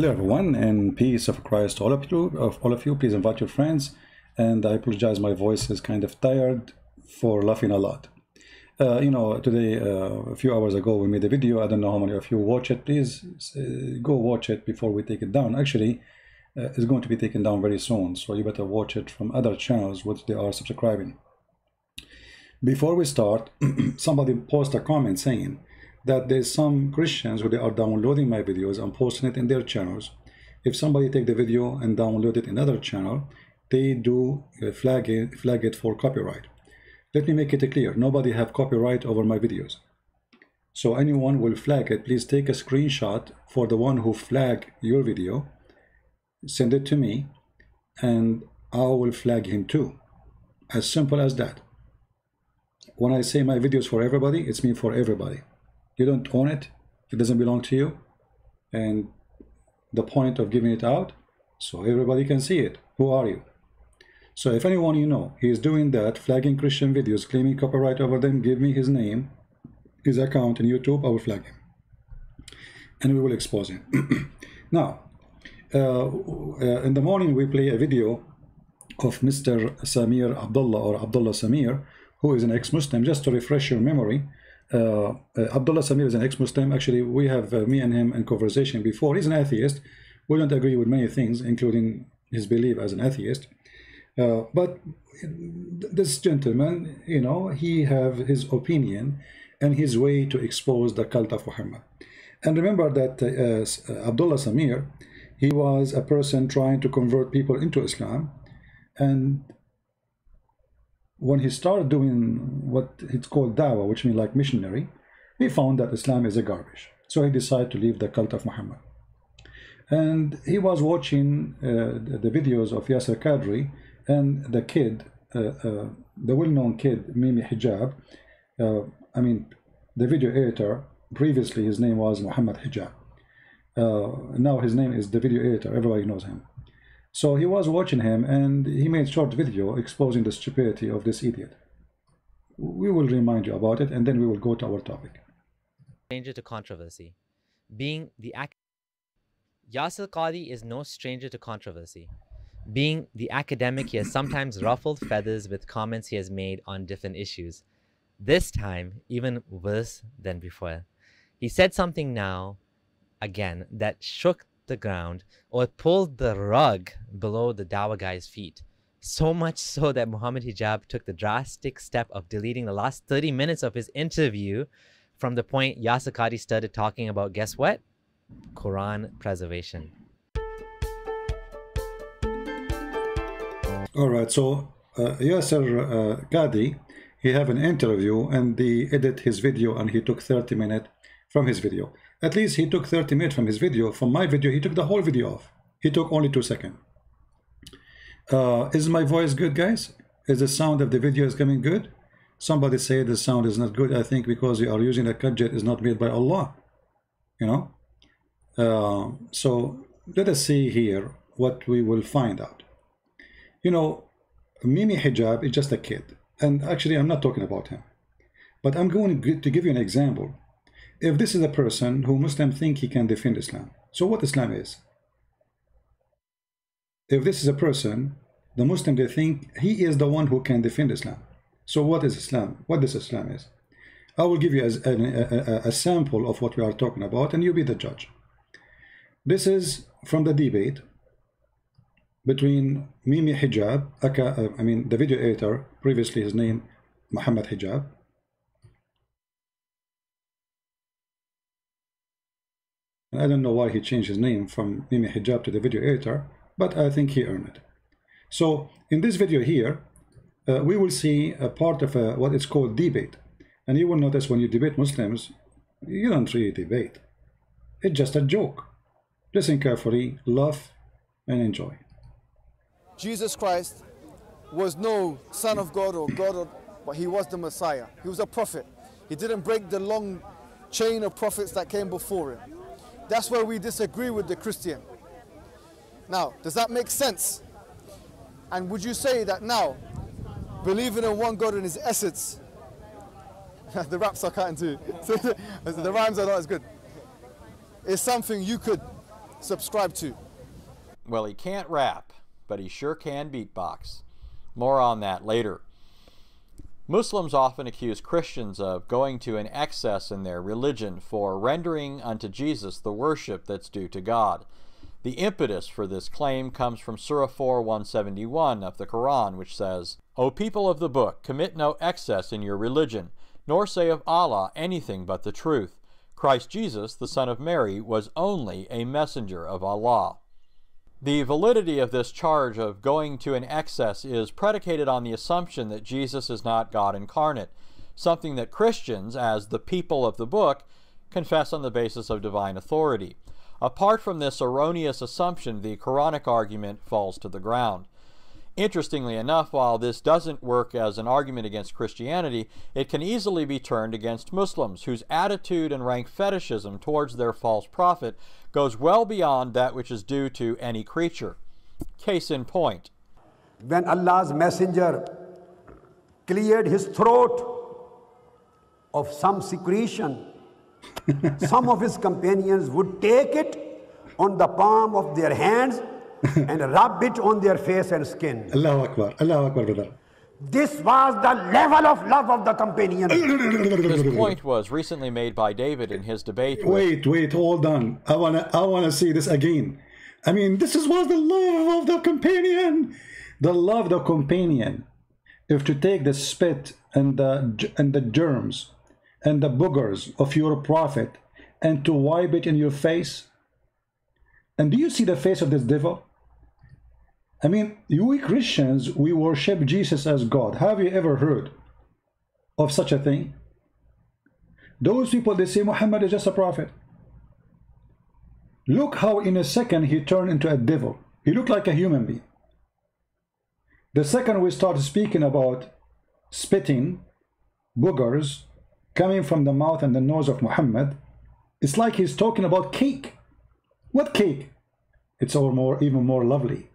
Hello everyone and peace of Christ to all of you of all of you. Please invite your friends and I apologize my voice is kind of tired for laughing a lot. Uh, you know today uh, a few hours ago we made a video. I don't know how many of you watch it. Please uh, go watch it before we take it down. Actually uh, it's going to be taken down very soon so you better watch it from other channels which they are subscribing. Before we start somebody post a comment saying that there's some Christians who they are downloading my videos and posting it in their channels. If somebody take the video and download it in another channel, they do uh, flag it, flag it for copyright. Let me make it clear, nobody have copyright over my videos. So anyone will flag it, please take a screenshot for the one who flag your video, send it to me, and I will flag him too. As simple as that. When I say my videos for everybody, it's mean for everybody you don't own it it doesn't belong to you and the point of giving it out so everybody can see it. Who are you? So if anyone you know he is doing that flagging Christian videos claiming copyright over them give me his name his account in YouTube I will flag him. And we will expose him. Now uh, uh, in the morning we play a video of Mr. Samir Abdullah or Abdullah Samir who is an ex-Muslim just to refresh your memory uh, uh, Abdullah Samir is an ex-Muslim. Actually, we have uh, me and him in conversation before. He's an atheist. We don't agree with many things, including his belief as an atheist. Uh, but this gentleman, you know, he have his opinion and his way to expose the cult of Muhammad. And remember that uh, uh, Abdullah Samir, he was a person trying to convert people into Islam. And when he started doing what it's called dawah, which means like missionary, he found that Islam is a garbage. So he decided to leave the cult of Muhammad. And he was watching uh, the videos of Yasir Qadhi and the kid, uh, uh, the well-known kid, Mimi Hijab. Uh, I mean, the video editor, previously his name was Muhammad Hijab. Uh, now his name is the video editor, everybody knows him. So he was watching him and he made short video exposing the stupidity of this idiot. We will remind you about it and then we will go to our topic. Stranger to controversy. Being the Yasir Qadhi is no stranger to controversy. Being the academic, he has sometimes ruffled feathers with comments he has made on different issues. This time, even worse than before. He said something now, again, that shook the ground or pulled the rug below the Dawa guy's feet. So much so that Muhammad Hijab took the drastic step of deleting the last 30 minutes of his interview from the point Yasir Qadhi started talking about, guess what? Quran preservation. All right, so uh, Yasir uh, he have an interview and they edit his video and he took 30 minutes from his video. At least he took 30 minutes from his video. From my video, he took the whole video off. He took only two seconds. Uh, is my voice good, guys? Is the sound of the video is coming good? Somebody say the sound is not good. I think because you are using a gadget is not made by Allah. You know? Uh, so let us see here what we will find out. You know, Mimi Hijab is just a kid. And actually, I'm not talking about him. But I'm going to give you an example if this is a person who Muslims think he can defend Islam, so what Islam is? If this is a person, the Muslim they think he is the one who can defend Islam. So what is Islam? What this Islam is? I will give you a, a, a sample of what we are talking about and you be the judge. This is from the debate between Mimi Hijab, uh, I mean the video editor, previously his name Muhammad Hijab, I don't know why he changed his name from Mimi Hijab to the video editor, but I think he earned it. So in this video here, uh, we will see a part of a, what is called debate. And you will notice when you debate Muslims, you don't really debate. It's just a joke. Listen carefully, laugh, and enjoy. Jesus Christ was no son of God or God, but he was the Messiah. He was a prophet. He didn't break the long chain of prophets that came before him. That's where we disagree with the Christian. Now, does that make sense? And would you say that now, believing in one God in his essence, the raps I can't do, the rhymes are not as good, is something you could subscribe to. Well, he can't rap, but he sure can beatbox. More on that later. Muslims often accuse Christians of going to an excess in their religion for rendering unto Jesus the worship that's due to God. The impetus for this claim comes from Surah 4 171 of the Quran, which says, O people of the book, commit no excess in your religion, nor say of Allah anything but the truth. Christ Jesus, the Son of Mary, was only a messenger of Allah. The validity of this charge of going to an excess is predicated on the assumption that Jesus is not God incarnate, something that Christians, as the people of the book, confess on the basis of divine authority. Apart from this erroneous assumption, the Quranic argument falls to the ground. Interestingly enough, while this doesn't work as an argument against Christianity, it can easily be turned against Muslims, whose attitude and rank fetishism towards their false prophet goes well beyond that which is due to any creature. Case in point. When Allah's messenger cleared his throat of some secretion, some of his companions would take it on the palm of their hands and rub it on their face and skin. Allahu Akbar. Allahu Akbar, brother. This was the level of love of the companion. This point was recently made by David in his debate with Wait, wait, hold on. I wanna, I wanna see this again. I mean, this is was the love of the companion. The love of the companion. If to take the spit and the and the germs and the boogers of your prophet and to wipe it in your face. And do you see the face of this devil? I mean, we Christians, we worship Jesus as God. Have you ever heard of such a thing? Those people, they say Muhammad is just a prophet. Look how in a second he turned into a devil. He looked like a human being. The second we start speaking about spitting, boogers, coming from the mouth and the nose of Muhammad, it's like he's talking about cake. What cake? It's all more, even more lovely.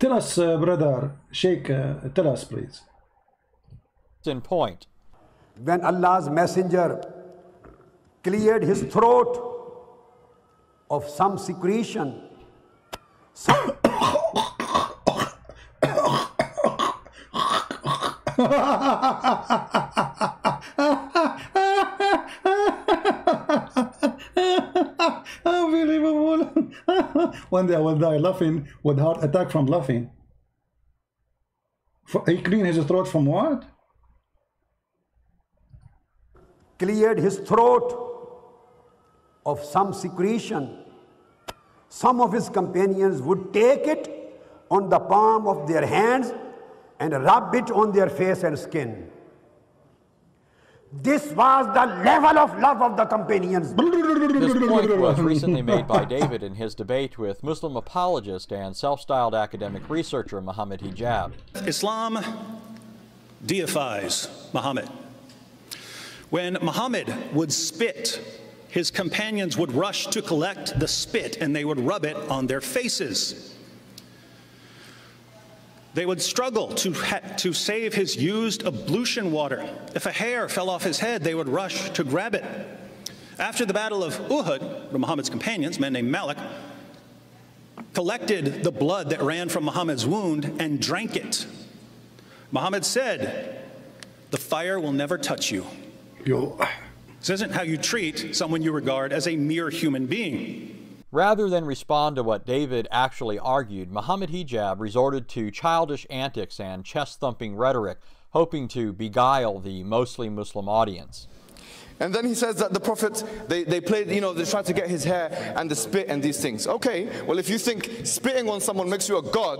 Tell us, uh, brother Sheikh, uh, tell us, please. in point. When Allah's messenger cleared his throat of some secretion, some, Unbelievable. One day I will die laughing with heart attack from laughing. For- He cleaned his throat from what? cleared his throat of some secretion. Some of his companions would take it on the palm of their hands and rub it on their face and skin. This was the level of love of the companions. This point was recently made by David in his debate with Muslim apologist and self styled academic researcher Muhammad Hijab. Islam deifies Muhammad. When Muhammad would spit, his companions would rush to collect the spit and they would rub it on their faces. They would struggle to, ha- to save his used ablution water. If a hair fell off his head, they would rush to grab it. After the Battle of Uhud, Muhammad's companions, men named Malik, collected the blood that ran from Muhammad's wound and drank it. Muhammad said, The fire will never touch you. Yo. This isn't how you treat someone you regard as a mere human being. Rather than respond to what David actually argued, Muhammad Hijab resorted to childish antics and chest thumping rhetoric, hoping to beguile the mostly Muslim audience. And then he says that the prophets, they, they played, you know, they tried to get his hair and the spit and these things. Okay, well, if you think spitting on someone makes you a god,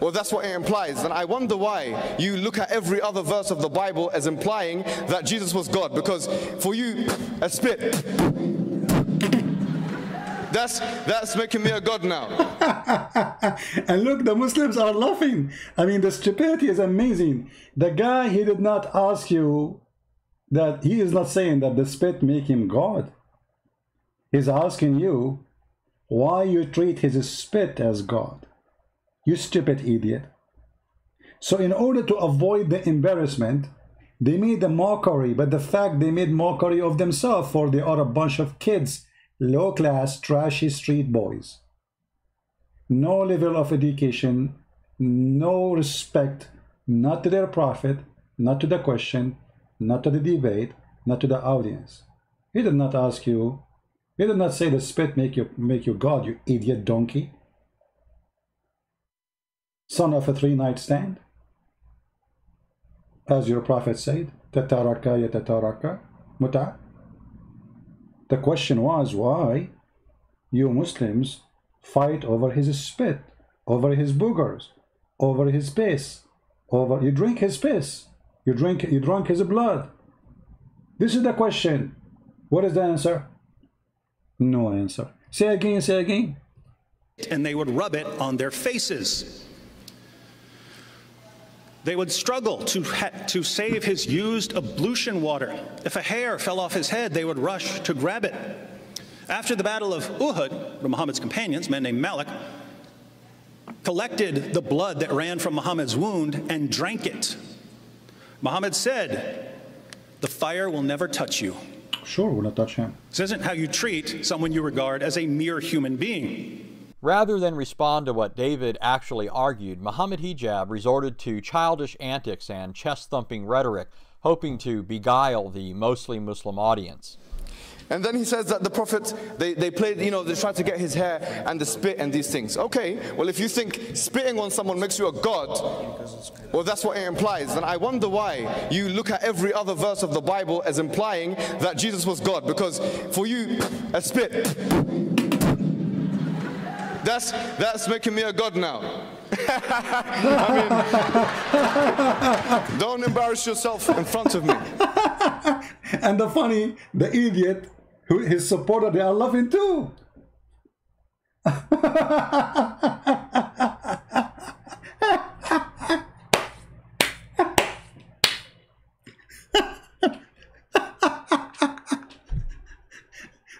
well, that's what it implies. Then I wonder why you look at every other verse of the Bible as implying that Jesus was God. Because for you, a spit, that's, that's making me a god now. and look, the Muslims are laughing. I mean, the stupidity is amazing. The guy, he did not ask you that he is not saying that the spit make him God. He's asking you why you treat his spit as God. You stupid idiot. So in order to avoid the embarrassment, they made a mockery, but the fact they made mockery of themselves for they are a bunch of kids low class, trashy street boys. No level of education, no respect, not to their prophet, not to the question, not to the debate, not to the audience. He did not ask you, he did not say the spit make you make you God, you idiot donkey. Son of a three-night stand. As your prophet said, tataraka yatataraka muta. The question was why you Muslims fight over his spit, over his boogers, over his piss, over you drink his piss, you drink you drunk his blood. This is the question. What is the answer? No answer. Say again, say again. And they would rub it on their faces. They would struggle to, to save his used ablution water. If a hair fell off his head, they would rush to grab it. After the Battle of Uhud, Muhammad's companions, men named Malik, collected the blood that ran from Muhammad's wound and drank it. Muhammad said, The fire will never touch you. Sure, will not touch him. This isn't how you treat someone you regard as a mere human being. Rather than respond to what David actually argued, Muhammad Hijab resorted to childish antics and chest thumping rhetoric, hoping to beguile the mostly Muslim audience. And then he says that the prophets, they, they played, you know, they tried to get his hair and the spit and these things. Okay, well, if you think spitting on someone makes you a god, well, that's what it implies. Then I wonder why you look at every other verse of the Bible as implying that Jesus was God. Because for you, a spit, that's, that's making me a god now. I mean, don't embarrass yourself in front of me. and the funny, the idiot, who his supporter, they are laughing too.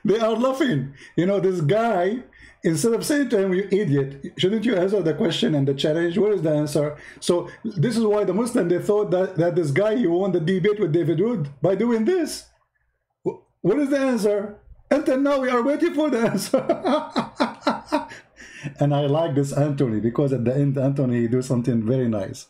they are laughing. You know, this guy instead of saying to him, you idiot, shouldn't you answer the question and the challenge? Where is the answer? So this is why the Muslim, they thought that, that this guy, he won the debate with David Wood by doing this. What is the answer? Until now, we are waiting for the answer. and I like this Anthony because at the end, Anthony, he do something very nice.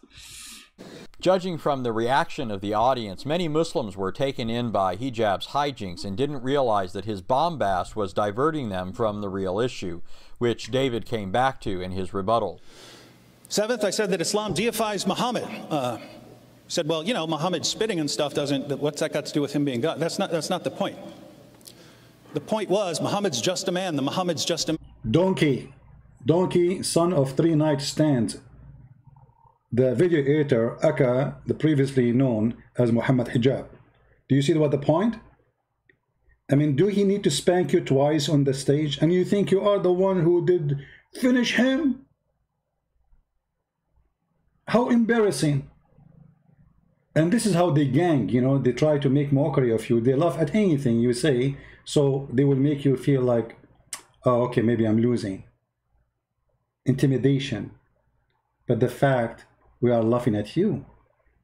Judging from the reaction of the audience, many Muslims were taken in by hijab's hijinks and didn't realize that his bombast was diverting them from the real issue, which David came back to in his rebuttal. Seventh, I said that Islam deifies Muhammad. Uh, said, well, you know, Muhammad spitting and stuff doesn't, what's that got to do with him being God? That's not, that's not the point. The point was, Muhammad's just a man. The Muhammad's just a Donkey. Donkey, son of three night stands the video editor Aka, the previously known as Muhammad Hijab. Do you see what the point? I mean, do he need to spank you twice on the stage and you think you are the one who did finish him? How embarrassing. And this is how they gang, you know, they try to make mockery of you. They laugh at anything you say, so they will make you feel like, oh, okay, maybe I'm losing. Intimidation. But the fact we are laughing at you.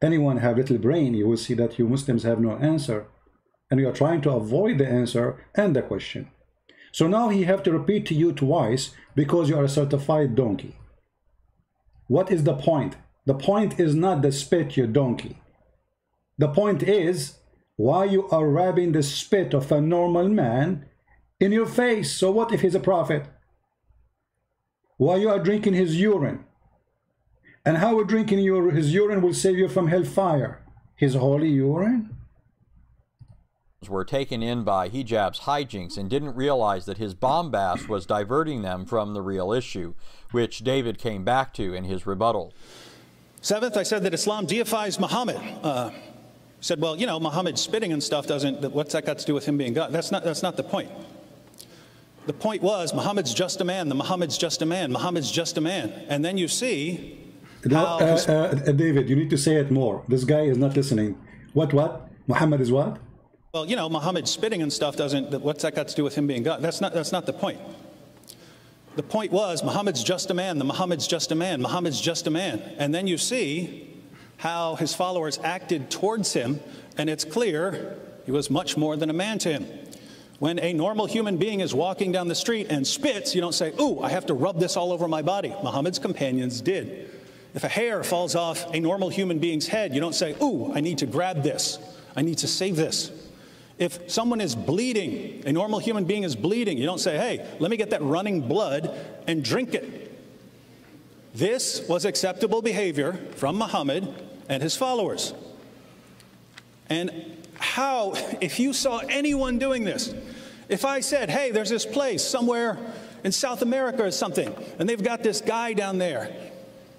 Anyone have little brain, you will see that you Muslims have no answer. And you are trying to avoid the answer and the question. So now he have to repeat to you twice because you are a certified donkey. What is the point? The point is not the spit, you donkey. The point is why you are rubbing the spit of a normal man in your face. So what if he's a prophet? Why you are drinking his urine? And how a drinking your, his urine will save you from hellfire? His holy urine? were taken in by hijab's hijinks and didn't realize that his bombast was diverting them from the real issue, which David came back to in his rebuttal. Seventh, I said that Islam deifies Muhammad. Uh, said, well, you know, Muhammad spitting and stuff doesn't, what's that got to do with him being God? That's not, that's not the point. The point was, Muhammad's just a man. The Muhammad's just a man. Muhammad's just a man. And then you see now, uh, uh, David, you need to say it more. This guy is not listening. What, what? Muhammad is what? Well, you know, Muhammad spitting and stuff doesn't, what's that got to do with him being God? That's not, that's not the point. The point was, Muhammad's just a man. The Muhammad's just a man. Muhammad's just a man. And then you see how his followers acted towards him, and it's clear he was much more than a man to him. When a normal human being is walking down the street and spits, you don't say, Ooh, I have to rub this all over my body. Muhammad's companions did. If a hair falls off a normal human being's head, you don't say, Ooh, I need to grab this. I need to save this. If someone is bleeding, a normal human being is bleeding, you don't say, Hey, let me get that running blood and drink it. This was acceptable behavior from Muhammad and his followers. And how, if you saw anyone doing this, if I said, hey, there's this place somewhere in South America or something, and they've got this guy down there,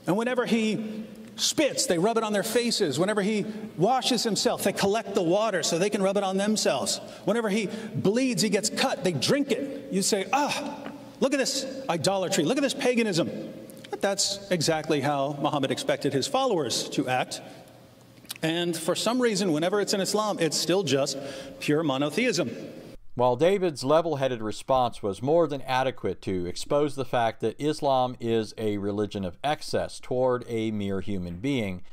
and whenever he spits, they rub it on their faces. Whenever he washes himself, they collect the water so they can rub it on themselves. Whenever he bleeds, he gets cut, they drink it. You say, ah, look at this idolatry, look at this paganism. But that's exactly how Muhammad expected his followers to act. And for some reason, whenever it's in Islam, it's still just pure monotheism. While David's level headed response was more than adequate to expose the fact that Islam is a religion of excess toward a mere human being,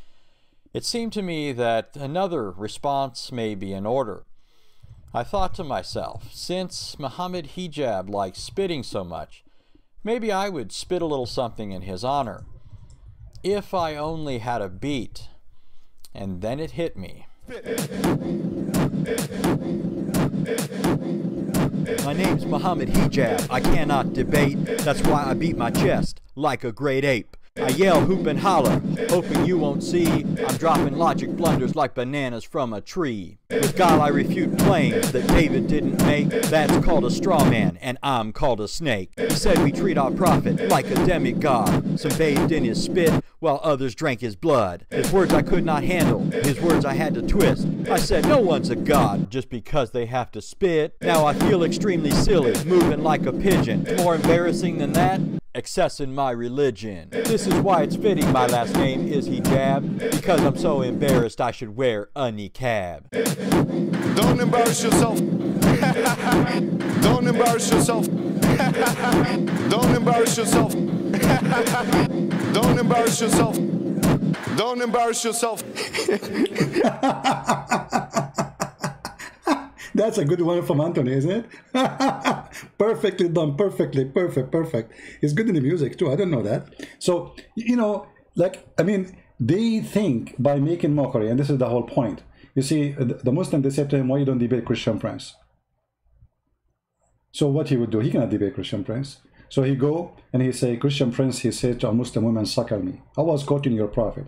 it seemed to me that another response may be in order. I thought to myself, since Muhammad Hijab likes spitting so much, maybe I would spit a little something in his honor. If I only had a beat. And then it hit me. My name's Muhammad Hijab. I cannot debate. That's why I beat my chest like a great ape. I yell, hoop, and holler, hoping you won't see. I'm dropping logic blunders like bananas from a tree. With God, I refute claims that David didn't make. That's called a straw man, and I'm called a snake. He said we treat our prophet like a demigod. Some bathed in his spit, while others drank his blood. His words I could not handle, his words I had to twist. I said, No one's a god just because they have to spit. Now I feel extremely silly, moving like a pigeon. More embarrassing than that? excess in my religion. This is why it's fitting my last name is hijab, because I'm so embarrassed I should wear a niqab. Don't embarrass yourself. Don't embarrass yourself. Don't embarrass yourself. Don't embarrass yourself. Don't embarrass yourself. That's a good one from Anthony, isn't it? perfectly done, perfectly, perfect, perfect. He's good in the music too. I don't know that. So, you know, like, I mean, they think by making mockery, and this is the whole point. You see, the Muslim, they said to him, why you don't debate Christian Prince? So what he would do, he cannot debate Christian Prince. So he go and he say, Christian Prince, he said to a Muslim woman, suckle me. I was quoting your prophet.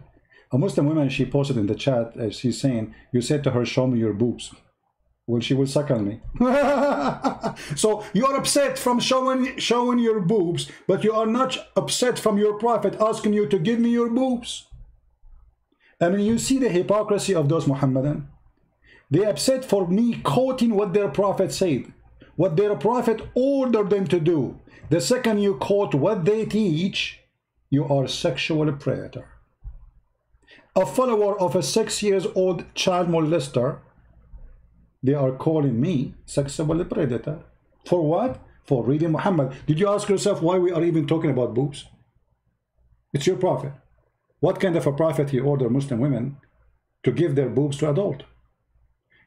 A Muslim woman, she posted in the chat, uh, she's saying, you said to her, show me your boobs. Well, she will suck on me. so you are upset from showing showing your boobs, but you are not upset from your prophet asking you to give me your boobs. I mean, you see the hypocrisy of those Muhammadan. They upset for me quoting what their prophet said, what their prophet ordered them to do. The second you quote what they teach, you are a sexual predator. A follower of a six years old child molester they are calling me sexual predator. For what? For reading Muhammad. Did you ask yourself why we are even talking about boobs? It's your prophet. What kind of a prophet he ordered Muslim women to give their boobs to adult?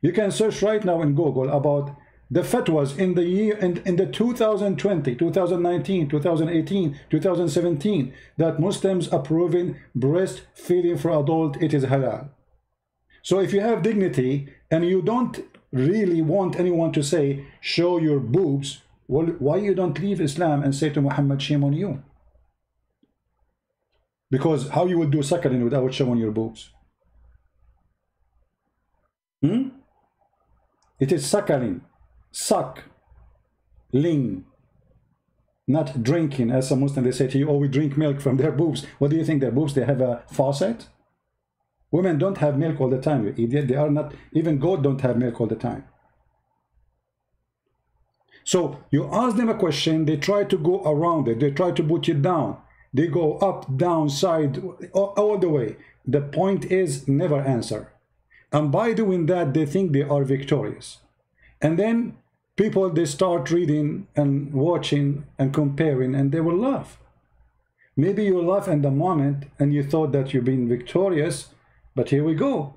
You can search right now in Google about the fatwas in the year in, in the 2020 2019 2018 2017 that muslims approving breastfeeding for adult it is halal so if you have dignity and you don't really want anyone to say, show your boobs, well, why you don't leave Islam and say to Muhammad, shame on you? Because how you would do suckling without showing your boobs? Hmm? It is suckling, suck, ling, not drinking. As a Muslim, they say to you, oh, we drink milk from their boobs. What do you think, their boobs, they have a faucet? Women don't have milk all the time, you idiot. They are not, even goat don't have milk all the time. So you ask them a question, they try to go around it, they try to put you down. They go up, down, side, all the way. The point is never answer. And by doing that, they think they are victorious. And then people, they start reading and watching and comparing and they will laugh. Maybe you laugh in the moment and you thought that you've been victorious but here we go.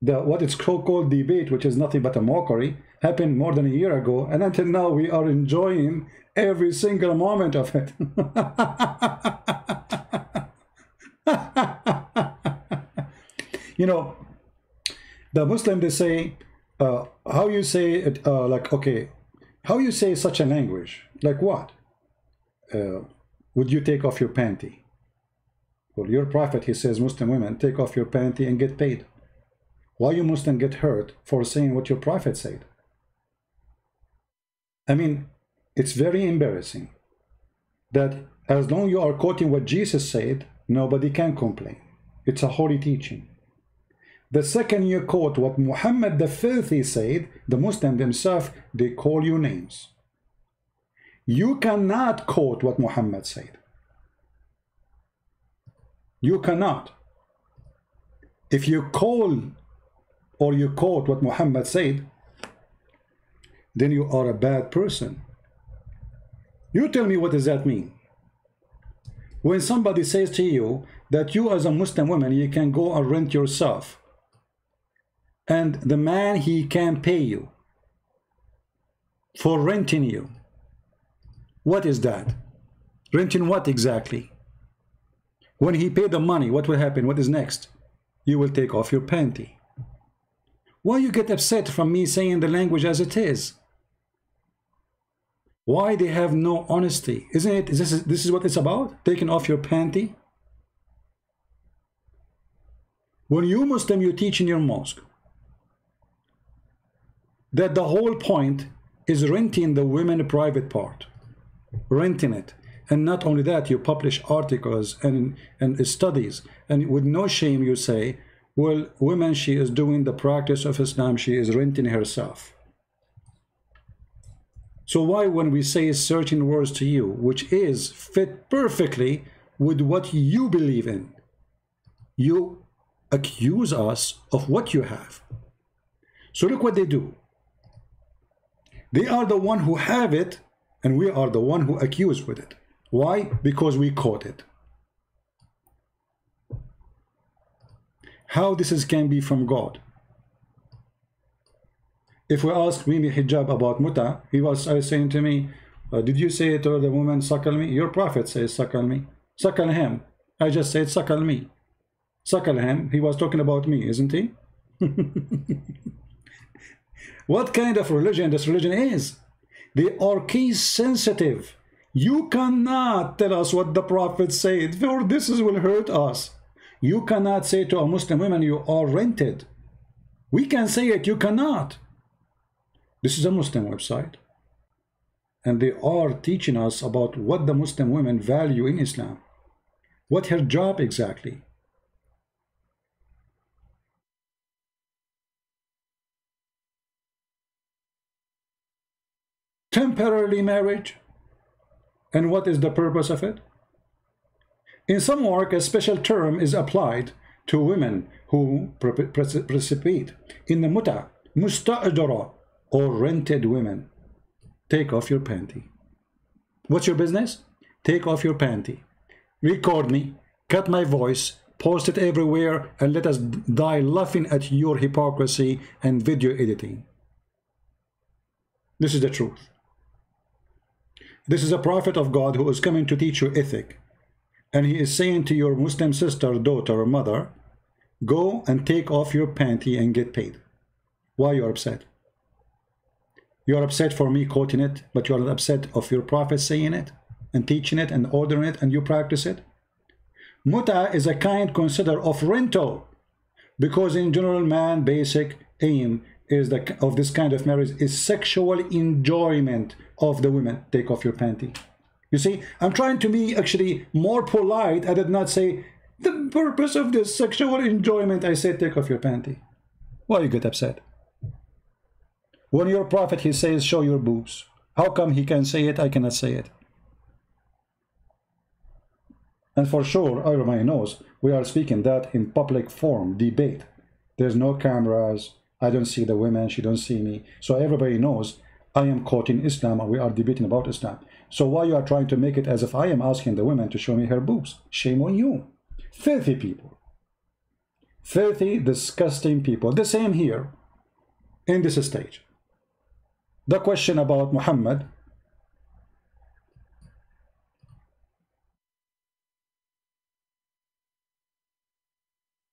The, what it's called debate, which is nothing but a mockery, happened more than a year ago, and until now we are enjoying every single moment of it. you know, the Muslim they say, uh, how you say it, uh, like okay, how you say such a language? Like what? Uh, would you take off your panty? Well, your prophet, he says, Muslim women, take off your panty and get paid. Why you Muslim get hurt for saying what your prophet said? I mean, it's very embarrassing that as long you are quoting what Jesus said, nobody can complain. It's a holy teaching. The second you quote what Muhammad the filthy said, the Muslim themselves, they call you names. You cannot quote what Muhammad said. You cannot. If you call or you quote what Muhammad said, then you are a bad person. You tell me what does that mean? When somebody says to you that you as a Muslim woman, you can go and rent yourself, and the man, he can pay you for renting you. What is that? Renting what exactly? When he paid the money, what will happen? What is next? You will take off your panty. Why you get upset from me saying the language as it is? Why they have no honesty? Isn't it? This is, this is what it's about? Taking off your panty? When you Muslim, you teach in your mosque that the whole point is renting the women private part. Renting it. And not only that, you publish articles and, and studies. And with no shame, you say, well, women, she is doing the practice of Islam. She is renting herself. So why when we say certain words to you, which is fit perfectly with what you believe in, you accuse us of what you have. So look what they do. They are the one who have it, and we are the one who accuse with it. Why? Because we caught it. How this is can be from God? If we ask Mimi Hijab about muta, he was uh, saying to me, uh, did you say to the woman, suckle me? Your prophet says, suckle me. Suckle him. I just said, suckle me. Suckle him. He was talking about me, isn't he? what kind of religion this religion is? They are case sensitive. You cannot tell us what the Prophet said, for this will hurt us. You cannot say to a Muslim woman, you are rented. We can say it, you cannot. This is a Muslim website. And they are teaching us about what the Muslim women value in Islam. What her job exactly. Temporarily marriage and what is the purpose of it? In some work, a special term is applied to women who precipitate in the muta, musta'ajara, or rented women. Take off your panty. What's your business? Take off your panty. Record me, cut my voice, post it everywhere, and let us die laughing at your hypocrisy and video editing. This is the truth. This is a prophet of God who is coming to teach you ethic. And he is saying to your Muslim sister, daughter, or mother, go and take off your panty and get paid. Why you are upset? You are upset for me quoting it, but you are not upset of your prophet saying it and teaching it and ordering it and you practice it. Muta is a kind consider of rental because in general man basic aim is the of this kind of marriage is sexual enjoyment of the women. Take off your panty. You see, I'm trying to be actually more polite. I did not say the purpose of this sexual enjoyment. I said take off your panty. Why you get upset? When your prophet he says show your boobs. How come he can say it? I cannot say it. And for sure, everybody knows we are speaking that in public forum, debate. There's no cameras, I don't see the women, she don't see me. So everybody knows I am quoting Islam and we are debating about Islam. So why you are trying to make it as if I am asking the women to show me her boobs? Shame on you. Filthy people. Filthy, disgusting people. The same here in this stage. the question about Muhammad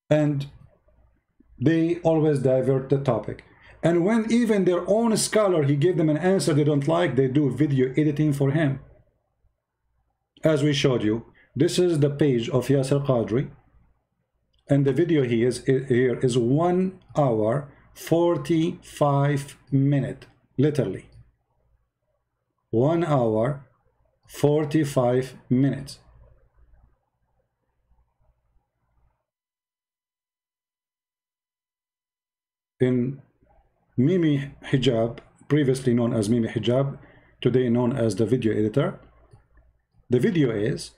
and they always divert the topic and when even their own scholar he gave them an answer they don't like they do video editing for him. As we showed you this is the page of Yasir Qadhi. And the video he is here is one hour 45 minute literally. One hour 45 minutes. In Mimi Hijab previously known as Mimi Hijab today known as the video editor the video is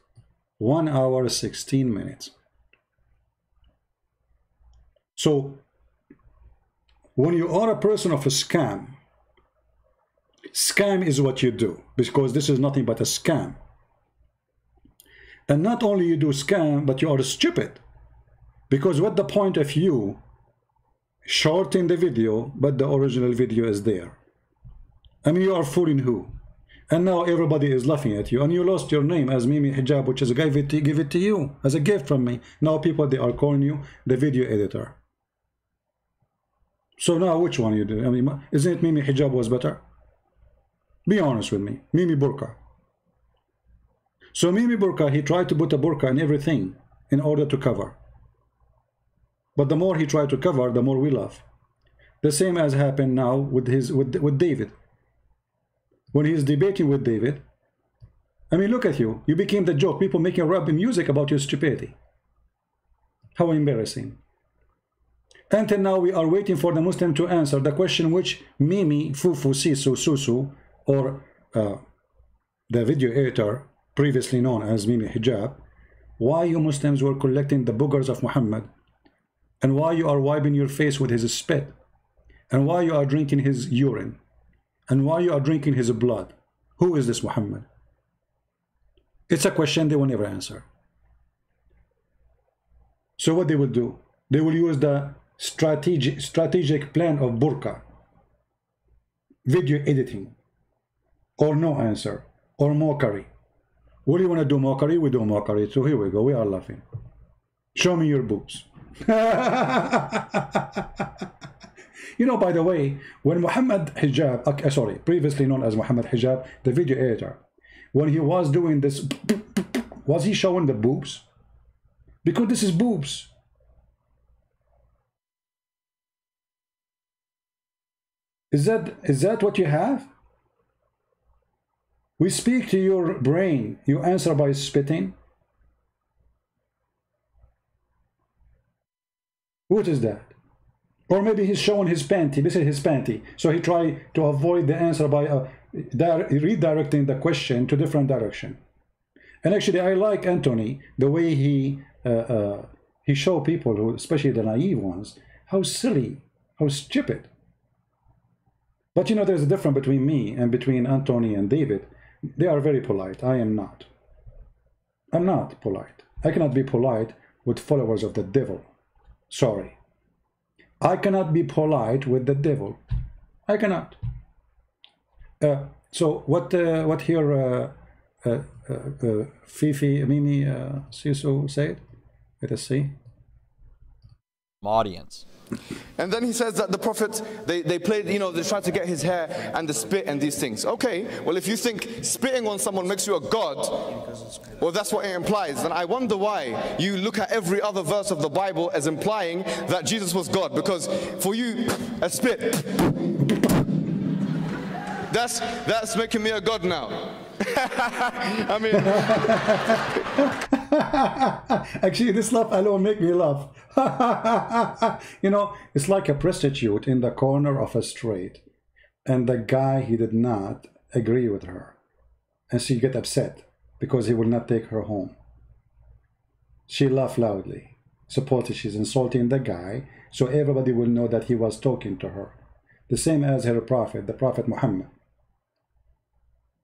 1 hour 16 minutes so when you are a person of a scam, scam is what you do because this is nothing but a scam. And not only you do scam, but you are stupid. Because what the point of you shorting the video, but the original video is there. I mean, you are fooling who? And now everybody is laughing at you. And you lost your name as Mimi Hijab, which is a give it to, give it to you as a gift from me. Now people, they are calling you the video editor. So now which one you do? I mean, isn't it Mimi hijab was better? Be honest with me. Mimi Burka. So Mimi Burka, he tried to put a burka in everything in order to cover. But the more he tried to cover, the more we love. The same as happened now with his with with David. When he's debating with David, I mean, look at you. You became the joke. People making rap music about your stupidity. How embarrassing. Until now, we are waiting for the Muslim to answer the question which Mimi, Fufu, Sisu, Susu, or uh, the video editor, previously known as Mimi Hijab, why you Muslims were collecting the boogers of Muhammad, and why you are wiping your face with his spit, and why you are drinking his urine, and why you are drinking his blood. Who is this Muhammad? It's a question they will never answer. So what they will do? They will use the strategic, strategic plan of burqa, video editing, or no answer, or mockery. What do you want to do mockery? We do mockery. So here we go. We are laughing. Show me your boobs. you know, by the way, when Muhammad Hijab, uh, sorry, previously known as Muhammad Hijab, the video editor, when he was doing this, was he showing the boobs? Because this is boobs. Is that is that what you have? We speak to your brain. You answer by spitting. What is that? Or maybe he's showing his panty. This is his panty. So he tried to avoid the answer by uh, redirecting the question to different direction. And actually, I like Anthony the way he uh, uh, he show people, who, especially the naive ones, how silly, how stupid but you know, there's a difference between me and between Anthony and David. They are very polite. I am not. I'm not polite. I cannot be polite with followers of the devil. Sorry. I cannot be polite with the devil. I cannot. Uh, so what? Uh, what here? Uh, uh, uh, uh Fifi, Mimi, Sisu said. Let us see. Audience. And then he says that the prophets, they, they played, you know, they tried to get his hair and the spit and these things. Okay, well, if you think spitting on someone makes you a god, well, that's what it implies. Then I wonder why you look at every other verse of the Bible as implying that Jesus was God. Because for you, a spit, that's, that's making me a god now. I mean, actually, this laugh alone make me laugh. you know, it's like a prostitute in the corner of a street, and the guy he did not agree with her, and she get upset because he will not take her home. She laughed loudly. Supposedly she's insulting the guy, so everybody will know that he was talking to her. The same as her prophet, the prophet Muhammad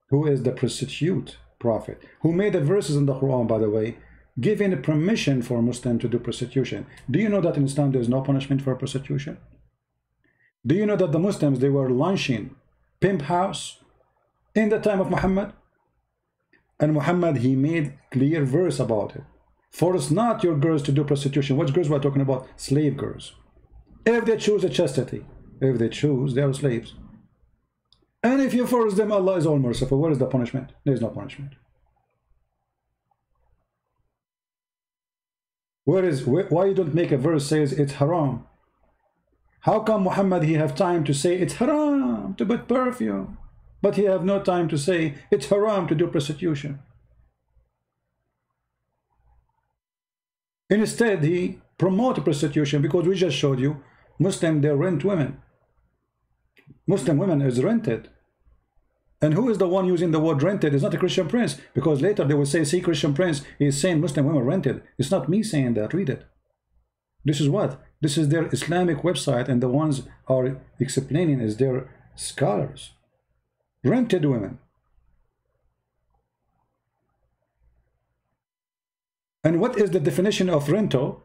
who is the prostitute prophet, who made the verses in the Quran, by the way, giving permission for Muslim to do prostitution. Do you know that in Islam there is no punishment for prostitution? Do you know that the Muslims, they were launching pimp house in the time of Muhammad? And Muhammad, he made clear verse about it. Force not your girls to do prostitution. What girls we're talking about? Slave girls. If they choose a chastity, if they choose, they are slaves. And if you force them, Allah is all merciful. Where is the punishment? There is no punishment. Where is why you don't make a verse says it's haram? How come Muhammad he have time to say it's haram to put perfume, but he have no time to say it's haram to do prostitution? Instead, he promote prostitution because we just showed you Muslim they rent women. Muslim women is rented. And who is the one using the word rented? It's not a Christian prince. Because later they will say, see, Christian prince is saying Muslim women rented. It's not me saying that. Read it. This is what? This is their Islamic website and the ones are explaining is their scholars. Rented women. And what is the definition of rental?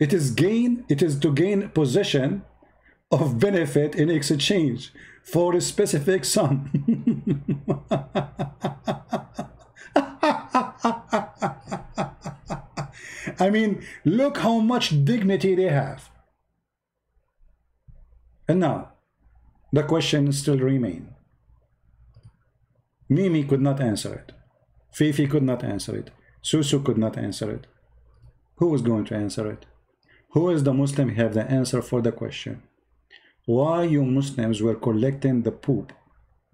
It is gain, it is to gain possession of benefit in exchange for a specific sum. I mean, look how much dignity they have. And now, the question still remain. Mimi could not answer it. Fifi could not answer it. Susu could not answer it. Who was going to answer it? Who is the Muslim have the answer for the question? Why you Muslims were collecting the poop?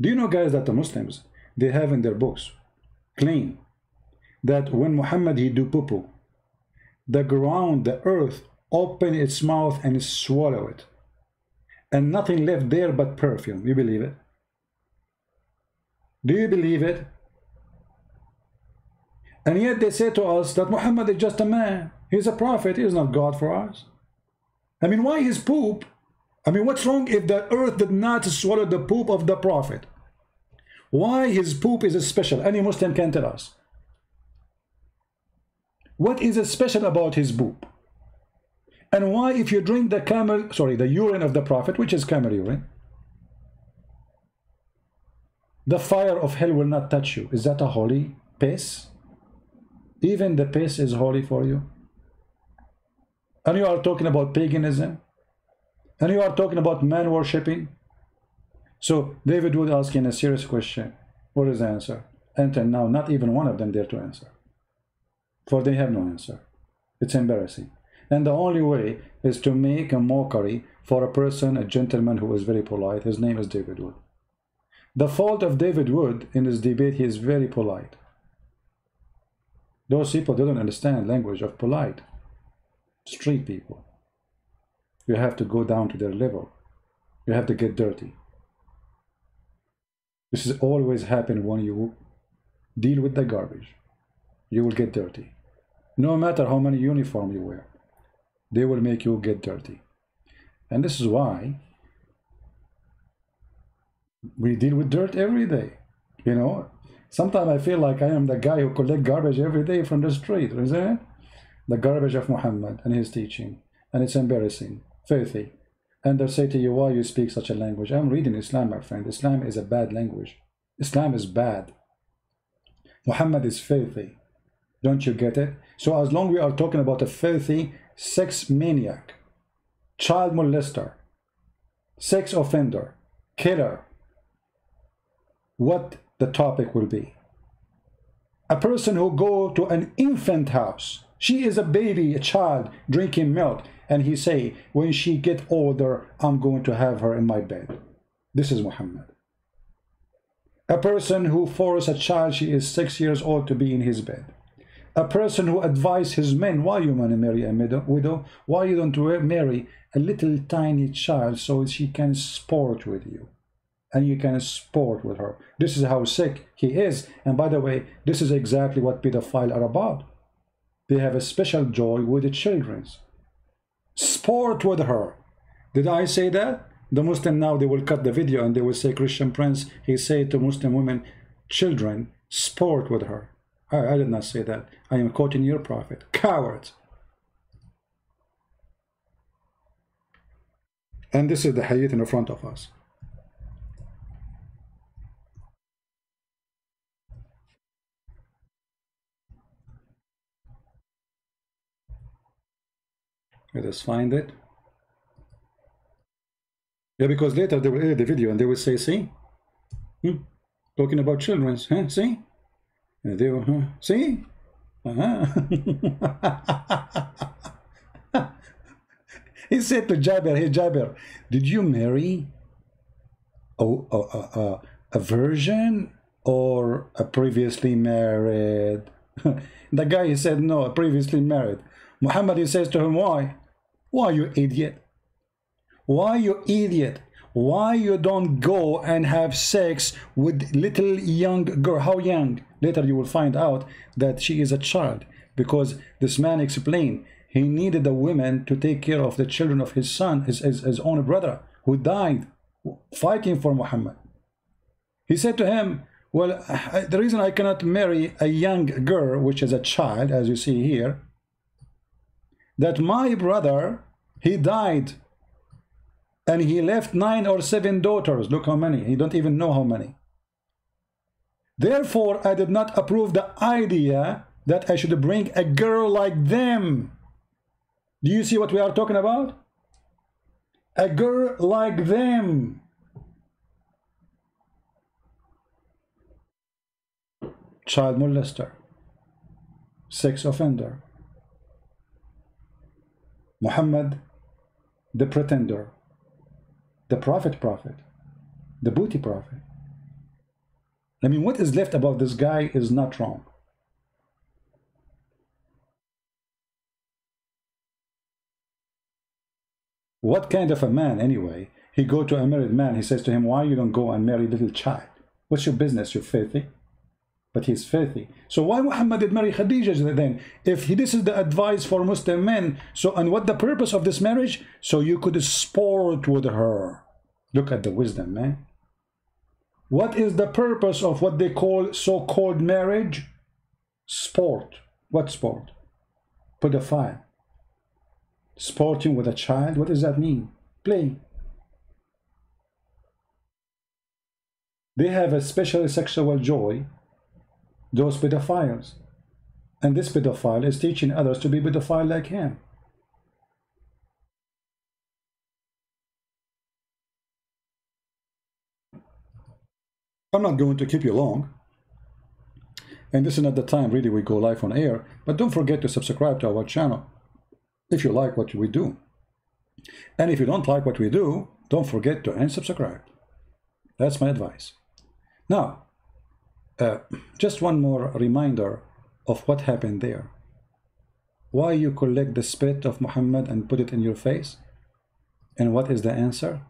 Do you know guys that the Muslims, they have in their books, claim that when Muhammad he do poo-poo, the ground, the earth, open its mouth and swallow it. And nothing left there but perfume. You believe it? Do you believe it? And yet they say to us that Muhammad is just a man. He's a prophet. He is not God for us. I mean, why his poop? I mean, what's wrong if the earth did not swallow the poop of the prophet? Why his poop is special? Any Muslim can tell us. What is special about his poop? And why if you drink the camel, sorry, the urine of the prophet, which is camel urine, the fire of hell will not touch you. Is that a holy piss? Even the piss is holy for you. And you are talking about paganism. And you are talking about man worshipping. So David Wood asking a serious question. What is the answer? Until now, not even one of them dare to answer. For they have no answer. It's embarrassing. And the only way is to make a mockery for a person, a gentleman who is very polite. His name is David Wood. The fault of David Wood in his debate, he is very polite. Those people didn't understand language of polite. Street people. You have to go down to their level. You have to get dirty. This is always happen when you deal with the garbage. You will get dirty. No matter how many uniform you wear, they will make you get dirty. And this is why we deal with dirt every day. You know, sometimes I feel like I am the guy who collect garbage every day from the street, isn't it? The garbage of Muhammad and his teaching. And it's embarrassing, filthy. And they'll say to you, why you speak such a language? I'm reading Islam, my friend. Islam is a bad language. Islam is bad. Muhammad is filthy. Don't you get it? So as long we are talking about a filthy sex maniac, child molester, sex offender, killer, what the topic will be. A person who go to an infant house, she is a baby, a child drinking milk, and he say, when she get older, I'm going to have her in my bed. This is Muhammad. A person who force a child, she is six years old, to be in his bed. A person who advise his men, why you want to marry a widow? Why you don't marry a little tiny child so she can sport with you? and you can sport with her. This is how sick he is. And by the way, this is exactly what pedophiles are about. They have a special joy with the children. Sport with her. Did I say that? The Muslim now, they will cut the video and they will say, Christian Prince, he said to Muslim women, children, sport with her. I, I did not say that. I am quoting your prophet. Cowards. And this is the Hayat in front of us. Let us find it. Yeah, because later they will edit the video and they will say, see? Hmm? Talking about children, huh? see? And they will, huh? see? Uh-huh. he said to Jabir, hey Jabir, did you marry a, a, a, a virgin or a previously married? the guy he said, no, previously married. Muhammad he says to him, why? Why you idiot? Why you idiot? Why you don't go and have sex with little young girl? How young? Later you will find out that she is a child because this man explained he needed a woman to take care of the children of his son, his, his, his own brother who died fighting for Muhammad. He said to him, well, the reason I cannot marry a young girl, which is a child, as you see here, that my brother, he died and he left nine or seven daughters. Look how many. He don't even know how many. Therefore, I did not approve the idea that I should bring a girl like them. Do you see what we are talking about? A girl like them. Child molester. Sex offender. Muhammad, the pretender, the prophet prophet, the booty prophet. I mean, what is left about this guy is not wrong. What kind of a man, anyway? He go to a married man, he says to him, why you don't go and marry little child? What's your business, you filthy? But he's filthy. So why Muhammad did marry Khadija then? If he, this is the advice for Muslim men, so and what the purpose of this marriage? So you could sport with her. Look at the wisdom, man. What is the purpose of what they call so-called marriage? Sport. What sport? Pedophile. Sporting with a child, what does that mean? Play. They have a special sexual joy those pedophiles. And this pedophile is teaching others to be pedophile like him. I'm not going to keep you long. And this is not the time really we go live on air. But don't forget to subscribe to our channel if you like what we do. And if you don't like what we do, don't forget to unsubscribe. That's my advice. Now, uh, just one more reminder of what happened there. Why you collect the spit of Muhammad and put it in your face? And what is the answer?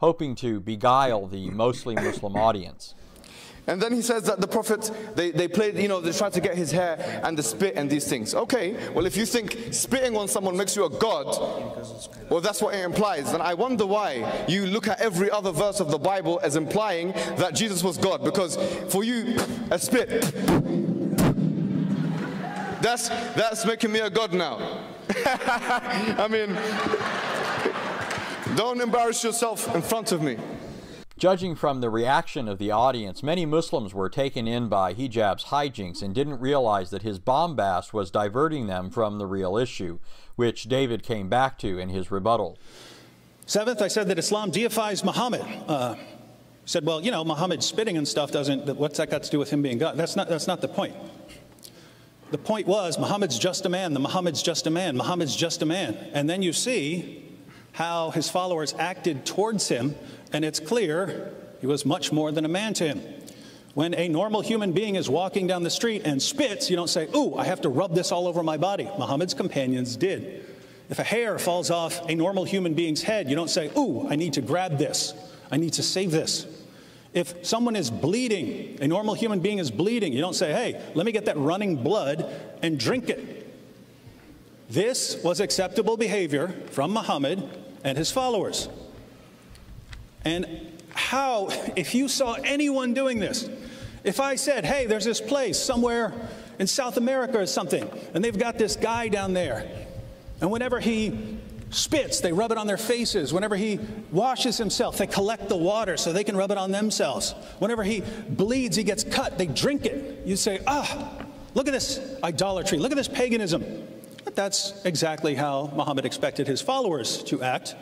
Hoping to beguile the mostly Muslim audience. And then he says that the Prophet, they, they played, you know, they tried to get his hair and the spit and these things. Okay, well, if you think spitting on someone makes you a god, well, that's what it implies. Then I wonder why you look at every other verse of the Bible as implying that Jesus was God. Because for you, a spit, that's, that's making me a god now. I mean, don't embarrass yourself in front of me. Judging from the reaction of the audience, many Muslims were taken in by hijab's hijinks and didn't realize that his bombast was diverting them from the real issue, which David came back to in his rebuttal. Seventh, I said that Islam deifies Muhammad. Uh, said, well, you know, Muhammad spitting and stuff doesn't, what's that got to do with him being God? That's not, that's not the point. The point was, Muhammad's just a man, the Muhammad's just a man, Muhammad's just a man. And then you see how his followers acted towards him and it's clear he was much more than a man to him. When a normal human being is walking down the street and spits, you don't say, Ooh, I have to rub this all over my body. Muhammad's companions did. If a hair falls off a normal human being's head, you don't say, Ooh, I need to grab this. I need to save this. If someone is bleeding, a normal human being is bleeding, you don't say, Hey, let me get that running blood and drink it. This was acceptable behavior from Muhammad and his followers. And how, if you saw anyone doing this, if I said, hey, there's this place somewhere in South America or something, and they've got this guy down there, and whenever he spits, they rub it on their faces. Whenever he washes himself, they collect the water so they can rub it on themselves. Whenever he bleeds, he gets cut, they drink it. You say, ah, look at this idolatry, look at this paganism. But that's exactly how Muhammad expected his followers to act.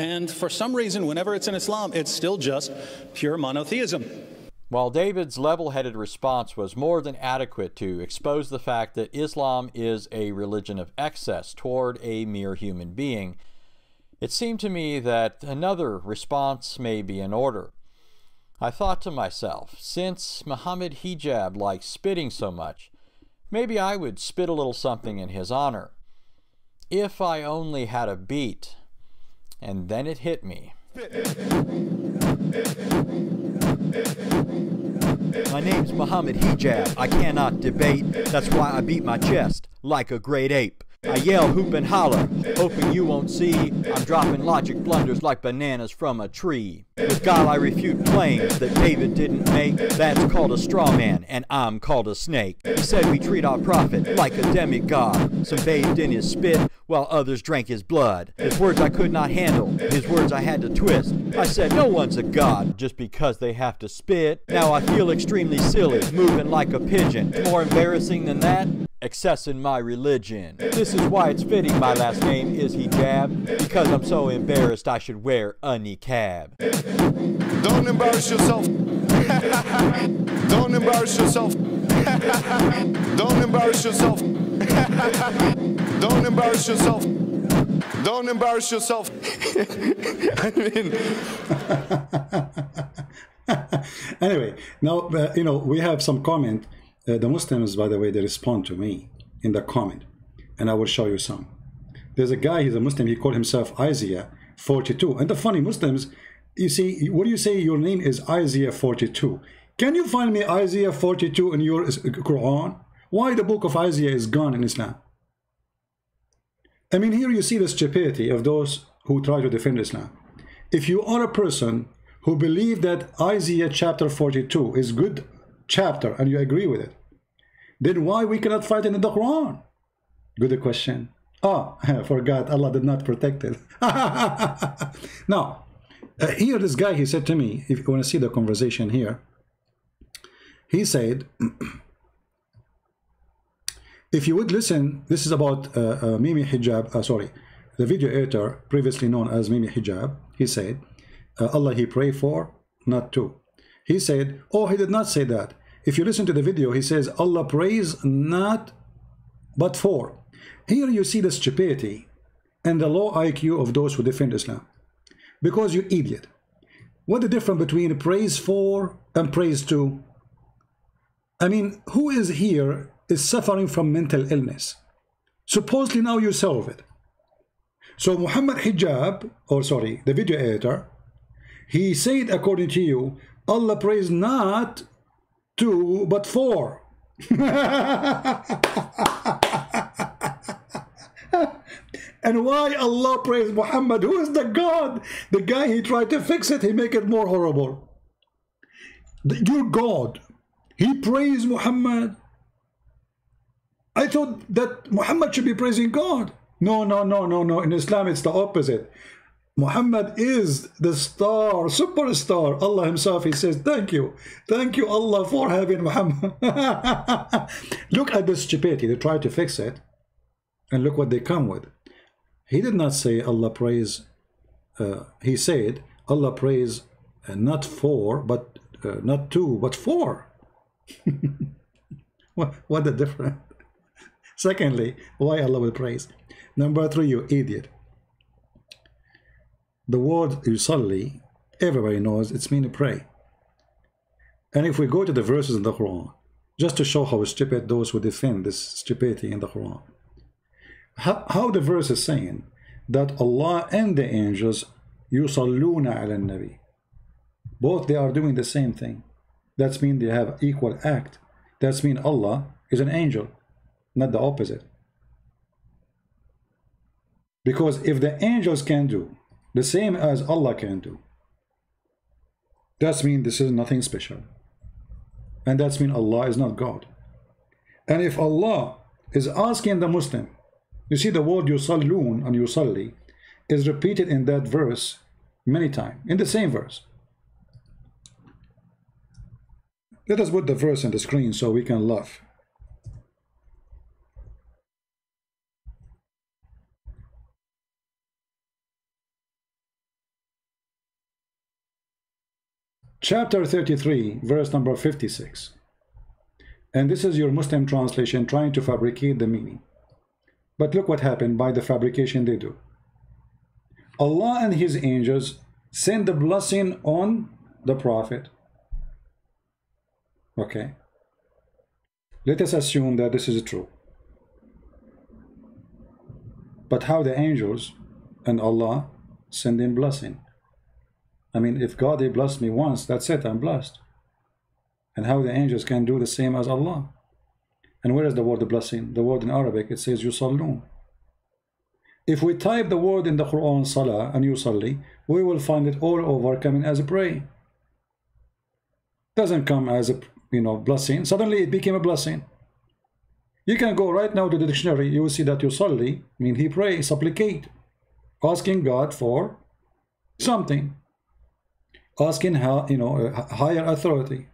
And for some reason, whenever it's in Islam, it's still just pure monotheism. While David's level headed response was more than adequate to expose the fact that Islam is a religion of excess toward a mere human being, it seemed to me that another response may be in order. I thought to myself, since Muhammad Hijab likes spitting so much, maybe I would spit a little something in his honor. If I only had a beat. And then it hit me. My name's Muhammad Hijab. I cannot debate. That's why I beat my chest like a great ape. I yell, hoop, and holler, hoping you won't see. I'm dropping logic blunders like bananas from a tree. With God, I refute claims that David didn't make. That's called a straw man, and I'm called a snake. He said we treat our prophet like a demigod. Some bathed in his spit, while others drank his blood. His words I could not handle, his words I had to twist. I said, No one's a god just because they have to spit. Now I feel extremely silly, moving like a pigeon. More embarrassing than that? Excess in my religion. This is why it's fitting my last name is hijab, because I'm so embarrassed I should wear a niqab. Don't embarrass yourself. Don't embarrass yourself. Don't embarrass yourself. Don't embarrass yourself. Don't embarrass yourself. I mean, anyway, now uh, you know we have some comment uh, the Muslims, by the way, they respond to me in the comment, and I will show you some. There's a guy, he's a Muslim, he called himself Isaiah 42. And the funny Muslims, you see, what do you say your name is Isaiah 42? Can you find me Isaiah 42 in your Quran? Why the book of Isaiah is gone in Islam? I mean, here you see the stupidity of those who try to defend Islam. If you are a person who believe that Isaiah chapter 42 is good chapter and you agree with it, then why we cannot fight in the Quran? Good question. Oh, I forgot. Allah did not protect it. now, uh, here this guy, he said to me, if you want to see the conversation here, he said, if you would listen, this is about uh, uh, Mimi Hijab, uh, sorry, the video editor, previously known as Mimi Hijab, he said, uh, Allah he pray for, not to. He said, oh, he did not say that. If you listen to the video, he says, Allah prays not but for. Here you see the stupidity and the low IQ of those who defend Islam. Because you idiot. What the difference between praise for and praise to? I mean, who is here is suffering from mental illness? Supposedly now you solve it. So Muhammad Hijab, or sorry, the video editor, he said according to you, Allah prays not two, but four. and why Allah praise Muhammad? Who is the God? The guy he tried to fix it, he make it more horrible. Your God, he praised Muhammad. I thought that Muhammad should be praising God. No, no, no, no, no. In Islam, it's the opposite. Muhammad is the star, superstar. Allah himself, he says, thank you. Thank you, Allah, for having Muhammad. look at the stupidity. They try to fix it. And look what they come with. He did not say Allah praise. Uh, he said Allah praise uh, not for, but uh, not two, but four. what, what the difference? Secondly, why Allah will praise? Number three, you idiot the word yusalli, everybody knows it's mean to pray. And if we go to the verses in the Quran, just to show how stupid those who defend this stupidity in the Quran, how, how the verse is saying that Allah and the angels yusalluna ala nabi. Both they are doing the same thing. That's mean they have equal act. That's mean Allah is an angel not the opposite. Because if the angels can do the same as Allah can do. That's mean this is nothing special. And that's mean Allah is not God. And if Allah is asking the Muslim You see the word yusallun and yusalli is repeated in that verse many times, in the same verse. Let us put the verse on the screen so we can laugh. Chapter 33, verse number 56. And this is your Muslim translation trying to fabricate the meaning. But look what happened by the fabrication they do. Allah and his angels send the blessing on the Prophet. Okay. Let us assume that this is true. But how the angels and Allah send in blessing? I mean, if God, he blessed me once, that's it, I'm blessed. And how the angels can do the same as Allah. And where is the word blessing? The word in Arabic, it says yusallun. If we type the word in the Quran, salah, and yusalli, we will find it all over coming as a pray. Doesn't come as a you know blessing. Suddenly it became a blessing. You can go right now to the dictionary, you will see that yusalli mean he pray, supplicate, asking God for something asking how you know higher authority.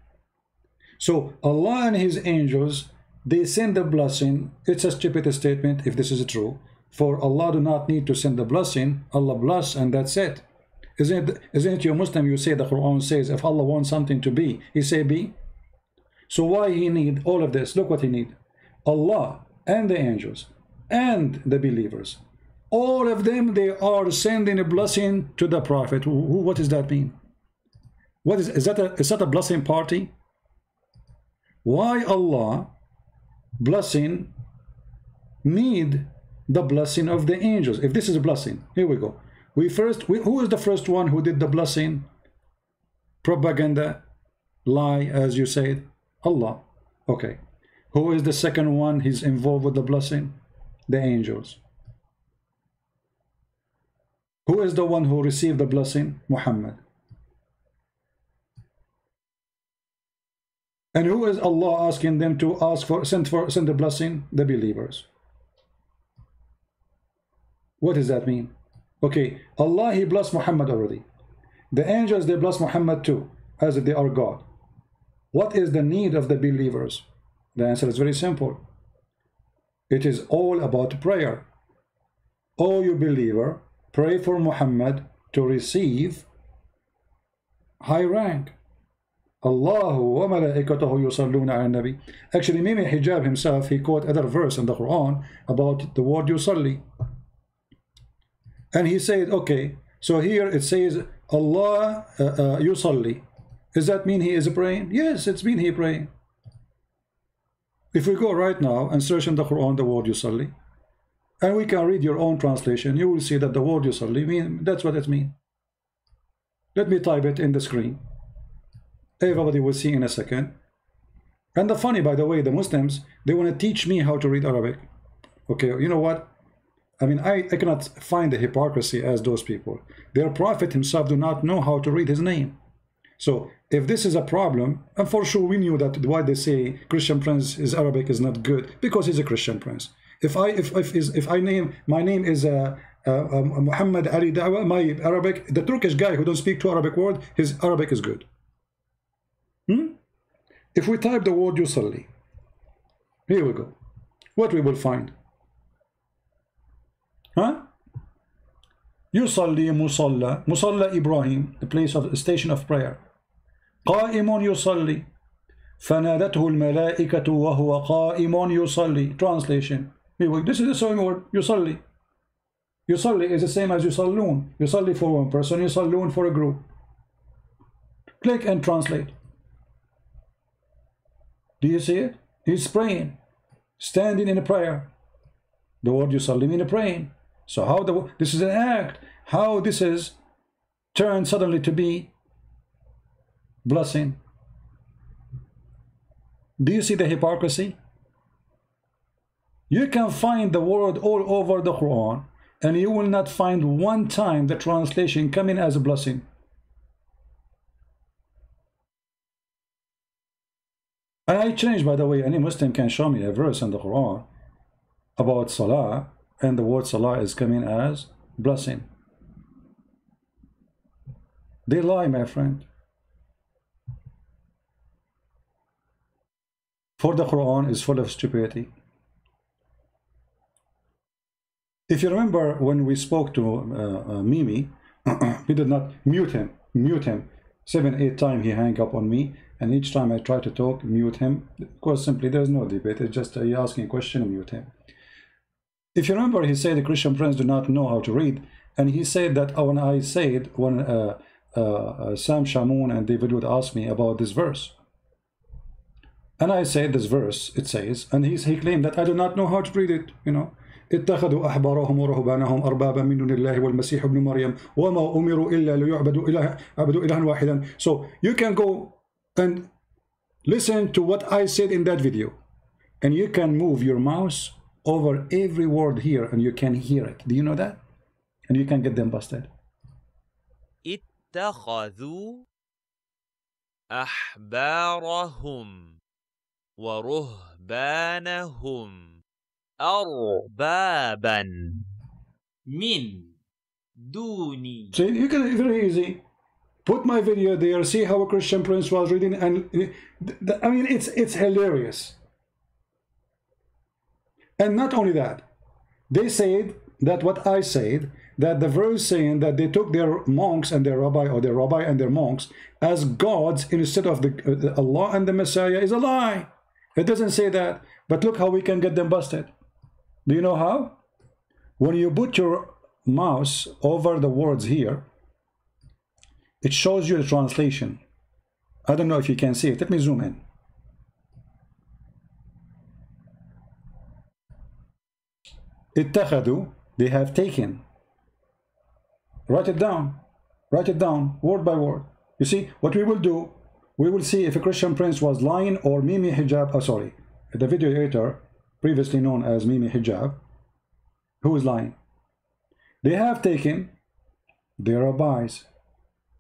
So Allah and his angels they send the blessing. It's a stupid statement if this is true. For Allah do not need to send the blessing. Allah bless and that's it. Isn't it, isn't it your Muslim you say the Quran says if Allah wants something to be he say be. So why he need all of this? Look what he need. Allah and the angels and the believers all of them they are sending a blessing to the prophet. What does that mean what is, is that a, is that a blessing party? Why Allah blessing need the blessing of the angels? If this is a blessing, here we go. We first, we, who is the first one who did the blessing? Propaganda, lie, as you said, Allah. Okay. Who is the second one? He's involved with the blessing? The angels. Who is the one who received the blessing? Muhammad. And who is Allah asking them to ask for, send for, send the blessing? The believers. What does that mean? Okay, Allah, He blessed Muhammad already. The angels, they bless Muhammad too, as if they are God. What is the need of the believers? The answer is very simple. It is all about prayer. Oh, you believer, pray for Muhammad to receive high rank. Allah wa malaikatahu yusalluna ala nabi. Actually, Mimi Hijab himself, he quote other verse in the Quran about the word yusalli. And he said, okay, so here it says Allah uh, uh, yusalli. Does that mean he is praying? Yes, it's mean he praying. If we go right now and search in the Quran the word yusalli, and we can read your own translation, you will see that the word yusalli mean that's what it means. Let me type it in the screen everybody will see in a second. And the funny by the way the Muslims they want to teach me how to read Arabic. Okay you know what? I mean I, I cannot find the hypocrisy as those people. Their prophet himself do not know how to read his name. So if this is a problem and for sure we knew that why they say Christian prince is Arabic is not good because he's a Christian prince. If I if if, is if I name my name is uh, uh, uh, Muhammad Ali Dawah my Arabic the Turkish guy who don't speak two Arabic word his Arabic is good Hmm? If we type the word Yusalli, here we go. What we will find? Huh? Yusalli Musalla, Musalla Ibrahim, the place of the station of prayer. قائم يصلي فنادته الملائكة وهو قائم يصلي Translation. This is the same word, يصلي. يصلي is the same as يصلون. يصلي for one person, يصلون for a group. Click and translate. do you see it? He's praying, standing in a prayer. The word you Yusallim in a praying. So how the this is an act. How this is turned suddenly to be blessing. Do you see the hypocrisy? You can find the word all over the Quran and you will not find one time the translation coming as a blessing. I changed, by the way, any Muslim can show me a verse in the Quran about Salah and the word salah is coming as blessing. They lie, my friend. For the Quran is full of stupidity. If you remember when we spoke to uh, uh, Mimi, we did not mute him, mute him. Seven, eight times he hang up on me, and each time I try to talk, mute him, Of course, simply there's no debate. It's just you asking a question, mute him. If you remember, he said the Christian friends do not know how to read. And he said that when I said, when uh, uh, uh Sam Shamoon and David Wood ask me about this verse, and I said this verse, it says, and he, he claimed that I do not know how to read it, you know. اتخذوا أحبارهم ورهبانهم أربابا من دون الله والمسيح ابن مريم وما أمروا إلا ليعبدوا إله عبدوا إلها واحدا. So you can go and listen to what I said in that video and you can move your mouse over every word here and you can hear it do you know that and you can get them busted اتخذوا أحبارهم ورهبانهم أربابا من دوني so you can very easy put my video there see how a Christian prince was reading and I mean it's it's hilarious. And not only that they said that what I said that the verse saying that they took their monks and their rabbi or their rabbi and their monks as gods instead of the, the Allah and the Messiah is a lie. It doesn't say that but look how we can get them busted. Do you know how? When you put your mouse over the words here, it shows you the translation. I don't know if you can see it. Let me zoom in. اتخذوا, they have taken. Write it down. Write it down, word by word. You see, what we will do, we will see if a Christian prince was lying or Mimi Hijab, oh sorry, the video editor previously known as Mimi Hijab, who is lying. They have taken their rabbis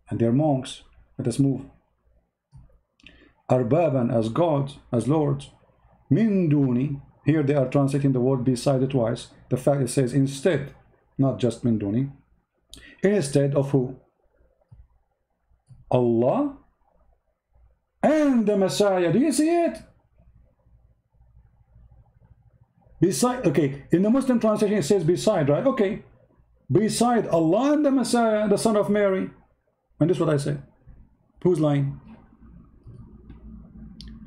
and their monks. Let us move. Arbaban as gods, as lords. Minduni. Here they are translating the word beside it twice. The fact it says instead, not just Minduni. Instead of who? Allah and the Messiah. Do you see it? Beside, okay, in the Muslim translation it says beside, right? Okay, beside Allah and the Messiah, the son of Mary. And this is what I say. Who's lying?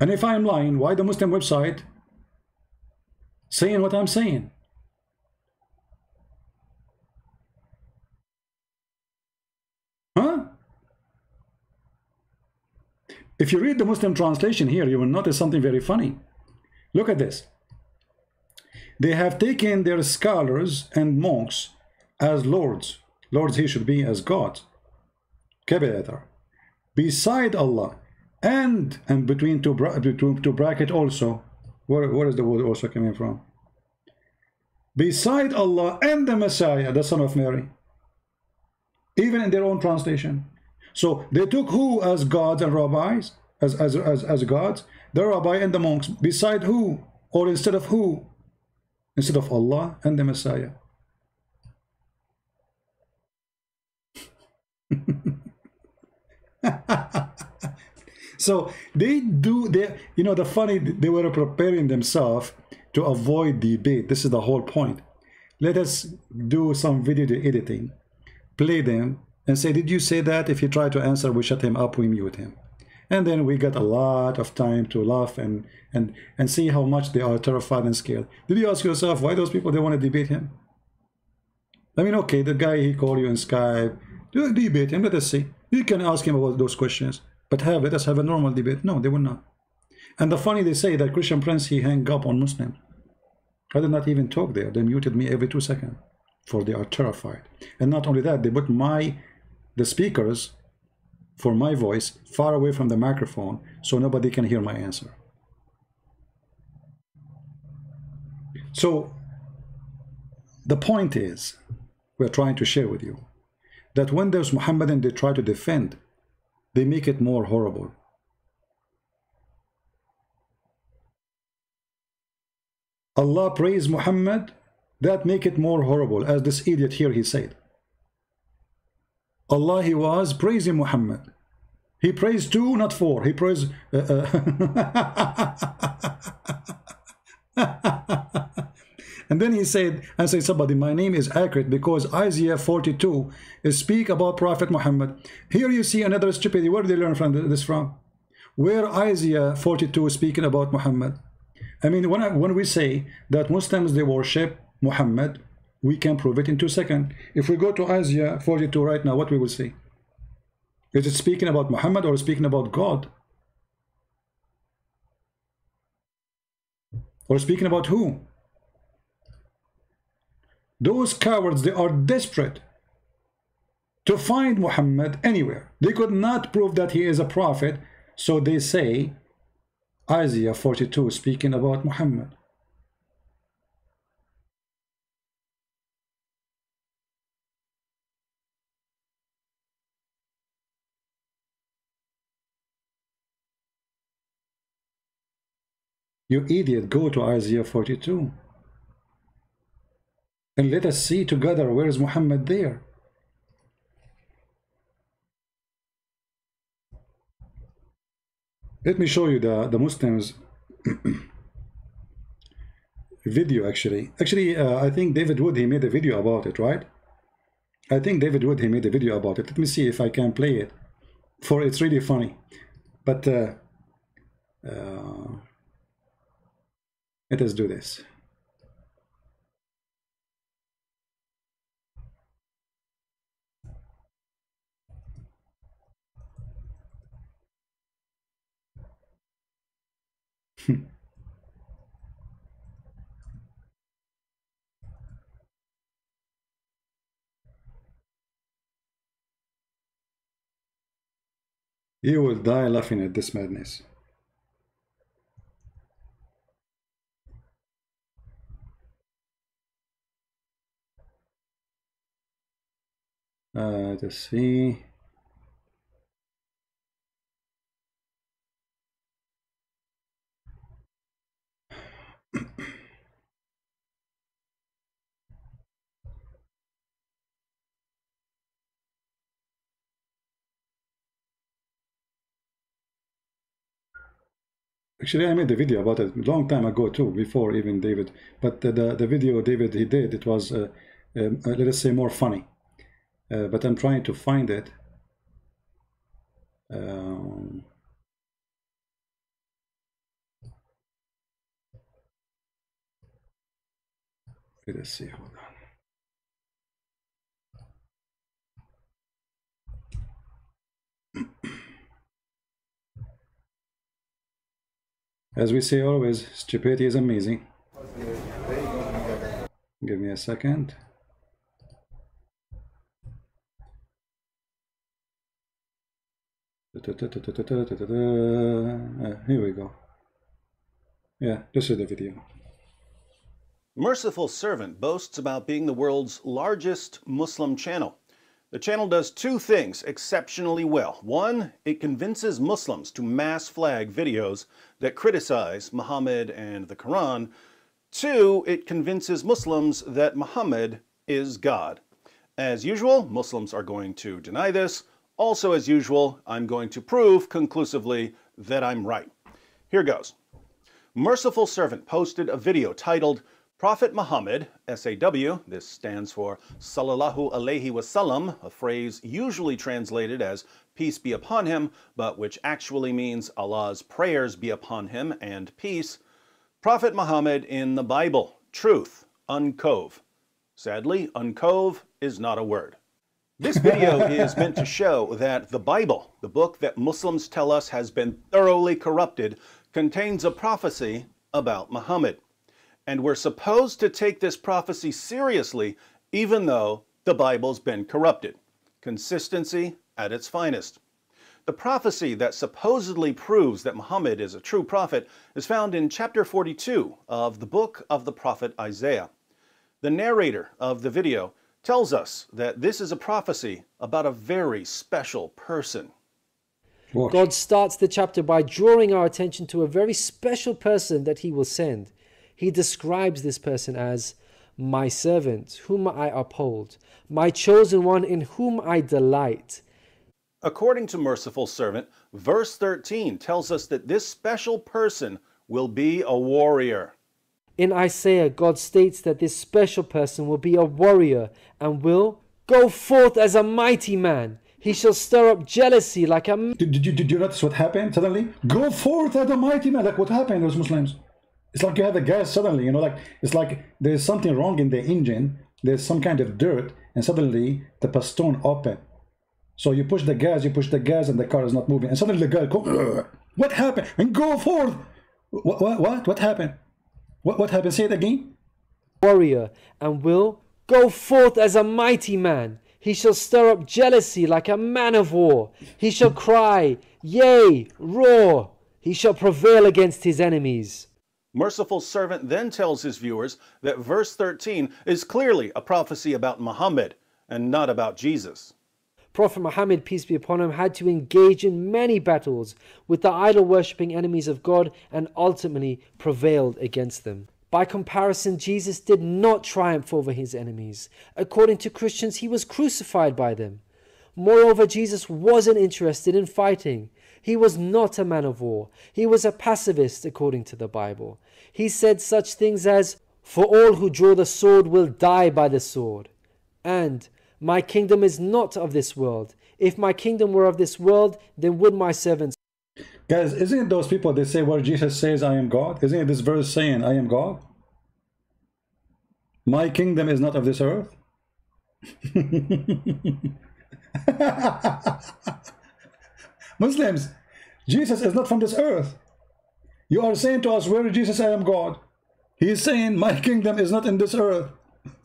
And if I'm lying, why the Muslim website saying what I'm saying? Huh? If you read the Muslim translation here, you will notice something very funny. Look at this. They have taken their scholars and monks as lords. Lords he should be as God. Capital Beside Allah and and between two, between two bracket also. Where, where is the word also coming from? Beside Allah and the Messiah, the son of Mary. Even in their own translation. So they took who as gods and rabbis? As, as, as, as gods? The rabbi and the monks. Beside who? Or instead of who? instead of Allah and the Messiah. so they do they you know the funny they were preparing themselves to avoid debate. This is the whole point. Let us do some video editing. Play them and say did you say that? If you try to answer we shut him up we mute him. And then we got a lot of time to laugh and and and see how much they are terrified and scared. Did you ask yourself why those people they want to debate him? I mean okay the guy he called you in skype. Do debate him let us see you can ask him about those questions but have let us have a normal debate. No they will not. And the funny they say that christian prince he hang up on muslims i did not even talk there. They muted me every two seconds for they are terrified. And not only that they put my the speakers for my voice far away from the microphone so nobody can hear my answer. So the point is, we're trying to share with you, that when there's Muhammadan they try to defend, they make it more horrible. Allah praise Muhammad that make it more horrible as this idiot here he said. Allah he was praising Muhammad. He praised two not four. He praised uh, uh and then he said and say somebody my name is accurate because Isaiah 42 is speak about Prophet Muhammad. Here you see another stupidity. Where did they learn from this from? Where Isaiah 42 is speaking about Muhammad? I mean when I, when we say that Muslims they worship Muhammad we can prove it in two seconds. If we go to Isaiah 42 right now what we will see? Is it speaking about Muhammad or speaking about God? Or speaking about who those cowards, they are desperate to find Muhammad anywhere. They could not prove that he is a prophet, so they say Isaiah 42 speaking about Muhammad. You idiot, go to Isaiah 42 and let us see together where is Muhammad there. Let me show you the, the Muslims video actually. Actually, uh, I think David Wood, he made a video about it, right? I think David Wood, he made a video about it. Let me see if I can play it. For it's really funny. But uh, uh, let us do this. You will die laughing at this madness. Uh, let's see. Actually, I made a video about it a long time ago too, before even David. But the the, the video David he did, it was uh, um, uh, let us say more funny. Uh, but I'm trying to find it. Um, let us see. Hold on. As we say always, stupidity is amazing. Give me a second. Uh, here we go. Yeah, this is the video. Merciful Servant boasts about being the world's largest Muslim channel. The channel does two things exceptionally well. One, it convinces Muslims to mass flag videos that criticize Muhammad and the Quran. Two, it convinces Muslims that Muhammad is God. As usual, Muslims are going to deny this. Also, as usual, I'm going to prove conclusively that I'm right. Here goes. Merciful Servant posted a video titled Prophet Muhammad, SAW, this stands for Sallallahu Alaihi Wasallam, a phrase usually translated as peace be upon him, but which actually means Allah's prayers be upon him and peace. Prophet Muhammad in the Bible, truth, uncove. Sadly, uncove is not a word. This video is meant to show that the Bible, the book that Muslims tell us has been thoroughly corrupted, contains a prophecy about Muhammad and we're supposed to take this prophecy seriously even though the Bible's been corrupted. Consistency at its finest. The prophecy that supposedly proves that Muhammad is a true prophet is found in chapter 42 of the book of the prophet Isaiah. The narrator of the video tells us that this is a prophecy about a very special person. Watch. God starts the chapter by drawing our attention to a very special person that he will send he describes this person as my servant, whom I uphold, my chosen one in whom I delight. According to Merciful Servant, verse 13 tells us that this special person will be a warrior. In Isaiah, God states that this special person will be a warrior and will go forth as a mighty man. He shall stir up jealousy like a Did, did, you, did you notice what happened suddenly? Go forth as a mighty man. Like what happened, those Muslims? It's like you have a gas suddenly, you know, like it's like there's something wrong in the engine. There's some kind of dirt, and suddenly the piston open. So you push the gas, you push the gas, and the car is not moving. And suddenly the guy go, what happened? And go forth. What, what, what, what happened? What, what happened? Say it again. warrior and will go forth as a mighty man. He shall stir up jealousy like a man of war. He shall cry, yea, roar. He shall prevail against his enemies. Merciful Servant then tells his viewers that verse 13 is clearly a prophecy about Muhammad and not about Jesus. Prophet Muhammad, peace be upon him, had to engage in many battles with the idol worshipping enemies of God and ultimately prevailed against them. By comparison, Jesus did not triumph over his enemies. According to Christians, he was crucified by them. Moreover, Jesus wasn't interested in fighting. He was not a man of war. He was a pacifist, according to the Bible. He said such things as, For all who draw the sword will die by the sword. And, My kingdom is not of this world. If my kingdom were of this world, then would my servants Guys, isn't it those people they say where Jesus says, I am God? Isn't it this verse saying, I am God? My kingdom is not of this earth? Muslims, Jesus is not from this earth. You are saying to us, where is Jesus, I am God. He is saying, my kingdom is not in this earth.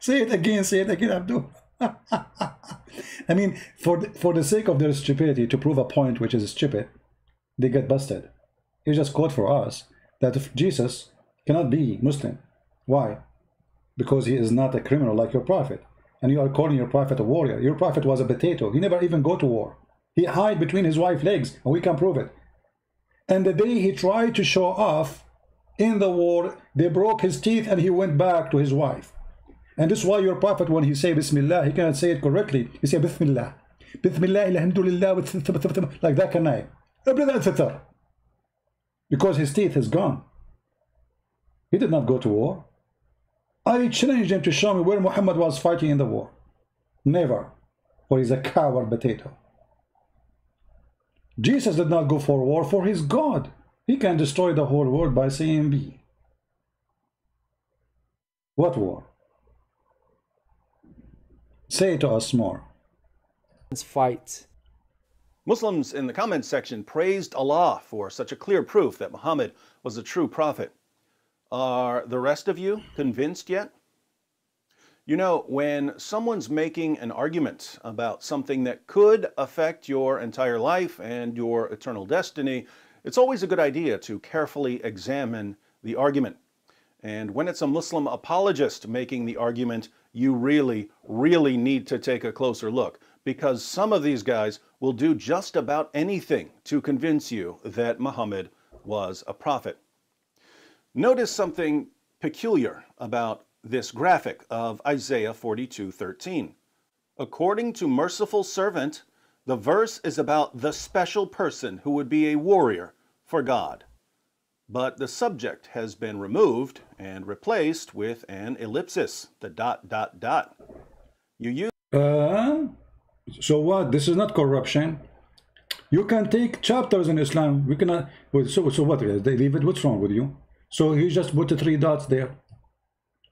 say it again, say it again, Abdul. I mean, for the, for the sake of their stupidity, to prove a point which is stupid, they get busted. You just quote for us that Jesus cannot be Muslim. Why? Because he is not a criminal like your prophet. And you are calling your prophet a warrior. Your prophet was a potato. He never even go to war. He hide between his wife's legs, and we can prove it. And the day he tried to show off in the war, they broke his teeth and he went back to his wife. And this is why your prophet, when he say Bismillah, he cannot say it correctly. He say Bismillah. Bismillah, alhamdulillah, like that can I. Because his teeth is gone. He did not go to war. I challenged him to show me where Muhammad was fighting in the war. Never. For he's a coward potato. Jesus did not go for war for his God. He can destroy the whole world by saying be. What war? Say it to us more. fight. Muslims in the comments section praised Allah for such a clear proof that Muhammad was a true prophet. Are the rest of you convinced yet? You know, when someone's making an argument about something that could affect your entire life and your eternal destiny, it's always a good idea to carefully examine the argument. And when it's a Muslim apologist making the argument, you really, really need to take a closer look because some of these guys will do just about anything to convince you that Muhammad was a prophet. Notice something peculiar about this graphic of Isaiah 42:13. According to merciful servant, the verse is about the special person who would be a warrior for God. But the subject has been removed and replaced with an ellipsis, the dot dot dot. You use Uh, so what? This is not corruption. You can take chapters in Islam. We cannot. So so what? They leave it. What's wrong with you? So he just put the three dots there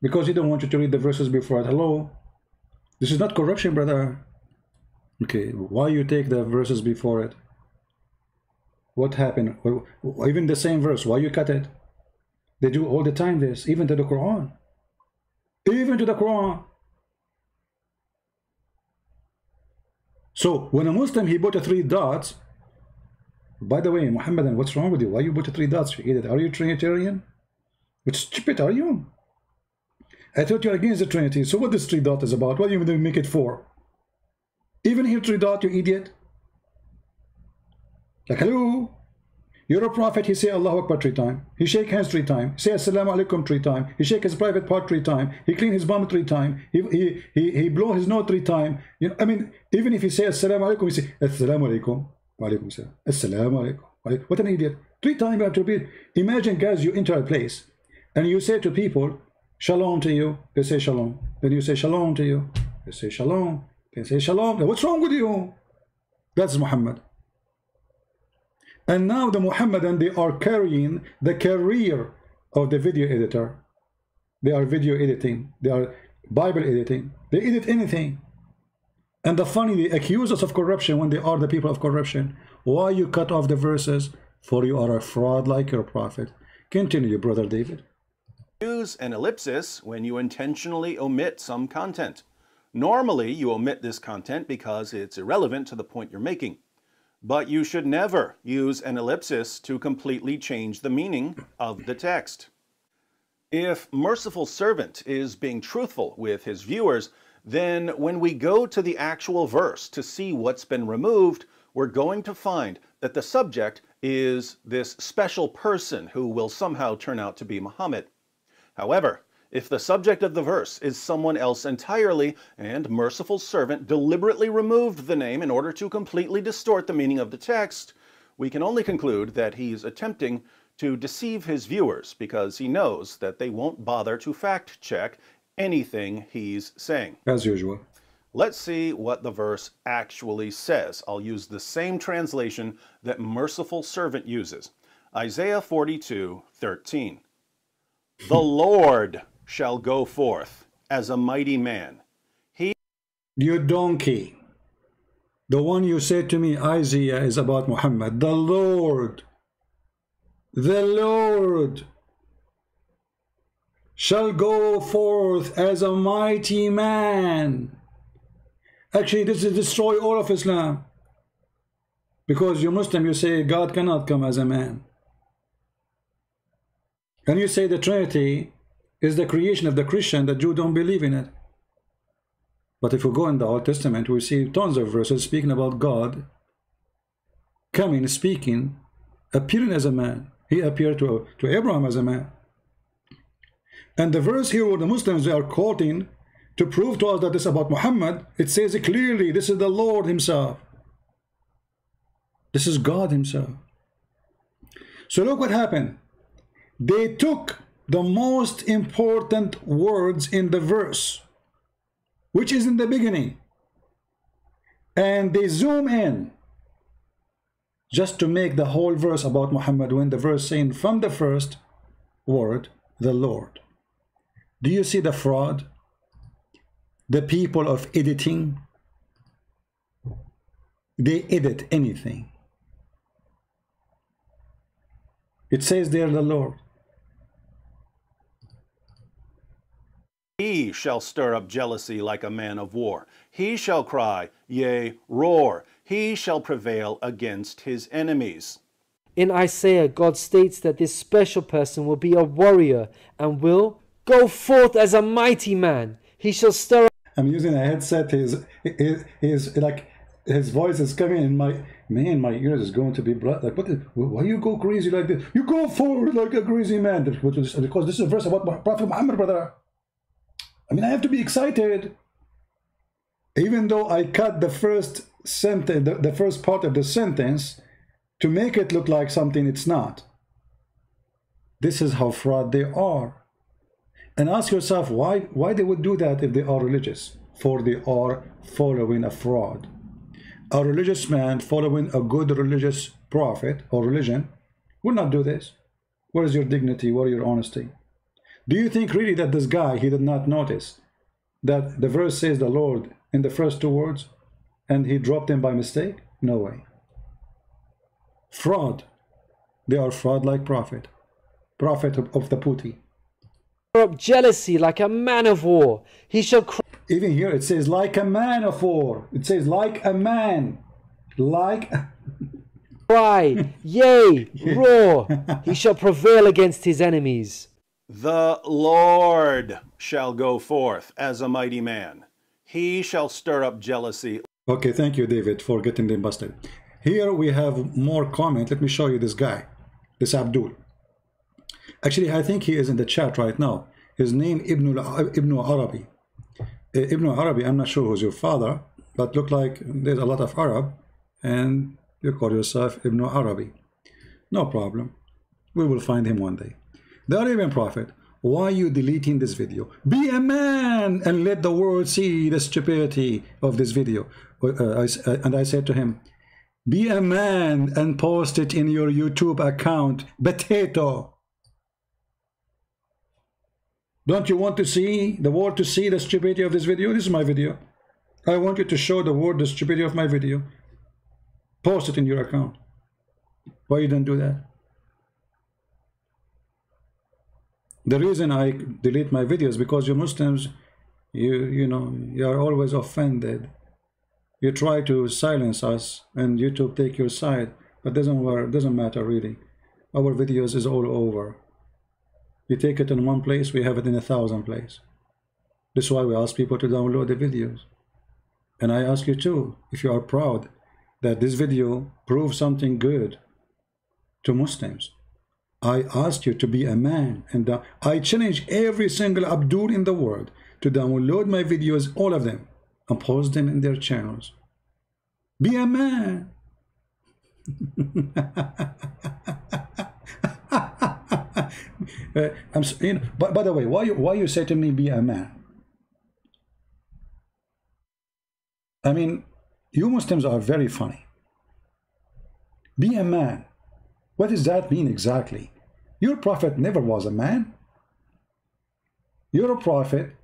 because he don't want you to read the verses before it. Hello, this is not corruption, brother. Okay, why you take the verses before it? What happened? Even the same verse, why you cut it? They do all the time this, even to the Quran. Even to the Quran. So when a Muslim he put a three dots. By the way, Muhammadan, what's wrong with you? Why you put a three dots? Are you Trinitarian? What stupid are you? I thought you're against the Trinity. So what this three dot is about? What do you make it for? Even here three dot, you idiot. Like hello. You're a prophet, he say Allahu Akbar three times. He shake hands three times. Say Assalamu alaikum three times. He shake his private part three times. He clean his bum three times. He, he, he, he blow his nose three times. You know, I mean, even if he say Assalamu alaikum, he say Assalamu alaikum. Assalamu alaikum. What an idiot. Three times you have to repeat. Imagine, guys, you enter a place and you say to people, Shalom to you. They say Shalom. Then you say Shalom to you. They say Shalom. They say Shalom. What's wrong with you? That's Muhammad. And now the Muhammadan, they are carrying the career of the video editor. They are video editing. They are Bible editing. They edit anything. And the funny, they accuse us of corruption when they are the people of corruption. Why you cut off the verses? For you are a fraud like your prophet. Continue, brother David. Use an ellipsis when you intentionally omit some content. Normally, you omit this content because it's irrelevant to the point you're making. But you should never use an ellipsis to completely change the meaning of the text. If Merciful Servant is being truthful with his viewers, then when we go to the actual verse to see what's been removed, we're going to find that the subject is this special person who will somehow turn out to be Muhammad. However, if the subject of the verse is someone else entirely, and Merciful Servant deliberately removed the name in order to completely distort the meaning of the text, we can only conclude that he's attempting to deceive his viewers because he knows that they won't bother to fact check anything he's saying. As usual. Let's see what the verse actually says. I'll use the same translation that Merciful Servant uses. Isaiah 42, 13. The Lord shall go forth as a mighty man. He You donkey. The one you said to me, Isaiah, is about Muhammad. The Lord. The Lord shall go forth as a mighty man. Actually, this is destroy all of Islam. Because you're Muslim, you say God cannot come as a man. And you say the Trinity is the creation of the Christian, the Jew don't believe in it. But if we go in the Old Testament, we see tons of verses speaking about God coming, speaking, appearing as a man. He appeared to, to Abraham as a man. And the verse here where the Muslims are quoting to prove to us that this is about Muhammad, it says it clearly, this is the Lord himself. This is God himself. So look what happened. They took the most important words in the verse, which is in the beginning, and they zoom in just to make the whole verse about Muhammad when the verse saying from the first word, the Lord. Do you see the fraud? The people of editing, they edit anything. It says there the Lord. He shall stir up jealousy like a man of war. He shall cry, yea, roar. He shall prevail against his enemies. In Isaiah, God states that this special person will be a warrior and will go forth as a mighty man. He shall stir up. I'm using a headset. His, his, his like his voice is coming in my man. My ears is going to be blood. Like what? The, why you go crazy like this? You go forward like a crazy man. Because this is a verse about Prophet Muhammad, brother. I mean, I have to be excited. Even though I cut the first sentence, the, the first part of the sentence, to make it look like something it's not. This is how fraud they are. And ask yourself why why they would do that if they are religious. For they are following a fraud. A religious man following a good religious prophet or religion will not do this. Where is your dignity? Where is your honesty? Do you think really that this guy, he did not notice that the verse says the Lord in the first two words and he dropped them by mistake? No way. Fraud. They are fraud like prophet. Prophet of, of the putti. up jealousy like a man of war. He shall cry. Even here it says like a man of war. It says like a man. Like cry, yea, roar. He shall prevail against his enemies. The Lord shall go forth as a mighty man. He shall stir up jealousy. Okay, thank you, David, for getting them busted. Here we have more comment. Let me show you this guy. this Abdul. Actually, I think he is in the chat right now. His name Ibn, Ibn Arabi. Uh, Ibn Arabi, I'm not sure who's your father, but look like there's a lot of Arab, and you call yourself Ibn Arabi. No problem. We will find him one day. The Arabian Prophet, why are you deleting this video? Be a man and let the world see the stupidity of this video. Uh, uh, and I said to him, be a man and post it in your YouTube account, potato. Don't you want to see the world to see the stupidity of this video? This is my video. I want you to show the world the stupidity of my video. Post it in your account. Why you don't do that? The reason I delete my videos because you Muslims, you you know, you are always offended. You try to silence us and YouTube take your side, but doesn't work, doesn't matter really. Our videos is all over. We take it in one place, we have it in a thousand places. This is why we ask people to download the videos. And I ask you too, if you are proud that this video proves something good to Muslims, I ask you to be a man and uh, I challenge every single Abdul in the world to download my videos, all of them, and post them in their channels. Be a man. uh, I'm, you know, but by the way, why you, why you say to me, be a man? I mean, you Muslims are very funny. Be a man. What does that mean exactly? Your prophet never was a man. You're a prophet,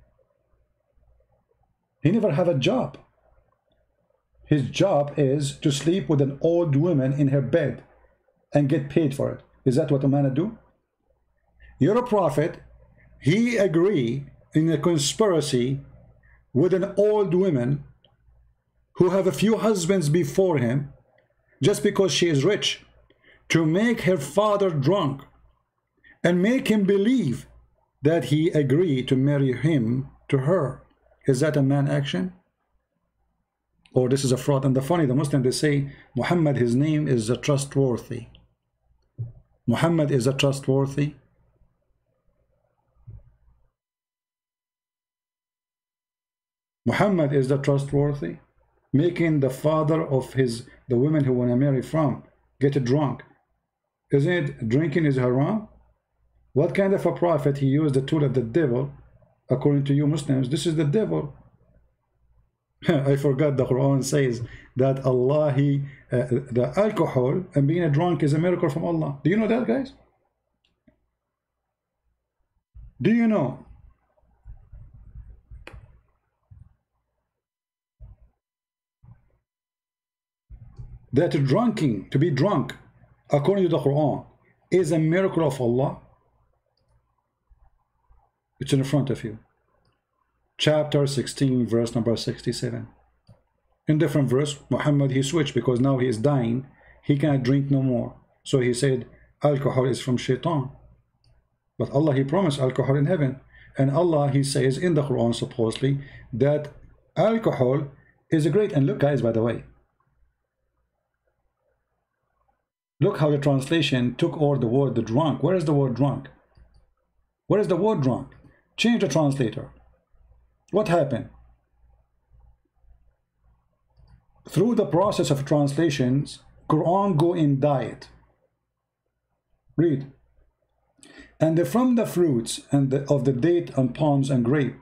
he never had a job. His job is to sleep with an old woman in her bed and get paid for it. Is that what a man do? You're a prophet. He agree in a conspiracy with an old woman who have a few husbands before him just because she is rich to make her father drunk and make him believe that he agreed to marry him to her. Is that a man action? Or this is a fraud? And the funny, the Muslim, they say, Muhammad, his name is a trustworthy. Muhammad is a trustworthy. Muhammad is the trustworthy, making the father of his the women who want to marry from get drunk. Isn't it drinking is haram? What kind of a prophet he used the tool of the devil? According to you Muslims, this is the devil. I forgot the Quran says that Allah, he, uh, the alcohol and being a drunk is a miracle from Allah. Do you know that, guys? Do you know that drinking, to be drunk, according to the Quran, is a miracle of Allah? It's in front of you. Chapter 16, verse number 67. In different verse, Muhammad, he switched because now he is dying. He cannot drink no more. So he said, alcohol is from shaitan. But Allah, he promised alcohol in heaven. And Allah, he says in the Quran, supposedly, that alcohol is a great... And look, guys, by the way, Look how the translation took over the word the drunk. Where is the word drunk? Where is the word drunk? Change the translator. What happened? Through the process of translations, Quran go in diet. Read. And from the fruits and the, of the date and palms and grape,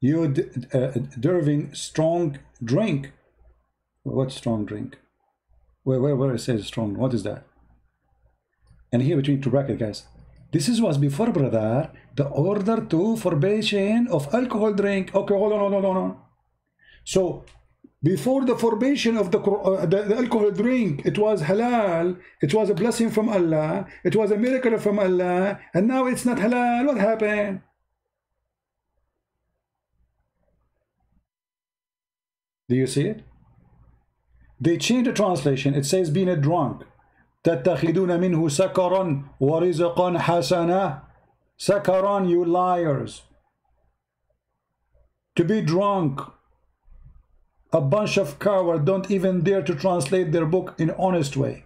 you uh, derving strong drink. What strong drink? Where, where, where it says strong, what is that? And here between two brackets, guys. This is was before, brother, the order to forbidden of alcohol drink. Okay, hold on, hold on, hold on. So, before the forbidden of the, uh, the, the, alcohol drink, it was halal, it was a blessing from Allah, it was a miracle from Allah, and now it's not halal. What happened? Do you see it? They change the translation. It says being a drunk. تتخذون منه سكرا ورزقا حسنا Sakaran, you liars. To be drunk. A bunch of cowards don't even dare to translate their book in honest way.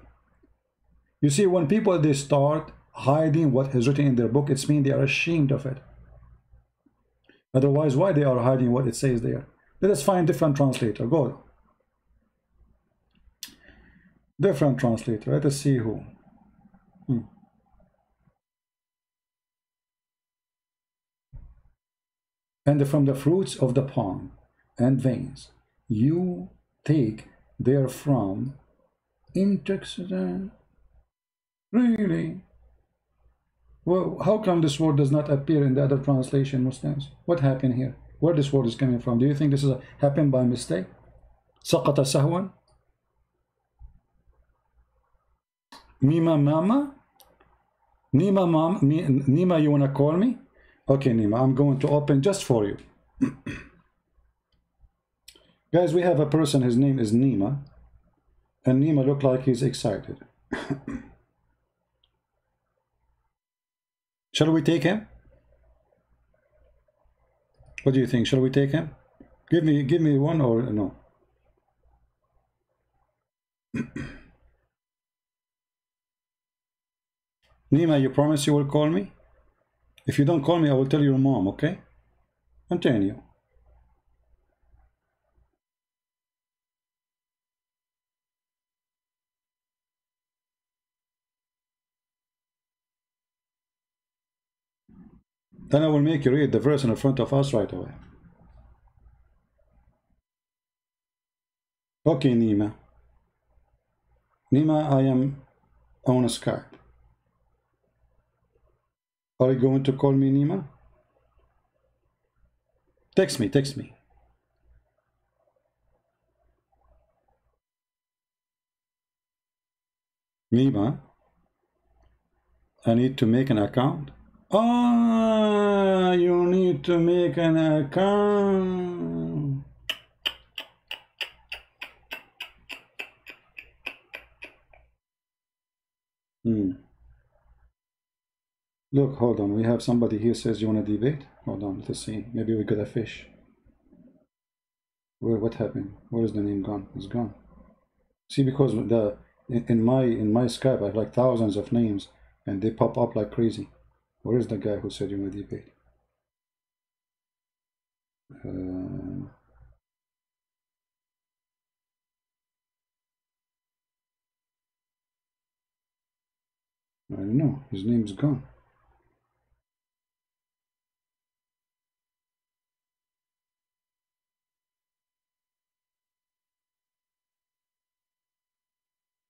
You see, when people they start hiding what is written in their book, it's mean they are ashamed of it. Otherwise, why they are hiding what it says there? Let us find different translator. Go. Different translator. Let us see who. Hmm. And from the fruits of the palm and veins, you take therefrom intoxicant. Really? Well, how come this word does not appear in the other translation, Muslims? What happened here? Where this word is coming from? Do you think this is a, happened by mistake? سقط سهوا Nima mama? Nima mom, Nima you wanna call me? Okay Nima, I'm going to open just for you. Guys, we have a person, his name is Nima. And Nima look like he's excited. Shall we take him? What do you think? Shall we take him? Give me give me one or no? Nima, you promise you will call me? If you don't call me, I will tell your mom, okay? Continue. Then I will make you read the verse in front of us right away. Okay, Nima. Nima, I am on a Skype. Are you going to call me Nima? Text me, text me. Nima, I need to make an account. Ah, you need to make an account. Hmm. Look, hold on. We have somebody here says you want to debate. Hold on, let's see. Maybe we got a fish. Where? What happened? Where is the name gone? It's gone. See, because the in, my in my Skype, I have like thousands of names, and they pop up like crazy. Where is the guy who said you want to debate? Uh, I don't know. His name's gone.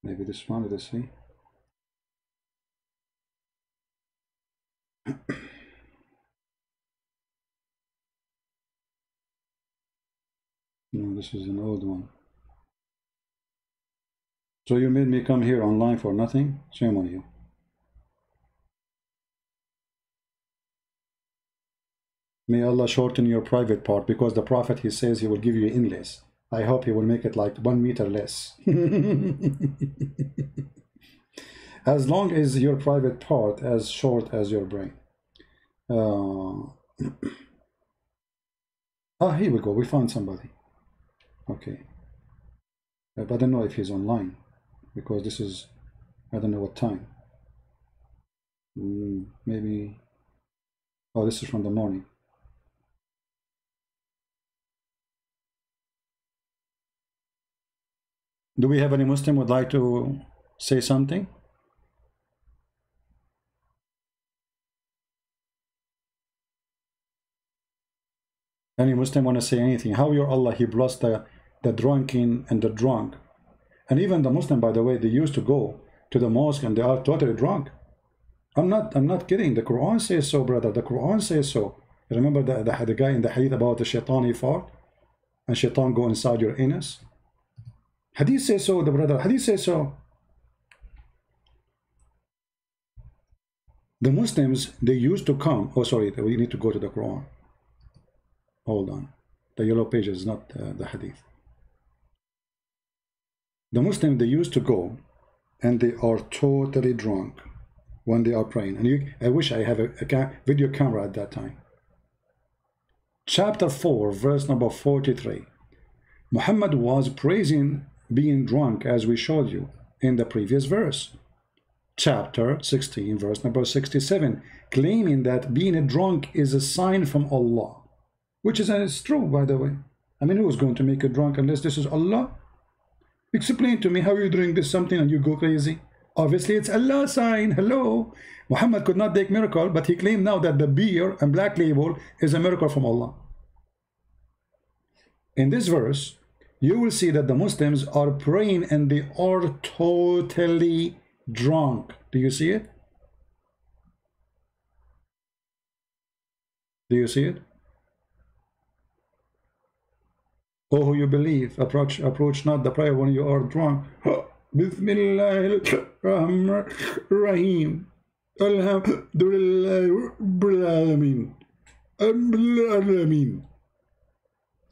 Maybe this one, let's see. no, this is an old one. So you made me come here online for nothing? Shame on you. May Allah shorten your private part because the Prophet he says he will give you endless. I hope he will make it like one meter less. as long as your private part as short as your brain. Uh, ah, here we go. We found somebody. Okay. Uh, but I don't know if he's online because this is, I don't know what time. Mm, maybe, oh, this is from the morning. Do we have any Muslim would like to say something? Any Muslim want to say anything? How your Allah, He blessed the, the drunken and the drunk. And even the Muslim, by the way, they used to go to the mosque and they are totally drunk. I'm not, I'm not kidding. The Quran says so, brother. The Quran says so. Remember the, the, the guy in the hadith about the shaitan he fought? And shaitan go inside your anus? Hadith says so, the brother. Hadith says so. The Muslims, they used to come. Oh, sorry, we need to go to the Quran. Hold on. The yellow page is not uh, the Hadith. The Muslims, they used to go and they are totally drunk when they are praying. And you, I wish I have a, a video camera at that time. Chapter 4, verse number 43. Muhammad was praising being drunk as we showed you in the previous verse. chapter 16, verse number 67, claiming that being a drunk is a sign from Allah, which is, uh, it's true, by the way. I mean, who's going to make you drunk unless this is Allah? Explain to me how you're doing this something and you go crazy. Obviously, it's Allah sign. Hello. Muhammad could not take miracle, but he claimed now that the beer and black label is a miracle from Allah. In this verse, you will see that the Muslims are praying and they are totally drunk. Do you see it? Do you see it? Oh, who you believe, approach approach not the prayer when you are drunk. Bismillahirrahmanirrahim. Alhamdulillah.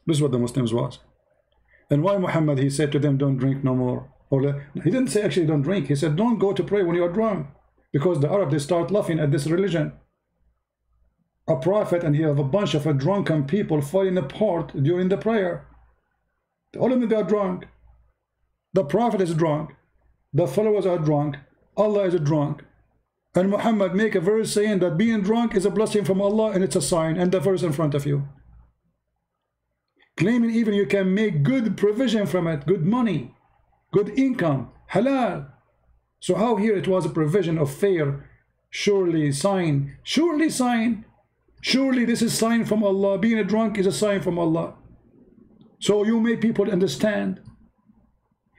This is what the Muslims was. And why Muhammad, he said to them, don't drink no more. Or he didn't say actually don't drink. He said don't go to pray when you are drunk. Because the Arab, they start laughing at this religion. A prophet and he have a bunch of a drunken people falling apart during the prayer. All of them they are drunk. The prophet is drunk. The followers are drunk. Allah is drunk. And Muhammad make a verse saying that being drunk is a blessing from Allah and it's a sign. And the verse in front of you. Claiming even you can make good provision from it, good money, good income, halal. So how here it was a provision of fair, surely sign, surely sign, surely this is sign from Allah. Being a drunk is a sign from Allah. So you make people understand.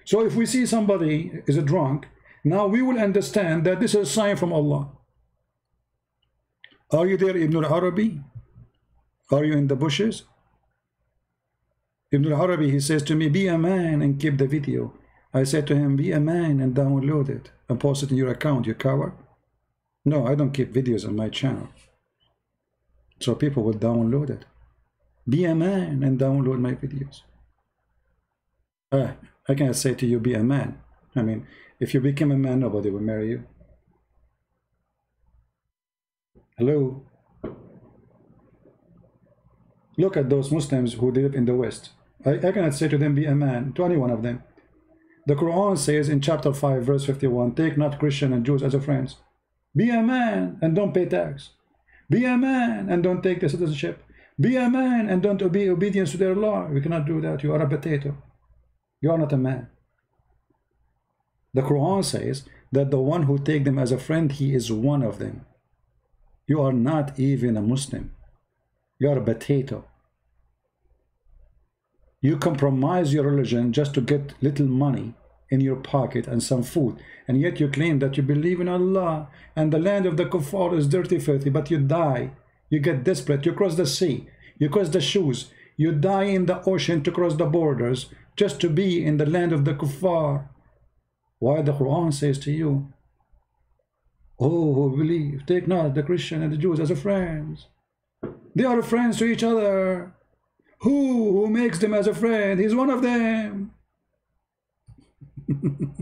So if we see somebody is a drunk, now we will understand that this is a sign from Allah. Are you there, Ibn al-Arabi? Are you in the bushes? Ibn al-Arabi, he says to me, be a man and keep the video. I said to him, be a man and download it and post it in your account, you coward. No, I don't keep videos on my channel. So people will download it. Be a man and download my videos. Uh, I cannot say to you, be a man. I mean, if you become a man, nobody will marry you. Hello? Look at those Muslims who live in the West. I, I cannot say to them, be a man, to any one of them. The Quran says in chapter 5, verse 51, take not Christian and Jews as your friends. Be a man and don't pay tax. Be a man and don't take the citizenship. Be a man and don't obey obedience to their law. You cannot do that. You are a potato. You are not a man. The Quran says that the one who take them as a friend, he is one of them. You are not even a Muslim. You are a potato. You compromise your religion just to get little money in your pocket and some food. And yet you claim that you believe in Allah and the land of the kuffar is dirty, filthy, but you die. You get desperate. You cross the sea. You cross the shoes. You die in the ocean to cross the borders just to be in the land of the kuffar. Why the Quran says to you, Oh, who believe, take not the Christian and the Jews as a friends. They are friends to each other. Who, who makes them as a friend? He's one of them.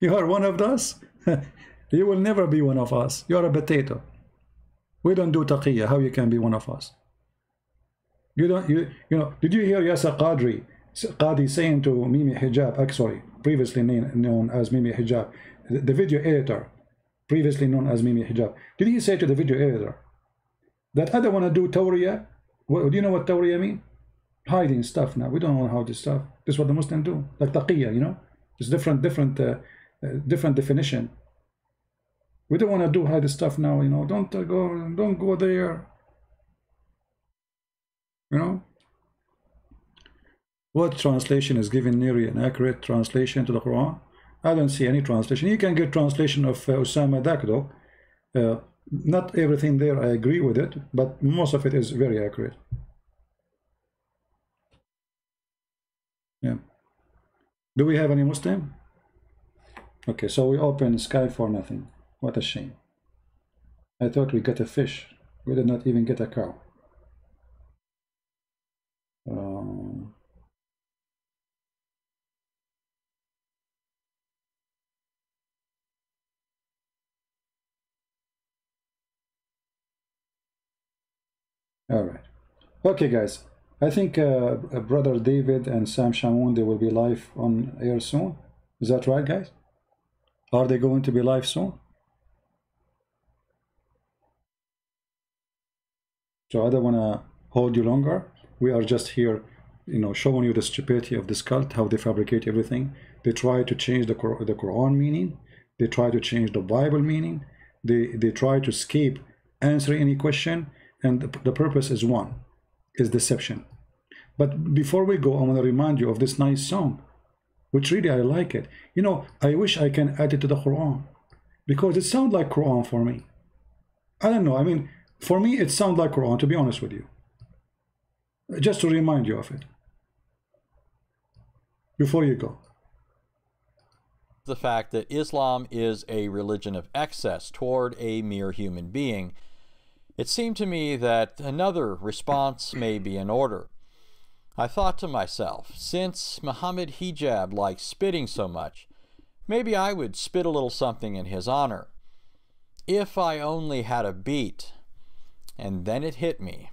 you are one of us? you will never be one of us. You are a potato. We don't do taqiyya. How you can be one of us? You don't, you, you know, did you hear Yasir Qadri, Qadi saying to Mimi Hijab, uh, actually, previously known as Mimi Hijab, the video editor, previously known as Mimi Hijab, did he say to the video editor that I don't want to do Tawriya? What, do you know what Tawriya mean? Hiding stuff now. We don't know how this stuff. This is what the Muslims do. Like taqiyya, you know? It's different, different, uh, uh, different definition. We don't want to do hide stuff now, you know. Don't uh, go, don't go there. You know? What translation is giving nearly an accurate translation to the Quran? I don't see any translation. You can get translation of uh, Osama Dakdok. Not everything there I agree with it, but most of it is very accurate. Yeah. Do we have any Muslim? Okay, so we open sky for nothing. What a shame. I thought we got a fish. We did not even get a cow. All right. Okay, guys. I think uh, brother David and Sam Shamoun, they will be live on air soon. Is that right, guys? Are they going to be live soon? So I don't want to hold you longer. We are just here, you know, showing you the stupidity of this cult, how they fabricate everything. They try to change the, Qur- the Quran meaning. They try to change the Bible meaning. They, they try to escape answering any question. And the, the purpose is one, is deception. But before we go, I want to remind you of this nice song, which really I like it. You know, I wish I can add it to the Quran because it sounds like Quran for me. I don't know. I mean, for me, it sounds like Quran, to be honest with you. Just to remind you of it. Before you go. the fact that Islam is a religion of excess toward a mere human being, it seemed to me that another response may be in order. I thought to myself, since Muhammad Hijab likes spitting so much, maybe I would spit a little something in his honor. If I only had a beat. And then it hit me.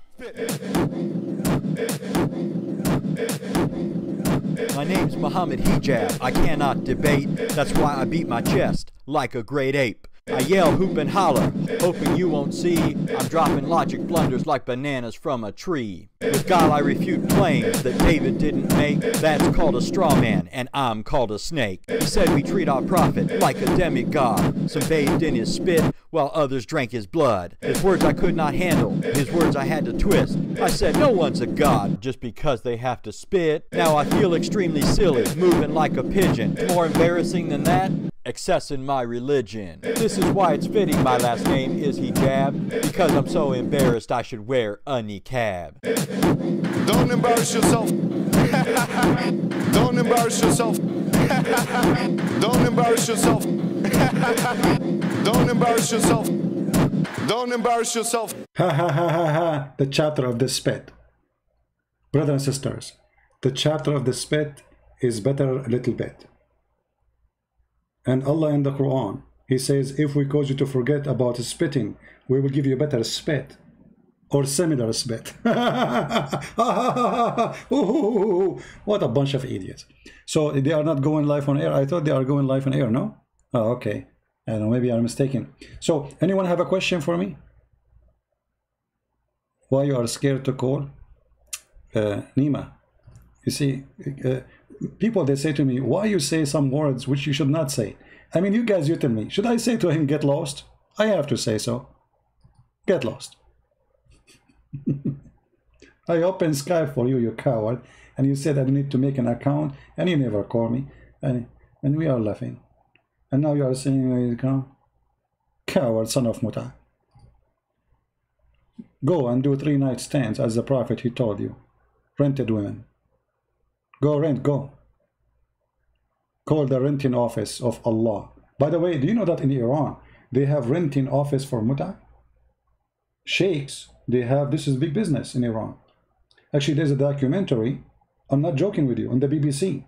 My name's Muhammad Hijab. I cannot debate. That's why I beat my chest like a great ape. I yell, hoop, and holler, hoping you won't see. I'm dropping logic blunders like bananas from a tree. With God, I refute claims that David didn't make. That's called a straw man, and I'm called a snake. He said we treat our prophet like a demigod. Some bathed in his spit, while others drank his blood. His words I could not handle, his words I had to twist. I said, No one's a god just because they have to spit. Now I feel extremely silly, moving like a pigeon. More embarrassing than that? excess in my religion. This is why it's fitting my last name is hijab, because I'm so embarrassed I should wear a niqab. Don't embarrass yourself. Don't embarrass yourself. Don't embarrass yourself. Don't embarrass yourself. Don't embarrass yourself. Ha ha ha ha ha. The chapter of the spit. Brothers and sisters, the chapter of the spit is better a little bit. And Allah in the Quran, He says, if we cause you to forget about spitting, we will give you a better spit or similar spit. what a bunch of idiots. So they are not going live on air. I thought they are going live on air, no? Oh, okay. I don't know, maybe I'm mistaken. So anyone have a question for me? Why you are scared to call? Uh, Nima, you see, uh, people they say to me, why you say some words which you should not say? I mean, you guys, you tell me, should I say to him, get lost? I have to say so. Get lost. I opened Skype for you, you coward, and you said I need to make an account, and you never call me, and, and we are laughing. And now you are saying, uh, you come, coward, son of Muta. Go and do three night stands as the prophet he told you. Rented women. Go rent, go. Call the renting office of Allah. By the way, do you know that in Iran, they have renting office for muta? Sheikhs, they have, this is big business in Iran. Actually, there's a documentary, I'm not joking with you, on the BBC.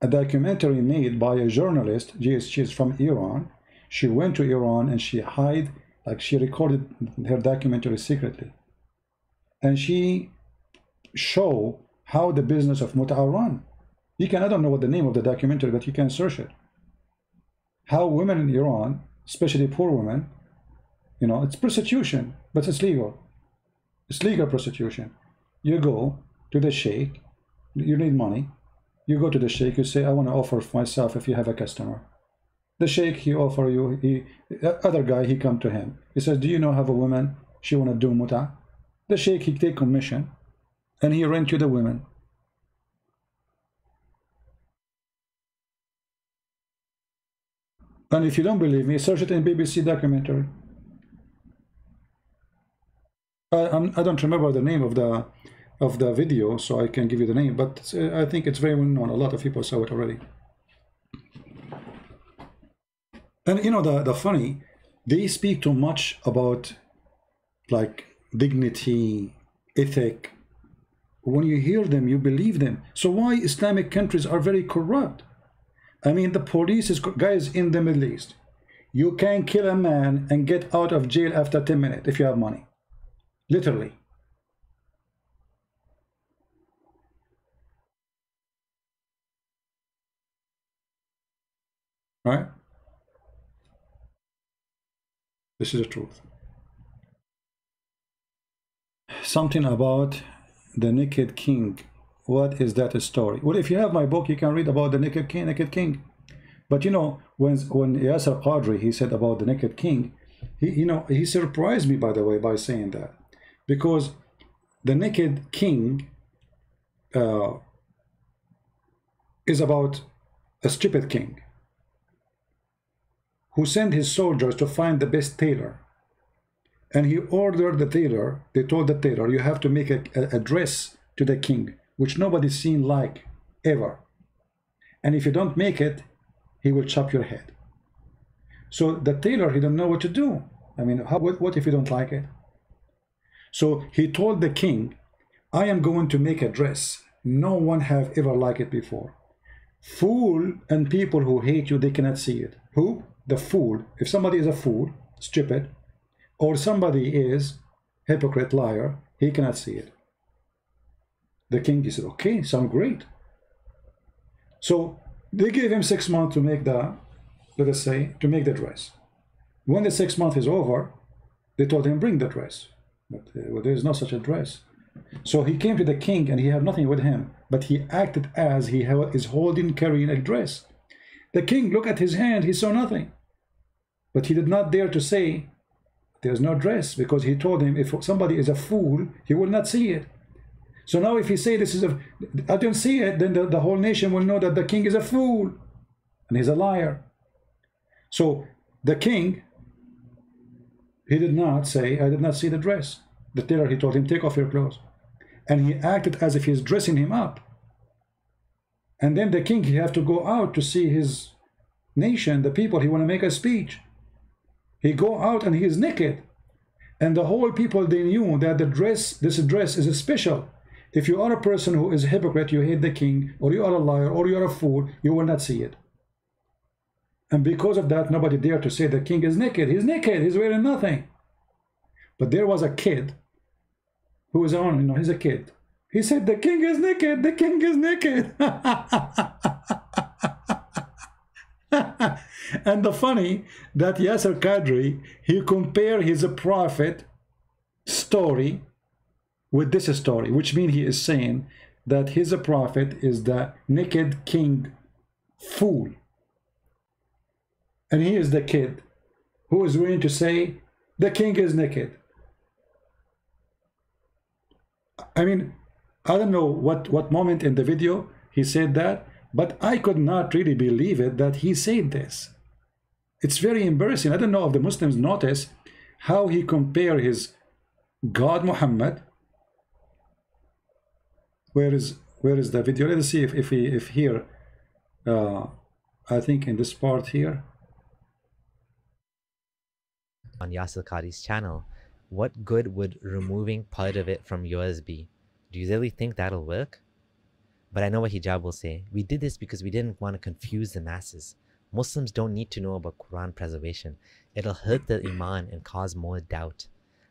A documentary made by a journalist, yes she's from Iran. She went to Iran and she hid, like she recorded her documentary secretly. And she show how the business of muta run. You can, I don't know what the name of the documentary, but you can search it. How women in Iran, especially poor women, you know, it's prostitution, but it's legal. It's legal prostitution. You go to the sheikh, you need money. You go to the sheikh, you say, I want to offer myself if you have a customer. The sheikh, he offer you, he, other guy, he come to him. He says, do you know have a woman, she want to do muta? The sheikh, he take commission and he rent you the women. And if you don't believe me, search it in BBC documentary. I, I don't remember the name of the of the video, so I can give you the name, but uh, I think it's very well known. A lot of people saw it already. And you know the the funny, they speak too much about like dignity, ethic. When you hear them, you believe them. So why Islamic countries are very corrupt? I mean, the police is guys in the Middle East. You can kill a man and get out of jail after 10 minutes if you have money. Literally. Right? This is the truth. Something about the naked king. What is that story? Well, if you have my book, you can read about the naked king. Naked king. But you know, when when Yasir Qadhi he said about the naked king, he you know he surprised me by the way by saying that because the naked king uh, is about a stupid king who sent his soldiers to find the best tailor. And he ordered the tailor they told the tailor you have to make a, a, dress to the king which nobody's seen like ever. And if you don't make it he will chop your head. So the tailor he don't know what to do. I mean how, what, what if you don't like it so he told the king i am going to make a dress. No one have ever liked it before. Fool and people who hate you they cannot see it. Who? The fool. If somebody is a fool stupid or somebody is hypocrite liar he cannot see it. The king he said okay sound great. So they gave him six months to make the let us say to make the dress. When the six months is over they told him bring the dress but uh, there is no such a dress so he came to the king and he had nothing with him but he acted as he is holding carrying a dress the king looked at his hand he saw nothing. But he did not dare to say there's no dress because he told him if somebody is a fool he will not see it. So now if he say this is a i don't see it then the, the whole nation will know that the king is a fool and he's a liar. So the king he did not say i did not see the dress. The tailor he told him take off your clothes. And he acted as if he's dressing him up. And then the king he have to go out to see his nation the people he want to make a speech. He go out and he is naked. And the whole people they knew that the dress this dress is special. If you are a person who is a hypocrite you hate the king or you are a liar or you are a fool you will not see it and because of that nobody dare to say the king is naked. He's naked. He's wearing nothing. But there was a kid who was on you know he's a kid. He said the king is naked. The king is naked. And the funny that Yasir Qadhi he compare his prophet story with this story which means he is saying that his prophet is the naked king fool and he is the kid who is willing to say the king is naked I mean I don't know what what moment in the video he said that but I could not really believe it that he said this it's very embarrassing. I don't know if the Muslims notice how he compare his God Muhammad. Where is where is the video? Let's see if if he if here. Uh, I think in this part here. On Yasir Qadhi's channel, what good would removing part of it from yours be? Do you really think that'll work? But I know what hijab will say. We did this because we didn't want to confuse the masses. Muslims don't need to know about Quran preservation. It'll hurt the iman and cause more doubt.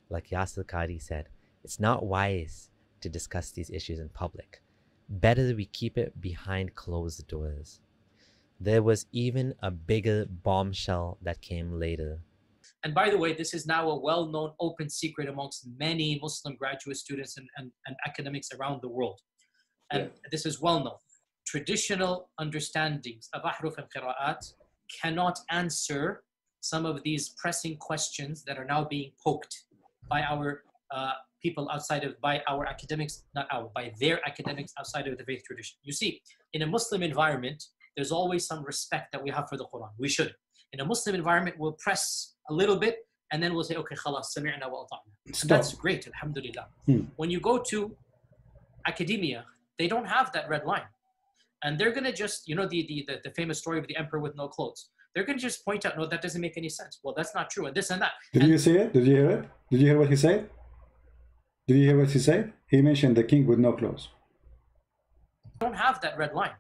Like Yasir Qadhi said, it's not wise to discuss these issues in public. Better we keep it behind closed doors. There was even a bigger bombshell that came later. And by the way, this is now a well known open secret amongst many Muslim graduate students and, and, and academics around the world. And yeah. this is well known traditional understandings of ahruf and qira'at cannot answer some of these pressing questions that are now being poked by our uh, people outside of, by our academics, not our, by their academics outside of the faith tradition. You see, in a Muslim environment, there's always some respect that we have for the Quran. We should. In a Muslim environment, we'll press a little bit and then we'll say, okay, khalas, sami'na wa ata'na. That's great, alhamdulillah. Hmm. When you go to academia, they don't have that red line. And they're going to just you know the, the, the the famous story of the emperor with no clothes. They're going to just point out no that doesn't make any sense. Well that's not true and this and that. Did and you see it? Did you hear it? Did you hear what he said? Did you hear what he said? He mentioned the king with no clothes. Don't have that red line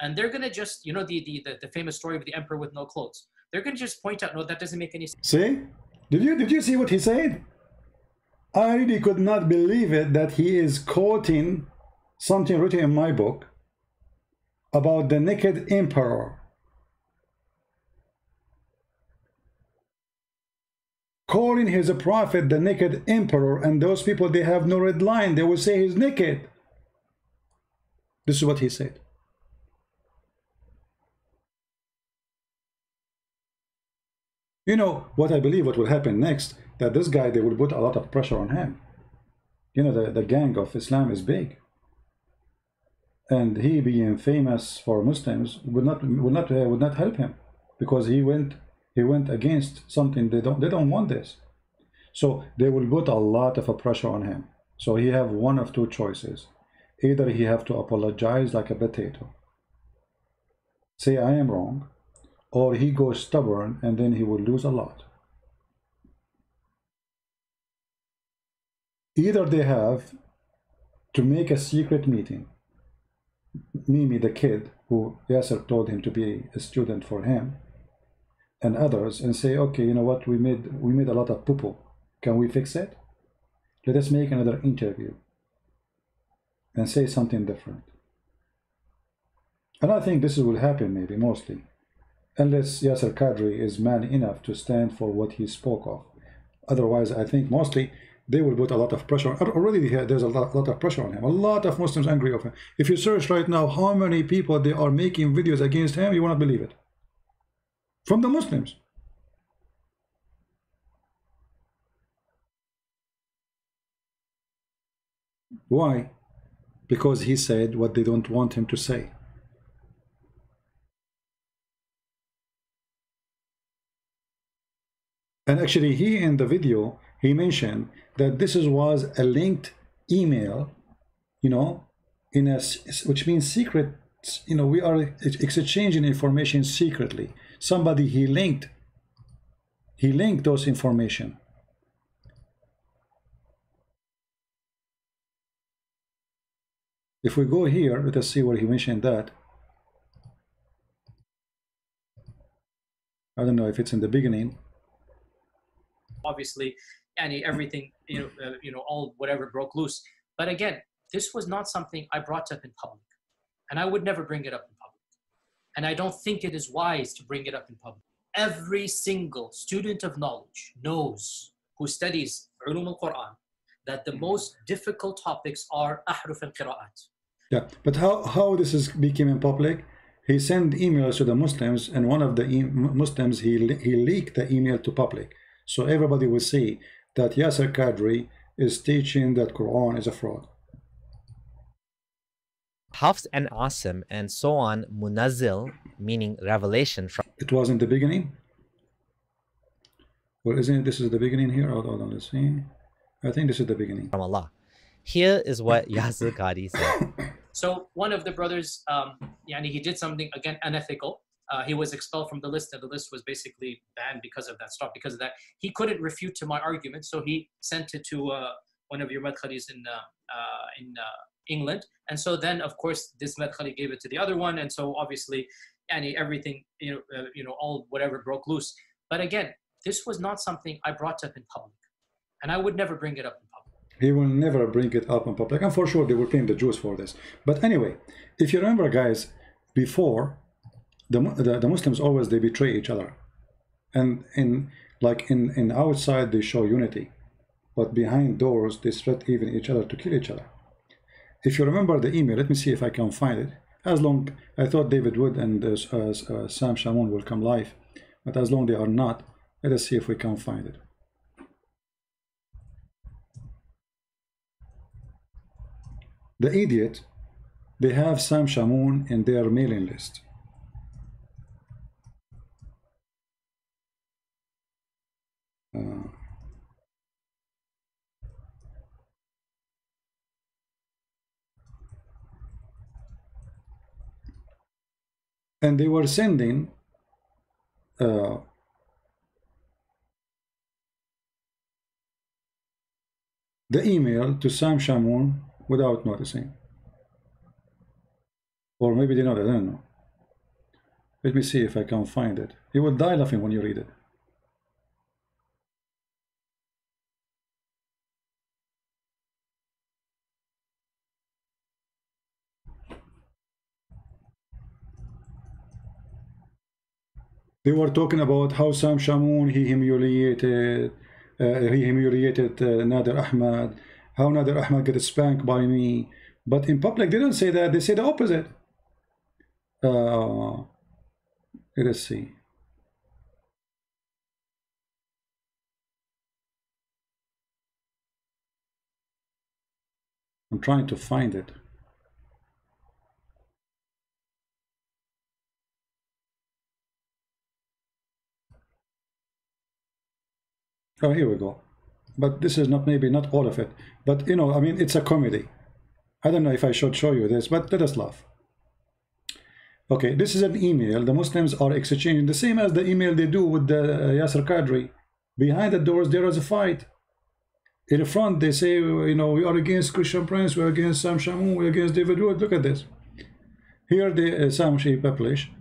and they're to just you know the, the the the famous story of the emperor with no clothes they're to just point out no that doesn't make any sense see did you did you see what he said i really could not believe it that he is quoting something written in my book about the naked emperor calling his prophet the naked emperor, and those people they have no red line. They will say he's naked. This is what he said. You know what I believe what will happen next, that this guy they will put a lot of pressure on him. You know the, the gang of Islam is big. And he being famous for Muslims would not would not uh, would not help him because he went he went against something they don't they don't want this. So they will put a lot of a pressure on him. So he have one of two choices. Either he have to apologize like a potato. Say I am wrong or he goes stubborn and then he will lose a lot. Either they have to make a secret meeting. Mimi, the kid who Yasir told him to be a student for him, and others, and say, okay, you know what, we made we made a lot of poo-poo. Can we fix it? Let us make another interview and say something different. And I think this will happen maybe mostly unless Yasir Qadhi is man enough to stand for what he spoke of. Otherwise, I think mostly they will put a lot of pressure. Already there's a lot, lot, of pressure on him. A lot of Muslims angry of him. If you search right now how many people they are making videos against him, you will not believe it. From the Muslims. Why? Because he said what they don't want him to say. And actually, he in the video, he mentioned that this is, was a linked email, you know, in a which means secret. You know, we are exchanging information secretly. Somebody he linked, he linked those information. If we go here, let us see where he mentioned that. I don't know if it's in the beginning obviously, and everything, you know, uh, you know, all whatever broke loose. But again, this was not something I brought up in public, and I would never bring it up in public. And I don't think it is wise to bring it up in public. Every single student of knowledge knows who studies ulum al-Quran that the most difficult topics are ahruf al-qira'at. Yeah, but how, how this is became in public? He sent emails to the Muslims, and one of the e Muslims he he leaked the email to public. So everybody will see that Yasir Qadhi is teaching that Quran is a fraud. Hafs and Asim and so on, Munazil, meaning revelation from. It was in the beginning? Well, isn't it, this is the beginning here? Hold, hold on, let's see. I think this is the beginning. From Allah. Here is what Yasir Qadhi said. So one of the brothers, um, yani he did something again unethical, uh, he was expelled from the list, and the list was basically banned because of that. Stop because of that. He couldn't refute to my argument, so he sent it to uh, one of your madkhalis in uh, uh in uh, England. And so then, of course, this madkhali gave it to the other one, and so obviously, and everything you know, you know, all whatever broke loose. But again, this was not something I brought up in public, and I would never bring it up in public. He will never bring it up in public, and for sure they will blame the Jews for this. But anyway, if you remember, guys, before the, the, the Muslims always they betray each other. And in like in in outside they show unity. But behind doors they threat even each other to kill each other. If you remember the email let me see if I can find it. As long I thought David Wood and uh, uh, Sam Shamoun will come live but as long they are not let us see if we can find it. The idiot they have Sam Shamoun in their mailing list Uh, and they were sending uh, the email to Sam Shamoun without noticing. Or maybe they know I don't know. Let me see if I can find it. You will die laughing when you read it. They were talking about how Sam Shamoun, he humiliated uh, he humiliated uh, Nader Ahmad, how Nader Ahmad get spanked by me. But in public, they don't say that. They say the opposite. Uh, let us see. I'm trying to find it. Oh, here we go. But this is not maybe not all of it. But you know, I mean, it's a comedy. I don't know if I should show you this, but let us laugh. Okay, this is an email. The Muslims are exchanging the same as the email they do with the uh, Yasir Qadhi. Behind the doors, there is a fight. In the front, they say, you know, we are against Christian Prince, we're against Sam Shamoun, we're against David Wood. Look at this. Here, the uh, Sam Shi publish.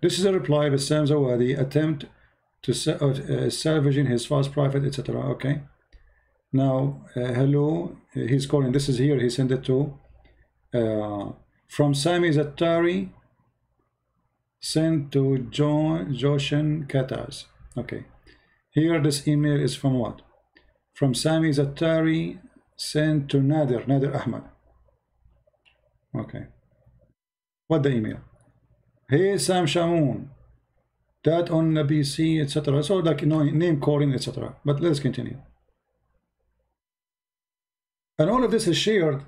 This is a reply of Sam Zawadi attempt to uh, uh, salvaging his false prophet, etc. Okay. Now, uh, hello, he's calling. This is here. He sent it to uh, from Sami Zaatari sent to John Joshan Kataz. Okay. Here, this email is from what? From Sami Zaatari sent to Nader, Nader Ahmad. Okay. What the email? Hey Sam Shamoun, that on the BC, etc. So like you know, name calling, etc. But let's continue. And all of this is shared.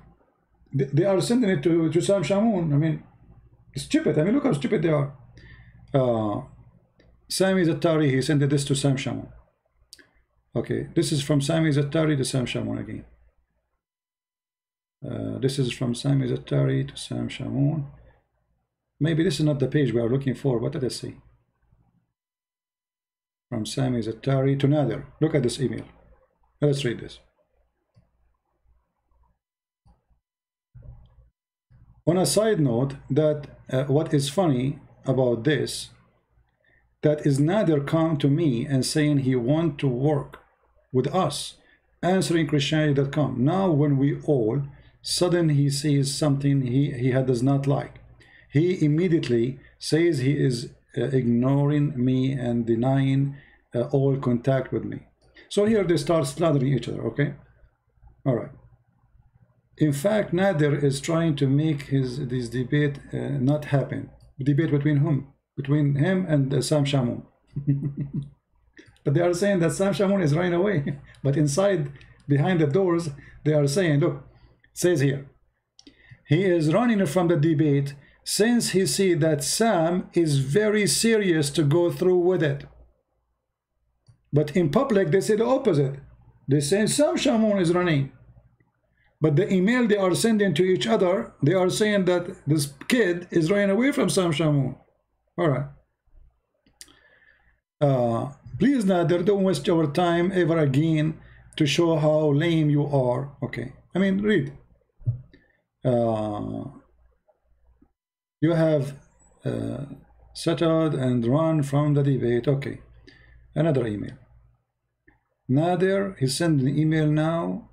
They are sending it to, to Sam Shamoun. I mean, stupid. I mean, look how stupid they are. Uh, Sami Zaatari, he sent this to Sam Shamoun. Okay, this is from Sami Zaatari to Sam Shamoun again. Uh, this is from Sami Zaatari to Sam Shamoun. Maybe this is not the page we are looking for, What did I see. From Sami Zaatari to Nader. Look at this email. Let's read this. On a side note, that uh, what is funny about this, that is Nader come to me and saying he want to work with us, answering Christianity.com. Now when we all, sudden he sees something he, he does not like. He immediately says he is ignoring me and denying uh, all contact with me. So here they start slandering each other, okay? All right. In fact, Nader is trying to make his this debate uh, not happen. Debate between whom? Between him and uh, Sam Shamoun. but they are saying that Sam Shamoun is running away. but inside, behind the doors, they are saying, look, says here, he is running from the debate since he see that Sam is very serious to go through with it. But in public, they say the opposite. They say Sam Shamoun is running. But the email they are sending to each other, they are saying that this kid is running away from Sam Shamoun. All right. Uh, please, Nader, don't waste your time ever again to show how lame you are. Okay. I mean, read. Uh, you have uh, settled and run from the debate. Okay. Another email. Nader, he sent an email now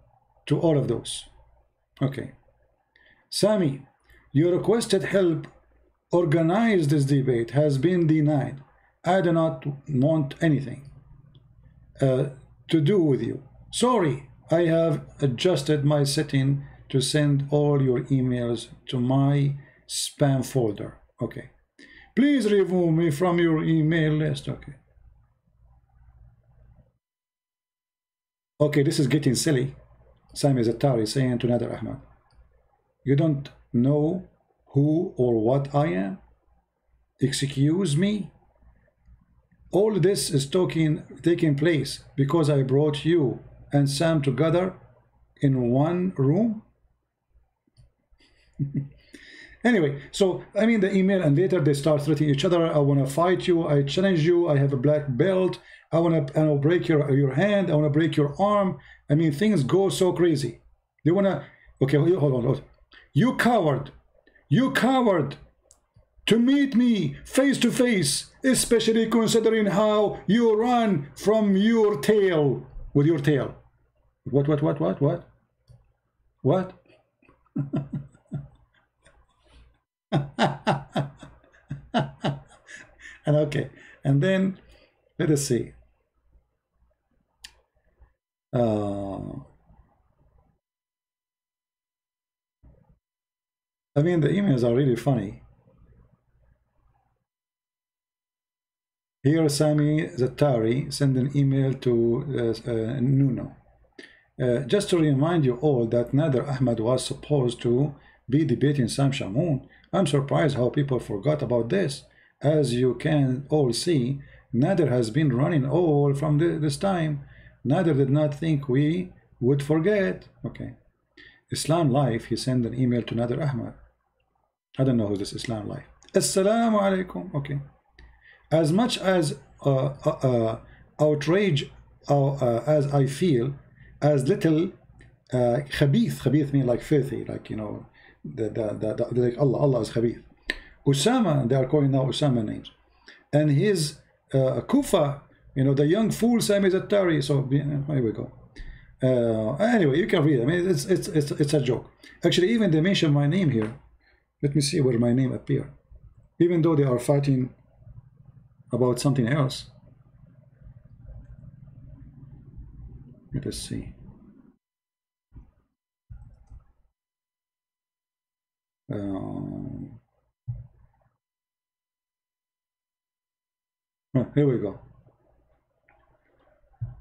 to all of those. Okay. Sami, your requested help organize this debate has been denied. I do not want anything uh, to do with you. Sorry, I have adjusted my setting to send all your emails to my spam folder. Okay. Please remove me from your email list. Okay. Okay, this is getting silly. Sami Zaatari saying to Nader Ahmad, You don't know who or what I am? Excuse me? All this is talking, taking place because I brought you and Sam together in one room? anyway, so I mean the email and later they start threatening each other. I want to fight you. I challenge you. I have a black belt. I want to I'll break your, your hand. I want to break your arm. I mean, things go so crazy. They want to, okay, hold on, hold on. You coward. You coward. To meet me face to face, especially considering how you run from your tail with your tail. What, what, what, what, what? What? and okay, and then let us see. Uh, I mean, the emails are really funny. Here, Sami Zaatari sent an email to uh, uh, Nuno. Uh, just to remind you all that Nader Ahmed was supposed to be debating Sam Shamoun. I'm surprised how people forgot about this. As you can all see, Nader has been running all from the, this time. Nader did not think we would forget. Okay. Islam Life, he sent an email to Nader Ahmad. I don't know who this Islam Life. Assalamu alaikum. Okay. As much as uh, uh, uh, outrage uh, uh, as I feel, as little uh, khabith, khabith mean like filthy, like, you know, the, the, the, like Allah, Allah is khabith. Usama, they are calling now Usama names. And his uh, Kufa, you know, the young fool Sami Zaatari. So here we go. Uh, anyway, you can read. I mean, it's it's it's it's a joke. Actually, even they mention my name here. Let me see where my name appear. Even though they are fighting about something else. Let us see. Um, oh, here we go.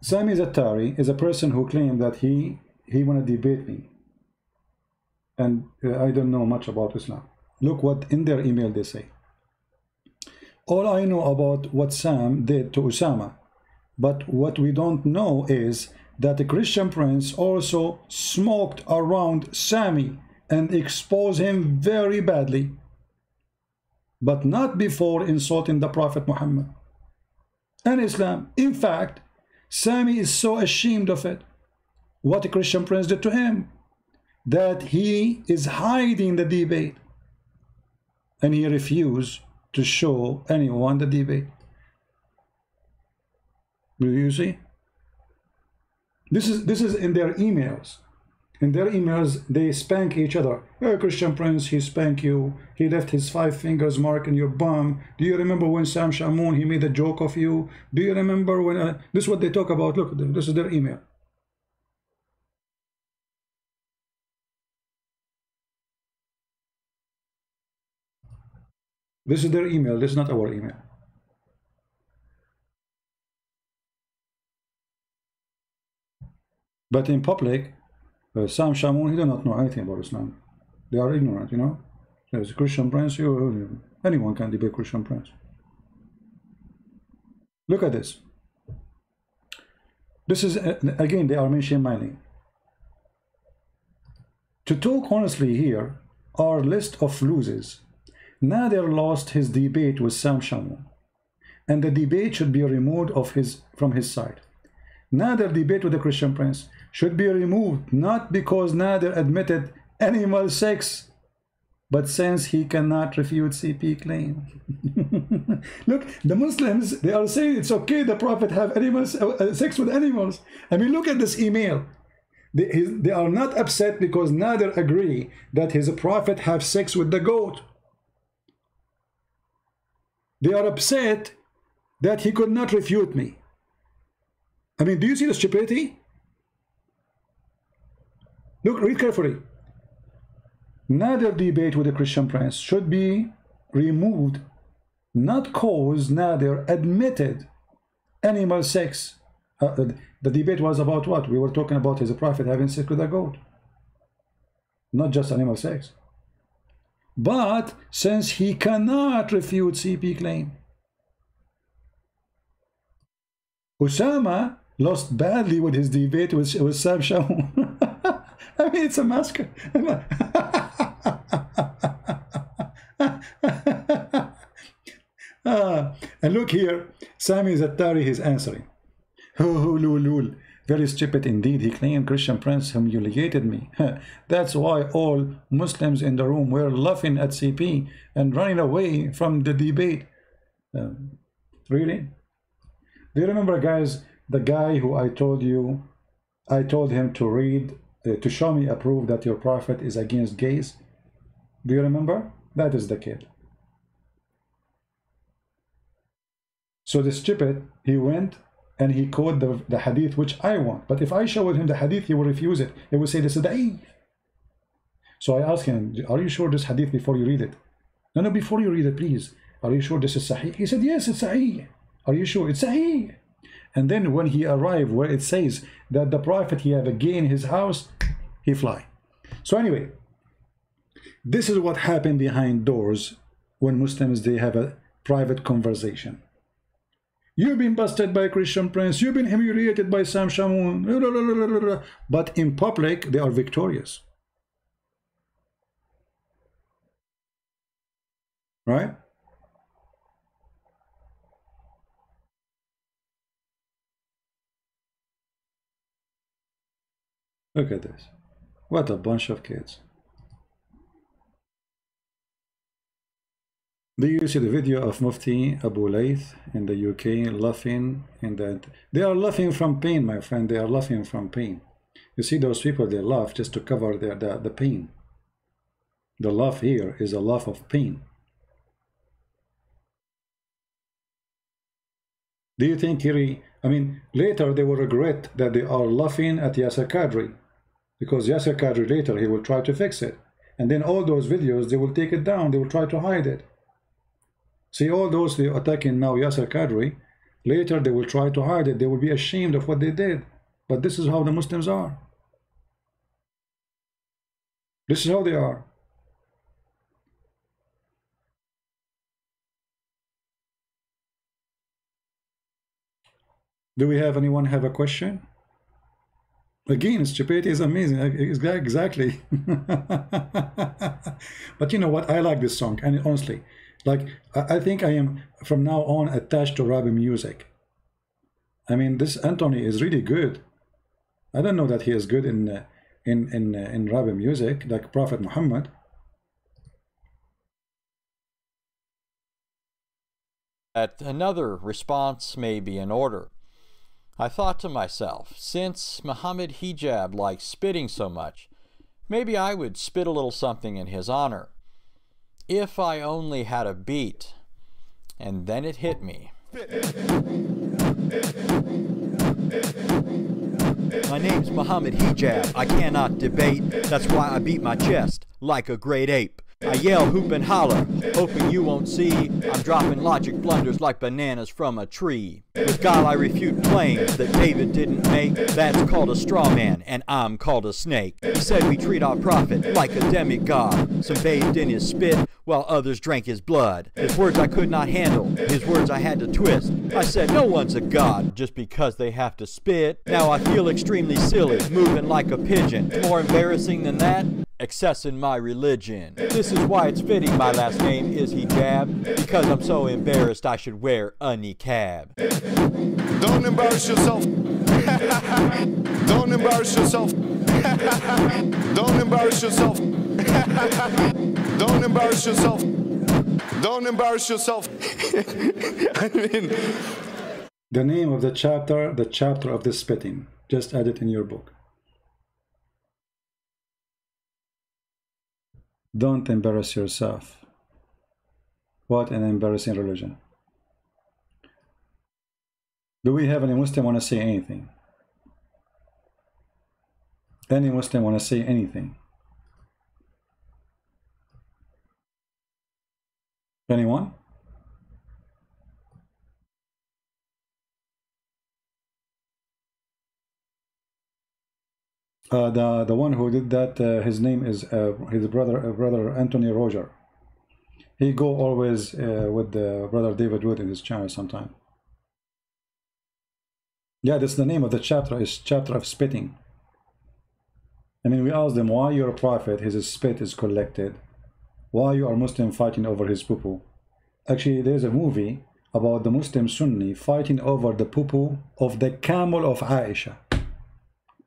Sami Zaatari is a person who claimed that he he want to debate me, and uh, I don't know much about Islam. Look what in their email they say. All I know about what Sam did to Osama, but what we don't know is that the Christian prince also smoked around Sami and expose him very badly, but not before insulting the Prophet Muhammad and Islam. In fact, Sami is so ashamed of it, what the Christian prince did to him, that he is hiding the debate and he refused to show anyone the debate. Do you see? This is this is in their emails. In their emails, they spank each other. Oh, Christian Prince, he spanked you. He left his five fingers mark in your bum. Do you remember when Sam Shamoun, he made a joke of you? Do you remember when... Uh, this is what they talk about. Look, this is their email. This is their email. This is not our email. But in public, uh, Sam Shamoun, he does not know anything about Islam. They are ignorant, you know. There's a Christian prince, you, anyone can debate Christian prince. Look at this. This is, uh, again, the Armenian name. To talk honestly here, our list of losers. Nader lost his debate with Sam Shamoun, and the debate should be removed of his from his side. Nader debate with the Christian prince should be removed not because Nader admitted animal sex but since he cannot refute CP claim. look, the Muslims, they are saying it's okay the Prophet have animals, uh, sex with animals. I mean, look at this email. They, his, they are not upset because Nader agree that his Prophet have sex with the goat. They are upset that he could not refute me. I mean, do you see the stupidity? Look, read carefully. Neither debate with the Christian prince should be removed, not cause neither admitted animal sex. Uh, uh, the debate was about what? We were talking about his prophet having sex with a goat. Not just animal sex. But since he cannot refute CP claim, Osama lost badly with his debate with, with Sam. I mean, it's a massacre. ah, and look here, Sami Zaatari is answering. Oh, lul, lul. Very stupid indeed. He claimed Christian Prince humiliated me. That's why all Muslims in the room were laughing at CP and running away from the debate. Um, really? Do you remember, guys, the guy who I told you, I told him to read, Uh, to show me a proof that your prophet is against gays? Do you remember? That is the kid. So the stupid, he went and he quote the, the hadith which I want. But if I showed him the hadith, he will refuse it. He will say this is da'if. So I asked him, are you sure this hadith before you read it? No, no, before you read it, please. Are you sure this is sahih? He said, yes, it's sahih. Are you sure? It's sahih. And then when he arrived where it says that the prophet, he have a gay in his house, he fly. So anyway, this is what happened behind doors when Muslims, they have a private conversation. You've been busted by Christian Prince. You've been humiliated by Sam Shamoun. But in public, they are victorious. Right? Look at this. What a bunch of kids. Do you see the video of Mufti Abu Layth in the UK laughing in that? They are laughing from pain, my friend. They are laughing from pain. You see those people, they laugh just to cover their, the, the pain. The laugh here is a laugh of pain. Do you think he, I mean, later they will regret that they are laughing at Yasir Qadhi because Yasir Qadhi later, he will try to fix it. And then all those videos, they will take it down. They will try to hide it. See, all those they attacking now Yasir Qadhi, later they will try to hide it. They will be ashamed of what they did. But this is how the Muslims are. This is how they are. Do we have anyone have a question? Again, stupidity is amazing. Exactly. but you know what? I like this song, and honestly, like I think I am from now on attached to Rabbi music. I mean, this Anthony is really good. I don't know that he is good in uh, in in uh, in Rabbi music like Prophet Muhammad. That another response may be in order. I thought to myself, since Muhammad Hijab likes spitting so much, maybe I would spit a little something in his honor. If I only had a beat. And then it hit me. My name's Muhammad Hijab. I cannot debate. That's why I beat my chest like a great ape. I yell, hoop, and holler, hoping you won't see. I'm dropping logic blunders like bananas from a tree. With God, I refute claims that David didn't make. That's called a straw man, and I'm called a snake. He said we treat our prophet like a demigod. Some bathed in his spit, while others drank his blood. His words I could not handle, his words I had to twist. I said, No one's a god just because they have to spit. Now I feel extremely silly, moving like a pigeon. More embarrassing than that, excess in my religion. This is why it's fitting my last name is hijab, because I'm so embarrassed I should wear a niqab. Don't embarrass yourself. Don't embarrass yourself. Don't embarrass yourself. Don't embarrass yourself. Don't embarrass yourself. I mean, the name of the chapter, the chapter of the spitting. Just add it in your book. Don't embarrass yourself. What an embarrassing religion. Do we have any Muslim want to say anything? Any Muslim want to say anything? Anyone? Uh, the the one who did that, uh, his name is uh, his brother, uh, brother Anthony Roger. He go always uh, with the brother David Wood in his channel sometime. Yeah, that's the name of the chapter. Is chapter of spitting. I mean, we asked them why you're prophet. His spit is collected. Why you are Muslim fighting over his poo Actually, there's a movie about the Muslim Sunni fighting over the poo of the camel of Aisha.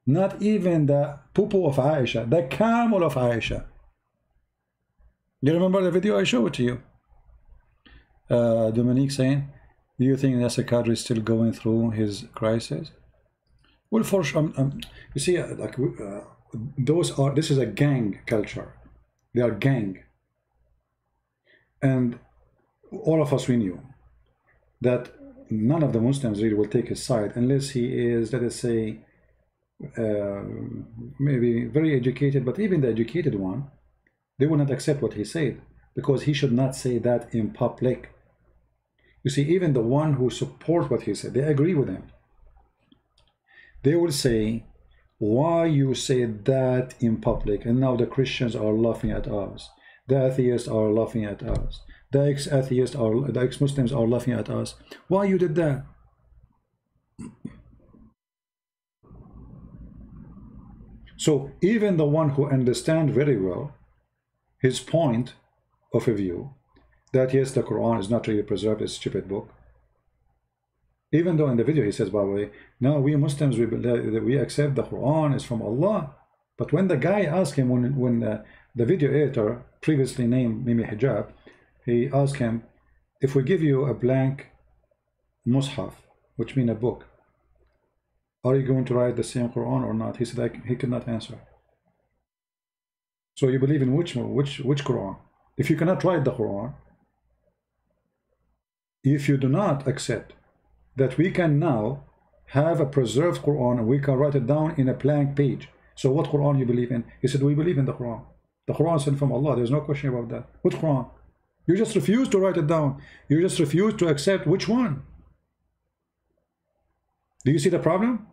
Not even the poo of Aisha, the camel of Aisha. You remember the video I showed to you? Uh, Dominique saying, do you think Yasir Qadhi is still going through his crisis? Well, for sure, um, um, you see, uh, like uh, those are, this is a gang culture. They are gang. And all of us, we knew that none of the Muslims really will take his side unless he is, let us say, uh, maybe very educated, but even the educated one, they will not accept what he said because he should not say that in public. You see, even the one who support what he said, they agree with him. They will say, why you say that in public and now the Christians are laughing at us. The atheists are laughing at us. The ex-atheists are, the ex-Muslims are laughing at us. Why you did that? So even the one who understand very well his point of a view that yes, the Quran is not really preserved, it's a stupid book. Even though in the video he says, by the way, no, we Muslims, we, we accept the Quran is from Allah. But when the guy asked him, when, when the video editor, previously named Mimi Hijab, he asked him, if we give you a blank mushaf, which means a book, are you going to write the same Quran or not? He said I, he could not answer. So you believe in which which which Quran? If you cannot write the Quran, if you do not accept that we can now have a preserved Quran and we can write it down in a blank page. So what Quran you believe in? He said, we believe in the Quran. The Quran sent from Allah. There's no question about that. What Quran? You just refuse to write it down. You just refuse to accept which one. Do you see the problem?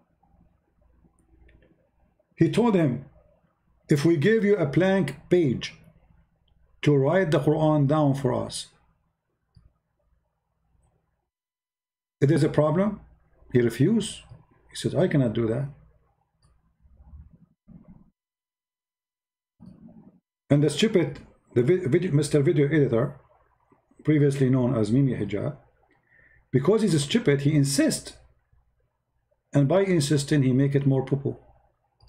He told him, if we give you a blank page to write the Quran down for us, it is a problem. He refused. He said, I cannot do that. And the stupid, the video, Mr. Video Editor, previously known as Mimi Hijab, because he's a stupid, he insists. And by insisting, he make it more poo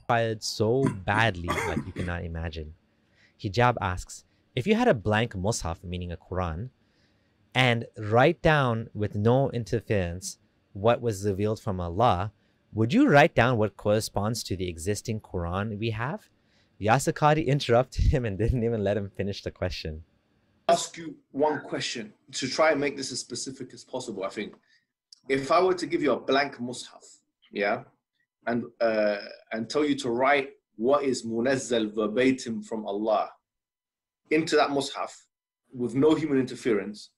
Fired so badly, like you cannot imagine. Hijab asks, if you had a blank mushaf, meaning a Quran, and write down with no interference what was revealed from Allah, would you write down what corresponds to the existing Quran we have? Yasir Qadhi interrupted him and didn't even let him finish the question. Ask you one question to try and make this as specific as possible. I think if I were to give you a blank mushaf, yeah, and uh, and tell you to write what is munazzal verbatim from Allah into that mushaf with no human interference,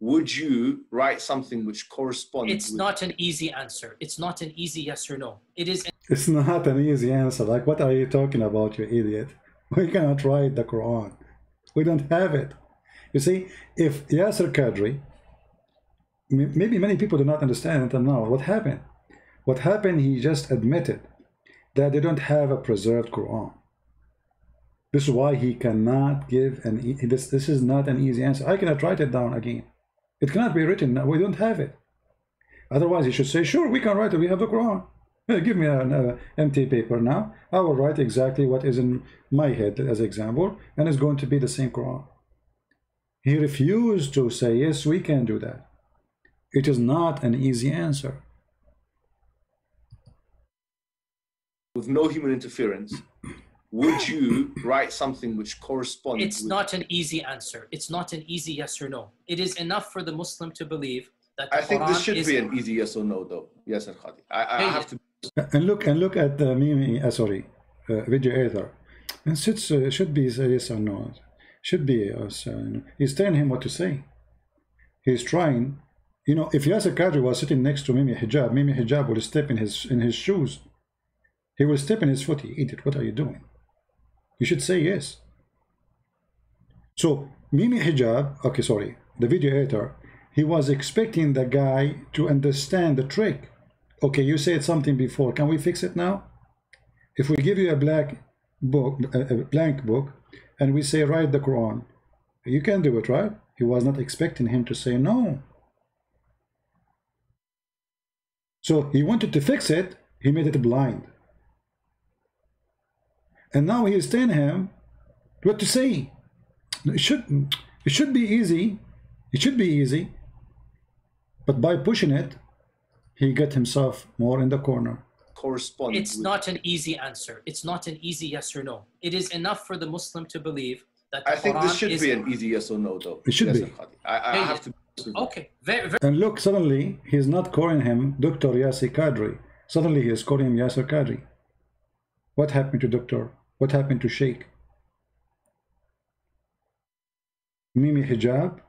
would you write something which corresponds? It's with... not an easy answer. It's not an easy yes or no. It is. It's not an easy answer. Like, what are you talking about, you idiot? We cannot write the Quran. We don't have it. You see, if Yasir Qadhi, maybe many people do not understand until now, what happened? What happened, he just admitted that they don't have a preserved Quran. This is why he cannot give an, this, this is not an easy answer. I cannot write it down again. It cannot be written. We don't have it. Otherwise, he should say, sure, we can write it. We have the Quran. Give me an uh, empty paper now. I will write exactly what is in my head as example, and it's going to be the same Quran. He refused to say, yes, we can do that. It is not an easy answer. With no human interference, would you write something which corresponds? It's with... not an easy answer. It's not an easy yes or no. It is enough for the Muslim to believe that. I think Quran this should be an easy yes or no, though. Yes, Al Khadi. I, I have to. And look and look at the Mimi. Uh, sorry, uh, video editor. And should uh, should be yes or no. Should be us. Uh, he's telling him what to say. He's trying. You know, if Yasir Qadhi was sitting next to Mimi Hijab, Mimi Hijab would step in his in his shoes. He will step in his foot. He eat it. What are you doing? You should say yes. So Mimi Hijab, okay, sorry, the video editor, he was expecting the guy to understand the trick. Okay, you said something before. Can we fix it now? If we give you a black book, a blank book, and we say write the Quran, you can do it, right? He was not expecting him to say no. So he wanted to fix it. He made it blind. And now he is telling him what to say. It should, it should be easy. It should be easy. But by pushing it, he get himself more in the corner. Correspond. It's with... not an easy answer. It's not an easy yes or no. It is enough for the Muslim to believe that. I think Quran this should is... be an easy yes or no, though. It should yes, be. I, I have to. Okay, very, very And look, suddenly he's not calling him Dr. Yasir Qadhi. Suddenly he is calling him Yasir Qadhi. What happened to Doctor? What happened to Sheikh? Mimi Hijab,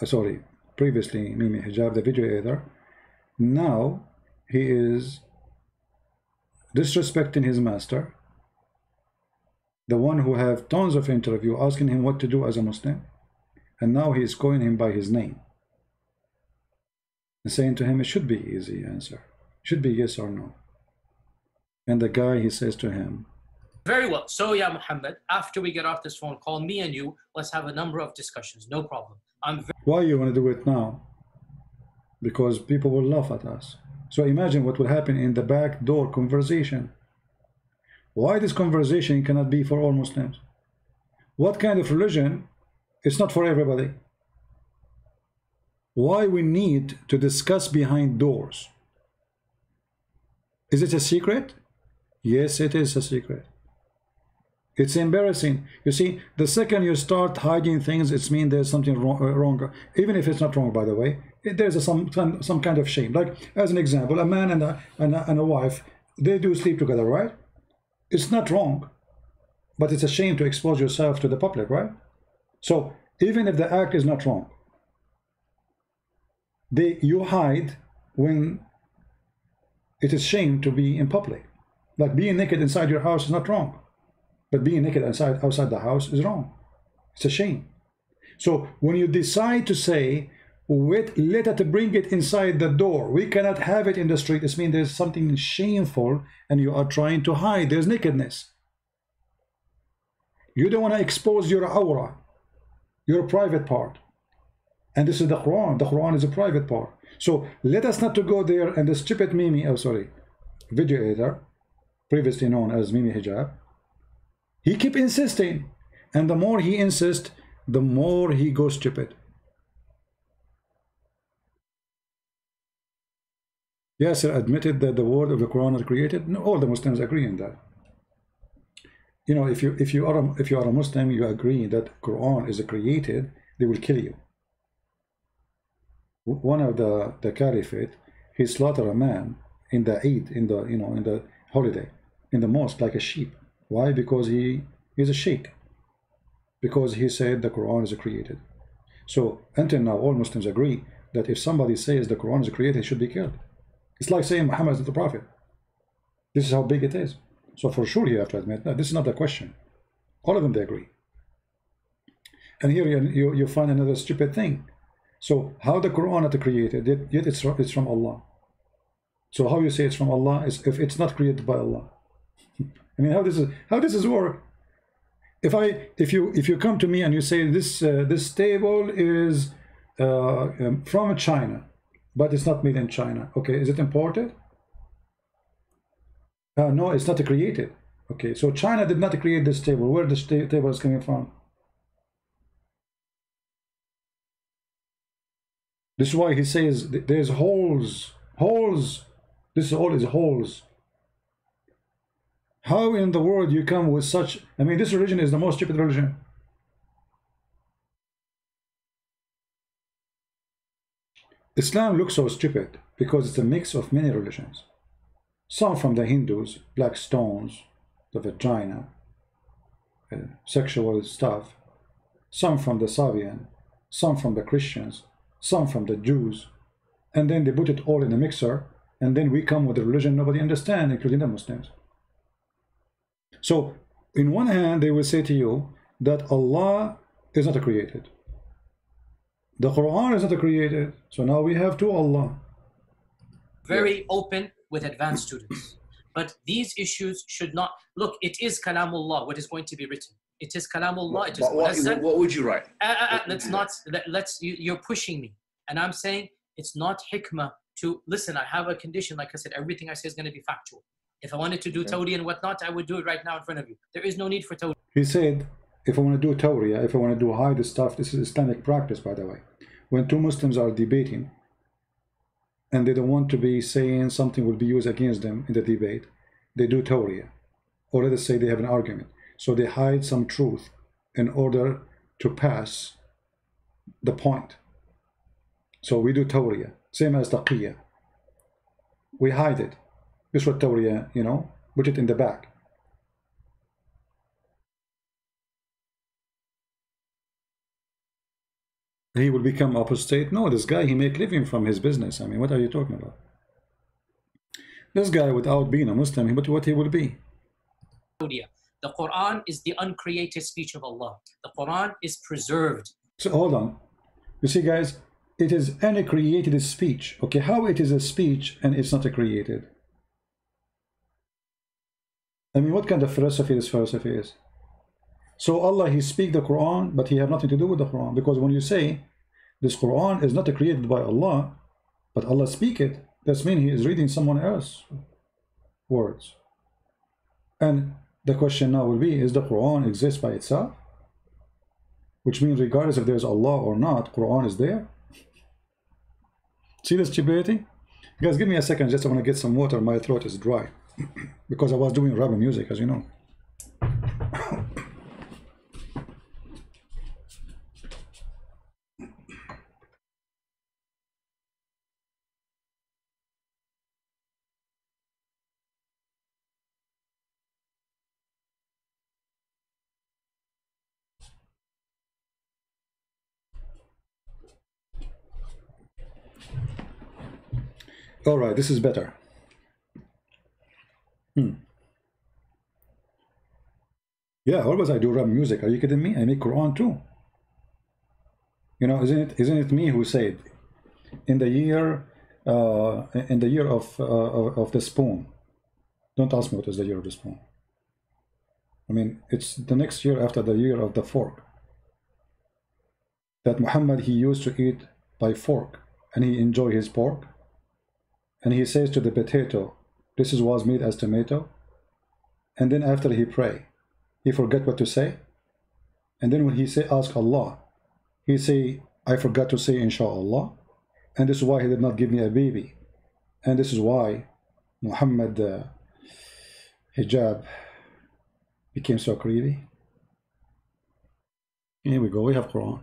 uh, sorry, previously Mimi Hijab, the video editor. Now he is disrespecting his master, the one who have tons of interview asking him what to do as a Muslim, and now he is calling him by his name and saying to him it should be easy answer, should be yes or no. And the guy he says to him, very well. So, yeah, Muhammad, after we get off this phone call, me and you, let's have a number of discussions. No problem. I'm why you want to do it now? Because people will laugh at us. So imagine what will happen in the back door conversation. Why this conversation cannot be for all Muslims? What kind of religion? It's not for everybody. Why we need to discuss behind doors? Is it a secret? Yes, it is a secret. It's embarrassing. You see, the second you start hiding things, it's mean there's something wrong, uh, wrong. Even if it's not wrong, by the way, there's a, some some kind of shame. Like as an example, a man and a, and a and a wife, they do sleep together, right? It's not wrong, but it's a shame to expose yourself to the public, right? So even if the act is not wrong, they you hide when it is shame to be in public. Like being naked inside your house is not wrong. But being naked outside, outside the house is wrong. It's a shame. So when you decide to say, wait, let us bring it inside the door, we cannot have it in the street, this means there's something shameful and you are trying to hide. There's nakedness. You don't want to expose your aura, your private part. And this is the Quran. The Quran is a private part. So let us not to go there and the stupid Mimi, oh sorry, video editor, previously known as Mimi Hijab, he keep insisting. And the more he insists, the more he goes stupid. Yasir admitted that the word of the Quran is created. No, all the Muslims agree in that. You know, if you if you are a, if you are a Muslim, you agree that Quran is created, they will kill you. One of the the caliphate, he slaughtered a man in the Eid, in the you know in the holiday, in the mosque like a sheep. Why? Because he is a sheikh. Because he said the Quran is created. So until now, all Muslims agree that if somebody says the Quran is created, he should be killed. It's like saying Muhammad is not the prophet. This is how big it is. So for sure you have to admit that this is not the question. All of them they agree. And here you, you, you find another stupid thing. So how the Quran is created, yet, yet it's, it's from Allah. So how you say it's from Allah is if it's not created by Allah. I mean, how this is how this work? If I if you if you come to me and you say this uh, this table is uh, um, from China, but it's not made in China. Okay, is it imported? Uh, no, it's not created. Okay, so China did not create this table. Where this table is coming from? This is why he says there's holes, holes. This is all is holes. How in the world you come with such? I mean, this religion is the most stupid religion. Islam looks so stupid because it's a mix of many religions. Some from the Hindus, black stones, the vagina, uh, sexual stuff. Some from the Sabian, some from the Christians, some from the Jews. And then they put it all in a mixer, and then we come with a religion nobody understands, including the Muslims. So, in one hand, they will say to you that Allah is not created. The Quran is not created. So now we have two Allah. Very open with advanced students. But these issues should not look. It is kalamullah. What is going to be written? It is kalamullah. It is What, what, what would you write? Uh, uh, uh, let's not. Let, let's. You, you're pushing me, and I'm saying it's not hikmah to listen. I have a condition. Like I said, everything I say is going to be factual. If I wanted to do Tawri and whatnot, I would do it right now in front of you. There is no need for Tawri. He said, if I want to do Tawriya, if I want to do hide the stuff, this is Islamic practice, by the way. When two Muslims are debating, and they don't want to be saying something will be used against them in the debate, they do Tawriya. Or let us say they have an argument. So they hide some truth in order to pass the point. So we do tawriya, same as taqiyya. We hide it. This what tawriya, uh, you know, put it in the back. He will become apostate. No, this guy, he make living from his business. I mean, what are you talking about? This guy, without being a Muslim, what, what he will be? The Quran is the uncreated speech of Allah. The Quran is preserved. So hold on. You see, guys, it is any created speech. Okay, how it is a speech and it's not a created? I mean, what kind of philosophy this philosophy is? So Allah, He speak the Quran, but He have nothing to do with the Quran. Because when you say this Quran is not created by Allah, but Allah speak it, that mean He is reading someone else words. And the question now will be, is the Quran exist by itself? Which means regardless if there's Allah or not, Quran is there. See this stupidity? Guys, give me a second, just I want to get some water. My throat is dry. Because I was doing rap music, as you know. All right, this is better. Hmm. Yeah, always I do rap music. Are you kidding me? I make Quran too. You know, isn't it? Isn't it me who said, in the year, uh, in the year of, uh, of of the spoon? Don't ask me what is the year of the spoon. I mean, it's the next year after the year of the fork. That Muhammad he used to eat by fork, and he enjoy his pork. And he says to the potato, this is was made as tomato. And then after he pray, he forget what to say. And then when he say ask Allah, he say, I forgot to say inshallah. And this is why he did not give me a baby. And this is why Muhammad uh, hijab became so creepy. Here we go, we have Quran.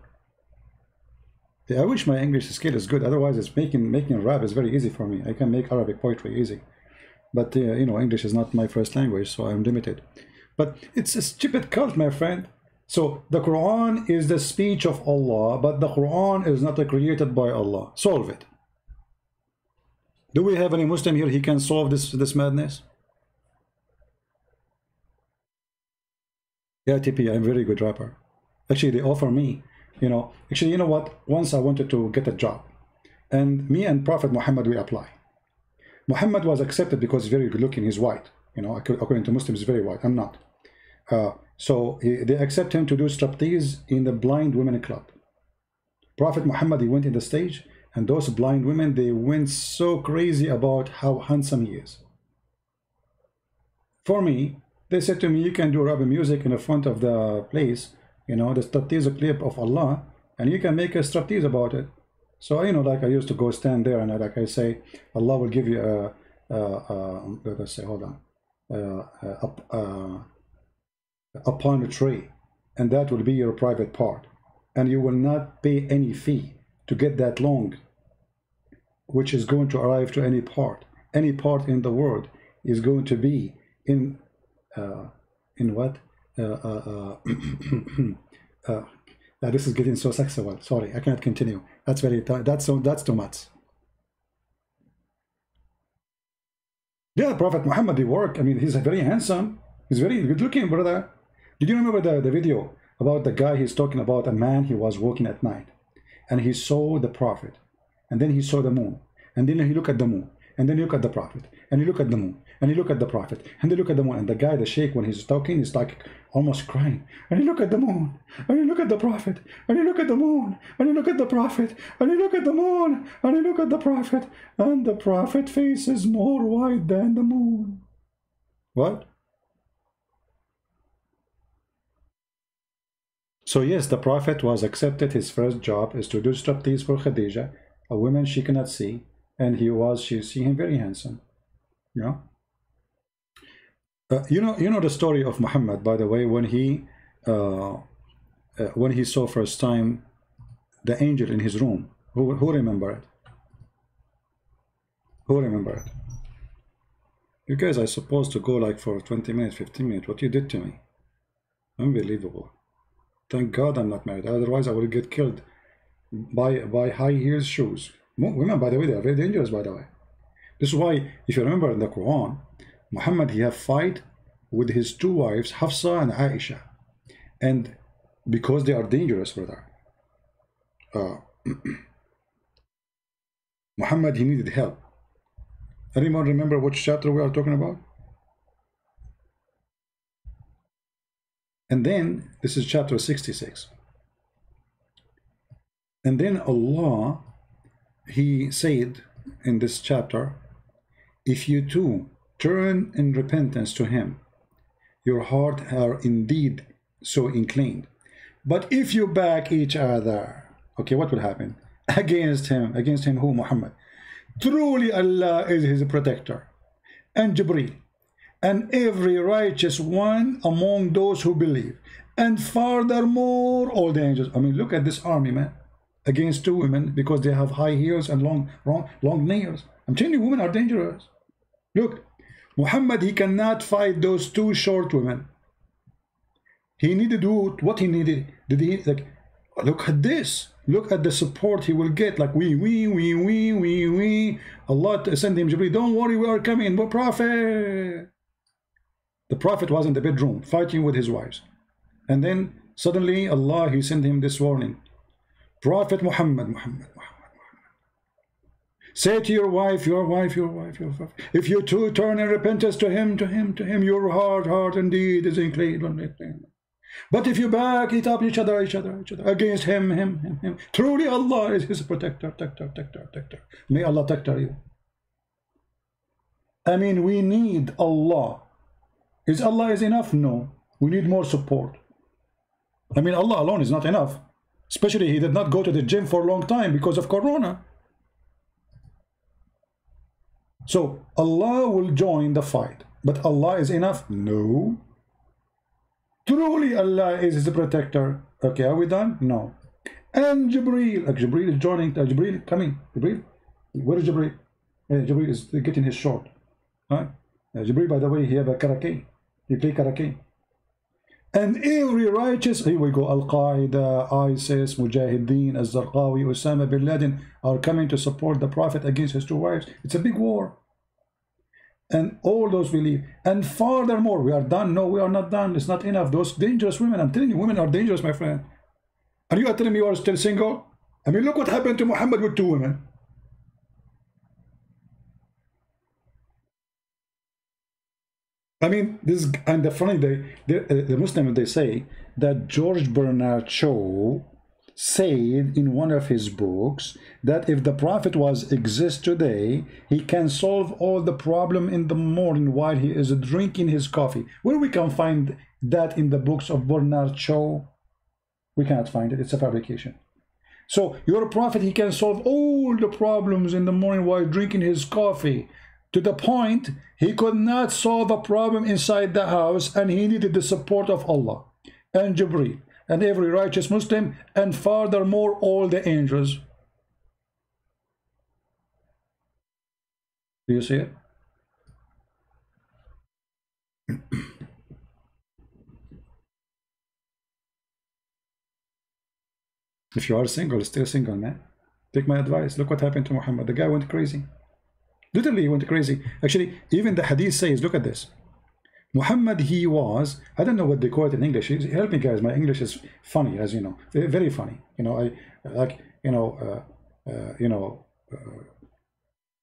Yeah, I wish my English skill is good. Otherwise, it's making making rap is very easy for me. I can make Arabic poetry easy, but uh, you know, English is not my first language, so I'm limited. But it's a stupid cult, my friend. So the Quran is the speech of Allah, but the Quran is not created by Allah. Solve it. Do we have any Muslim here? He can solve this this madness. Yeah, TP, I'm a very good rapper. Actually, they offer me you know actually you know what once i wanted to get a job and me and prophet muhammad we apply muhammad was accepted because he's very good looking he's white you know according to muslims he's very white i'm not. Uh, so he, they accept him to do striptease in the blind women club. Prophet muhammad he went in the stage and those blind women they went so crazy about how handsome he is. For me they said to me you can do rubber music in the front of the place you know the striptease clip of Allah and you can make a striptease about it so you know like I used to go stand there and I, like I say Allah will give you a, a, a let us say hold on upon a tree and that will be your private part and you will not pay any fee to get that long which is going to arrive to any part any part in the world is going to be in uh, in what uh, uh, uh, this is getting so sexual. Sorry, I cannot continue. That's very that's that's too much. Yeah, Prophet Muhammad, he work. I mean, he's very handsome. He's very good looking, brother. Did you remember the, the video about the guy he's talking about a man he was walking at night and he saw the prophet and then he saw the moon and then he looked at the moon and then you look at the prophet and you look at the moon and you look at the prophet and you look at the moon and the guy the sheikh when he's talking is like almost crying and you look at the moon and you look at the prophet and you look at the moon and you look at the prophet and you look at the moon and you look at the prophet and the prophet face is more white than the moon what so yes the prophet was accepted his first job is to do striptease for khadija a woman she cannot see and he was she see him very handsome you know uh, you know you know the story of Muhammad by the way when he uh, uh, when he saw first time the angel in his room Who, who remember it? Who remember it? You guys are supposed to go like for 20 minutes, 15 minutes. What you did to me. Unbelievable. Thank God I'm not married. Otherwise I would get killed by, by high heels shoes. Women, by the way, they are very dangerous, by the way. This is why, if you remember in the Quran, Muhammad, he have fight with his two wives, Hafsa and Aisha. And because they are dangerous, brother. Uh, Muhammad, he needed help. Anyone remember which chapter we are talking about? And then, this is chapter 66. And then Allah, He said in this chapter, if you too turn in repentance to Him, your heart are indeed so inclined. But if you back each other, okay, what will happen? Against Him, against Him who? Muhammad. Truly Allah is His protector. And Jibreel, and every righteous one among those who believe. And furthermore, all the angels. I mean, look at this army, man. Against two women because they have high heels and long, long, long nails. I'm telling you, women are dangerous. Look, Muhammad, he cannot fight those two short women. He needed to do what he needed. Did he like? Look at this. Look at the support he will get. Like we, we, we, we, we, we. Allah send him Jibreel. Don't worry, we are coming. We're prophet. The prophet was in the bedroom fighting with his wives, and then suddenly Allah he sent him this warning. Prophet Muhammad, Muhammad, Muhammad, Muhammad. Say to your wife, your wife, your wife, your wife. If you too turn in repentance to him, to him, to him, your heart, heart indeed is inclined. But if you back it up each other, each other, each other, against him, him, him, him, truly Allah is his protector, protector, protector, protector. May Allah protect you. I mean, we need Allah. Is Allah is enough? No. We need more support. I mean, Allah alone is not enough. Especially he did not go to the gym for a long time because of Corona. So Allah will join the fight. But Allah is enough? No. Truly Allah is his protector. Okay, are we done? No. And Jibreel. Uh, Jibreel is joining. Uh, Jibreel, coming. Jibreel. Where is Jibreel? Uh, Jibreel is getting his shot. Huh? Uh, Jibreel, by the way, he have a karaoke. He play karate. And every righteous, here we go, Al-Qaeda, ISIS, Mujahideen, Al-Zarqawi, Osama bin Laden are coming to support the Prophet against his two wives. It's a big war. And all those believe. And furthermore, we are done. No, we are not done. It's not enough. Those dangerous women, I'm telling you, women are dangerous, my friend. Are you telling me you are still single? I mean, look what happened to Muhammad with two women. I mean, this and the funny they, the, uh, the Muslim they say that George Bernard Shaw said in one of his books that if the prophet was exist today, he can solve all the problem in the morning while he is drinking his coffee. Where we can find that in the books of Bernard Shaw? We cannot find it. It's a fabrication. So your prophet, he can solve all the problems in the morning while drinking his coffee to the point he could not solve a problem inside the house and he needed the support of Allah and Jibreel and every righteous Muslim and furthermore all the angels. Do you see it? if you are single, still single, man. Take my advice. Look what happened to Muhammad. The guy went crazy. Literally, he went crazy. Actually, even the hadith says, look at this. Muhammad, he was, I don't know what they call it in English. Help me, guys. My English is funny, as you know, very funny. You know, I like, you know, uh, uh, you know, uh,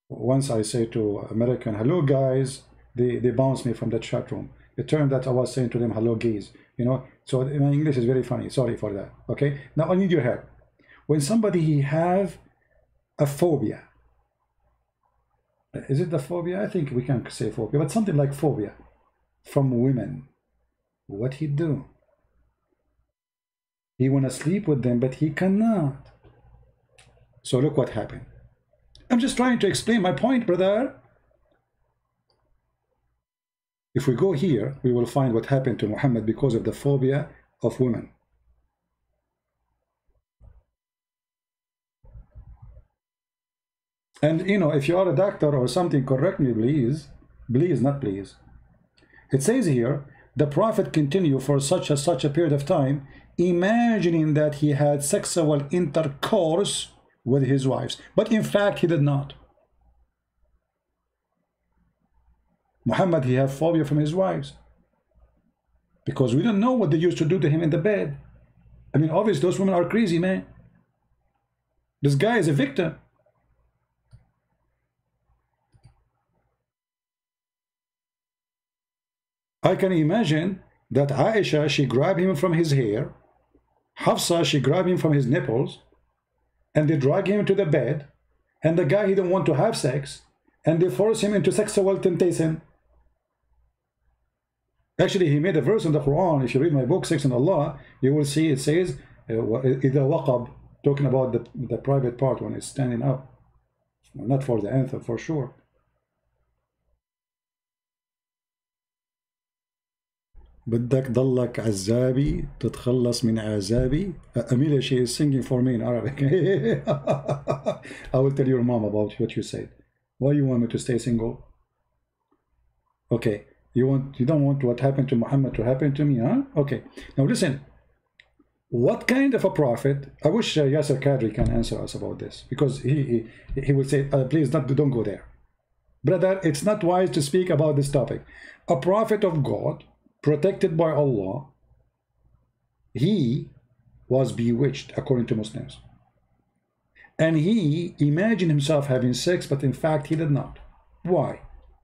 once I say to American, hello, guys, they, they bounce me from the chat room. The term that I was saying to them, hello, gays. You know, so my English is very funny. Sorry for that. Okay. Now I need your help. When somebody he have a phobia, is it the phobia? I think we can say phobia, but something like phobia from women. What he do? He wanna sleep with them, but he cannot. So look what happened. I'm just trying to explain my point, brother. If we go here, we will find what happened to Muhammad because of the phobia of women. And you know, if you are a doctor or something, correct me, please. Please, not please. It says here, the prophet continued for such a such a period of time, imagining that he had sexual intercourse with his wives. But in fact, he did not. Muhammad, he had phobia from his wives. Because we don't know what they used to do to him in the bed. I mean, obviously, those women are crazy, man. This guy is a victim. I can imagine that Aisha, she grabbed him from his hair, Hafsa, she grabbed him from his nipples, and they drag him to the bed, and the guy he don't want to have sex, and they force him into sexual temptation. Actually, he made a verse in the Quran. If you read my book, Sex and Allah, you will see it says, إِذَا waqab, talking about the, the private part when it's standing up. Not for the anthem, for sure. بدك ضلك عزابي تتخلص من عذابي. Amelia she is singing for me in Arabic. I will tell your mom about what you said. Why you want me to stay single? Okay. You want you don't want what happened to Muhammad to happen to me huh? Okay. Now listen. What kind of a prophet? I wish uh, Yasir Qadhi can answer us about this because he he, he will say uh, please not don't go there. Brother it's not wise to speak about this topic. A prophet of God protected by Allah, he was bewitched according to Muslims. And he imagined himself having sex, but in fact he did not. Why?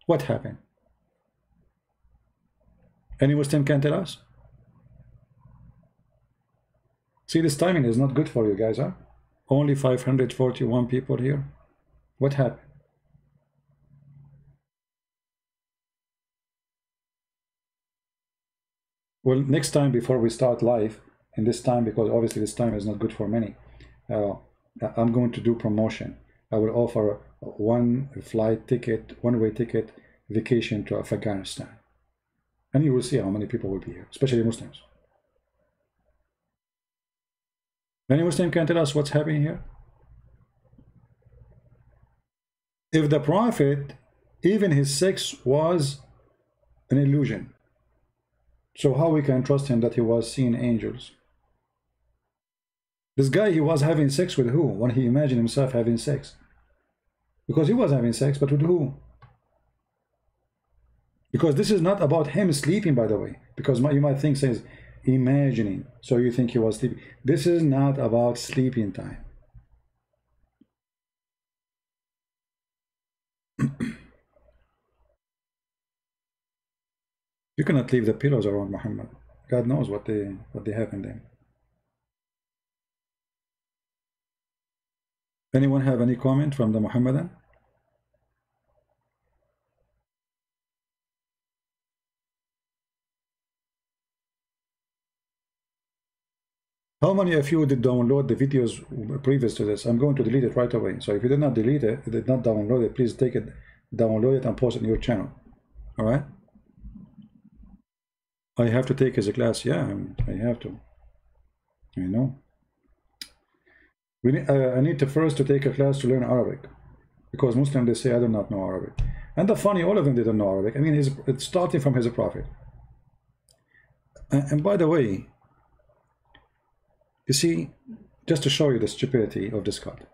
What happened? Any Muslim can tell us? See, this timing is not good for you guys, huh? Only 541 people here. What happened? Well, next time before we start live, in this time, because obviously this time is not good for many, uh, I'm going to do promotion. I will offer one flight ticket, one-way ticket vacation to Afghanistan. And you will see how many people will be here, especially Muslims. Any Muslim can tell us what's happening here? If the Prophet, even his sex was an illusion, so how we can trust him that he was seeing angels? This guy, he was having sex with who? When he imagined himself having sex. Because he was having sex, but with who? Because this is not about him sleeping, by the way. Because you might think says imagining. So you think he was sleeping. This is not about sleeping time. You cannot leave the pillows around Muhammad. God knows what they what they have in them. Anyone have any comment from the Muhammadan? How many of you did download the videos previous to this? I'm going to delete it right away. So if you did not delete it, did not download it, please take it, download it and post it in your channel. All right? I have to take as a class. Yeah, I have to. I know. We need, uh, I need to first to take a class to learn Arabic, because Muslims they say I do not know Arabic, and the funny, all of them didn't know Arabic. I mean, he's, it's starting from his prophet. And, and by the way, you see, just to show you the stupidity of this God.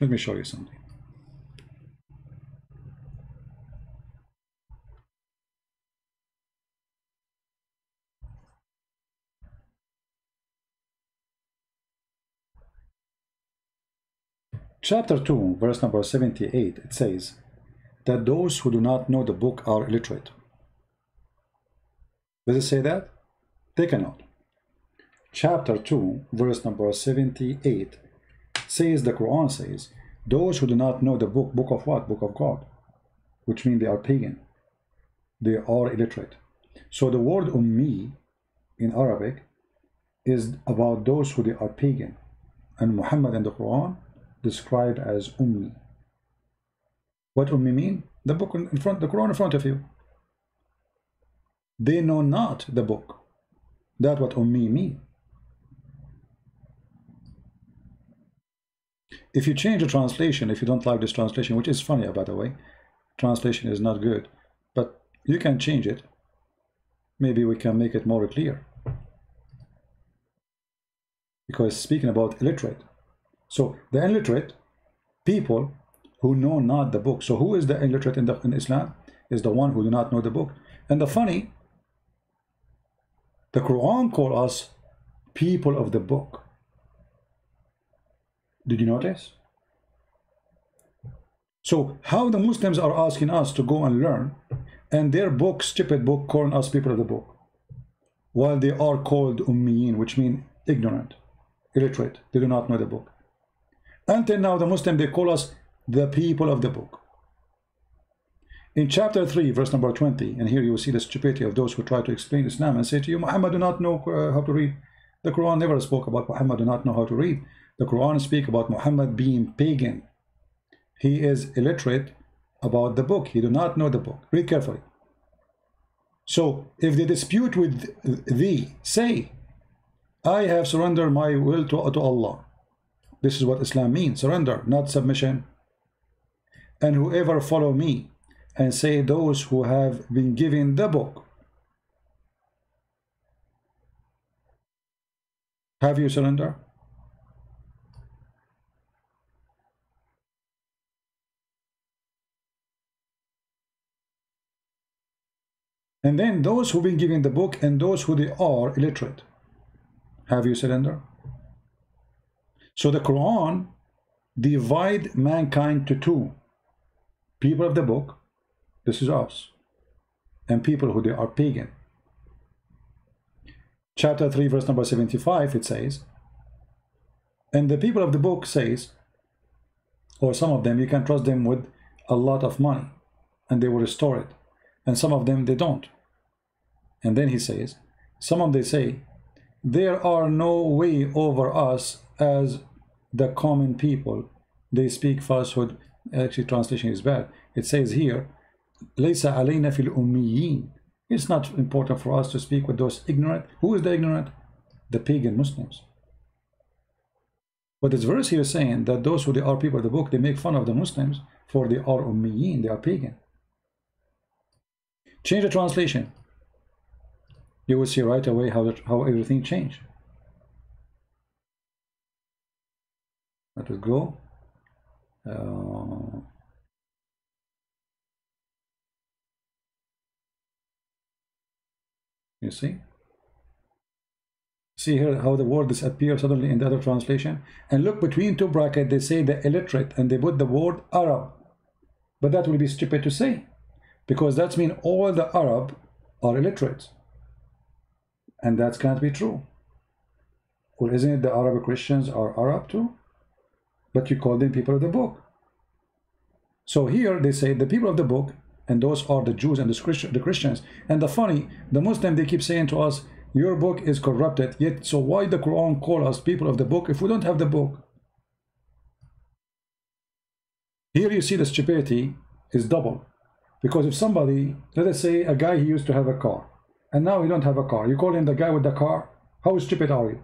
Let me show you something. Chapter 2 verse number 78 it says that those who do not know the book are illiterate. Does it say that? Take a note. Chapter 2 verse number 78 says the quran says those who do not know the book book of what? Book of god which means they are pagan. They are illiterate. So the word ummi in arabic is about those who they are pagan. And muhammad in the quran described as Ummi. What Ummi mean? The book in front, the Quran in front of you. They know not the book. That what Ummi mean. if you change the translation, if you don't like this translation, which is funny, by the way, translation is not good, but you can change it. Maybe we can make it more clear. Because speaking about illiterate. So the illiterate people who know not the book. So who is the illiterate in, the, in Islam? Is the one who do not know the book. And the funny, the Quran call us people of the book. Did you notice? So how the Muslims are asking us to go and learn and their book, stupid book, calling us people of the book. While they are called ummiyin, which mean ignorant, illiterate. They do not know the book. Until now, the Muslim, they call us the people of the book. In chapter 3, verse number 20, and here you will see the stupidity of those who try to explain Islam and say to you, Muhammad do not know uh, how to read. The Quran never spoke about Muhammad do not know how to read. The Quran speak about Muhammad being pagan. He is illiterate about the book. He do not know the book. Read carefully. So if they dispute with thee, say, I have surrendered my will to, to Allah. This is what Islam means, surrender, not submission. And whoever follow me, and say those who have been given the book. Have you surrender? And then those who've been given the book and those who they are illiterate. Have you surrender? So the Quran divide mankind to two. People of the book, this is us, and people who they are pagan. Chapter 3, verse number 75, it says, and the people of the book says, or some of them, you can trust them with a lot of money, and they will restore it and some of them they don't. And then he says, some of them say, there are no way over us as the common people. They speak falsehood. Actually, translation is bad. It says here, ليس علينا في الأميين. It's not important for us to speak with those ignorant. Who is the ignorant? The pagan Muslims. But this verse here is saying that those who they are people of the book, they make fun of the Muslims for they are ummiyin, they are pagan. Change the translation. You will see right away how, that, how everything changed. Let us go. Uh, you see? See here how the word disappears suddenly in the other translation? And look between two brackets, they say the illiterate and they put the word Arab. But that will be stupid to say because that means all the Arab are illiterate. And that can't be true. Well, isn't it the Arab Christians are Arab too? But you call them people of the book. So here they say the people of the book, and those are the Jews and the Christians. And the funny, the Muslim, they keep saying to us, your book is corrupted. Yet, so why the Quran call us people of the book if we don't have the book? Here you see the stupidity is double. Because if somebody, let us say a guy he used to have a car, and now he don't have a car, you call him the guy with the car, how stupid are you?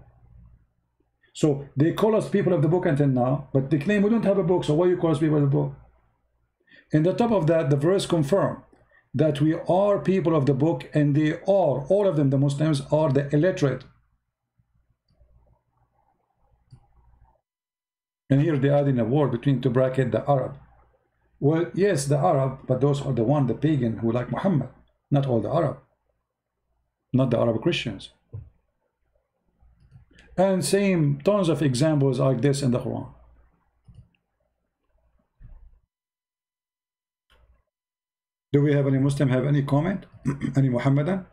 So they call us people of the book until now, but they claim we don't have a book, so why you call us people of the book? In the top of that, the verse confirm that we are people of the book and they are, all of them, the Muslims, are the illiterate. And here they add in a word between two bracket the Arab. Well, yes, the Arab, but those are the one, the pagan who like Muhammad, not all the Arab, not the Arab Christians. And same tons of examples like this in the Quran. Do we have any Muslim have any comment? any Muhammadan?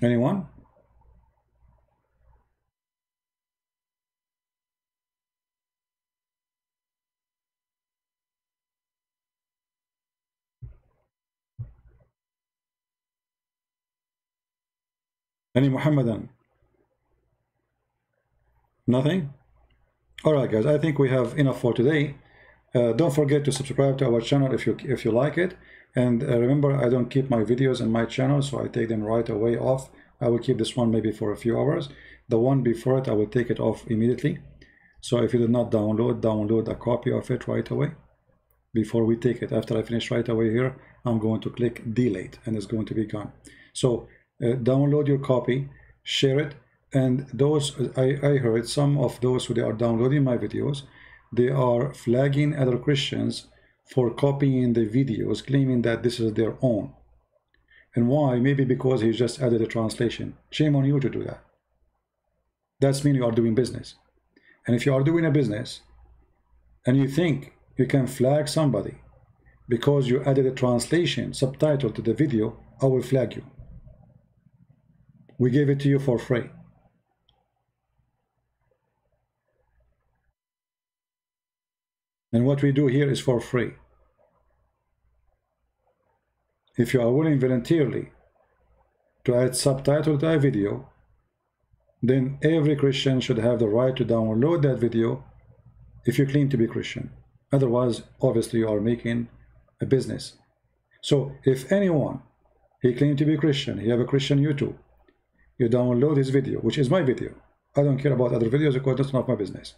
Anyone? Any Muhammadan? Nothing? Alright guys, I think we have enough for today. Uh, don't forget to subscribe to our channel if you if you like it. And uh, remember, I don't keep my videos in my channel, so I take them right away off I will keep this one maybe for a few hours. The one before it, I will take it off immediately. So if you did not download, download a copy of it right away before we take it. After I finish right away here, I'm going to click delete and it's going to be gone. So Uh, download your copy, share it, and those I, I heard some of those who they are downloading my videos, they are flagging other Christians for copying the videos, claiming that this is their own. And why? Maybe because he just added a translation. Shame on you to do that. That's mean you are doing business. And if you are doing a business and you think you can flag somebody because you added a translation subtitle to the video, I will flag you. We gave it to you for free. And what we do here is for free. If you are willing voluntarily to add subtitle to a video, then every Christian should have the right to download that video if you claim to be Christian. Otherwise, obviously, you are making a business. So if anyone, he claimed to be Christian, he have a Christian YouTube, you download his video, which is my video. I don't care about other videos because that's not my business.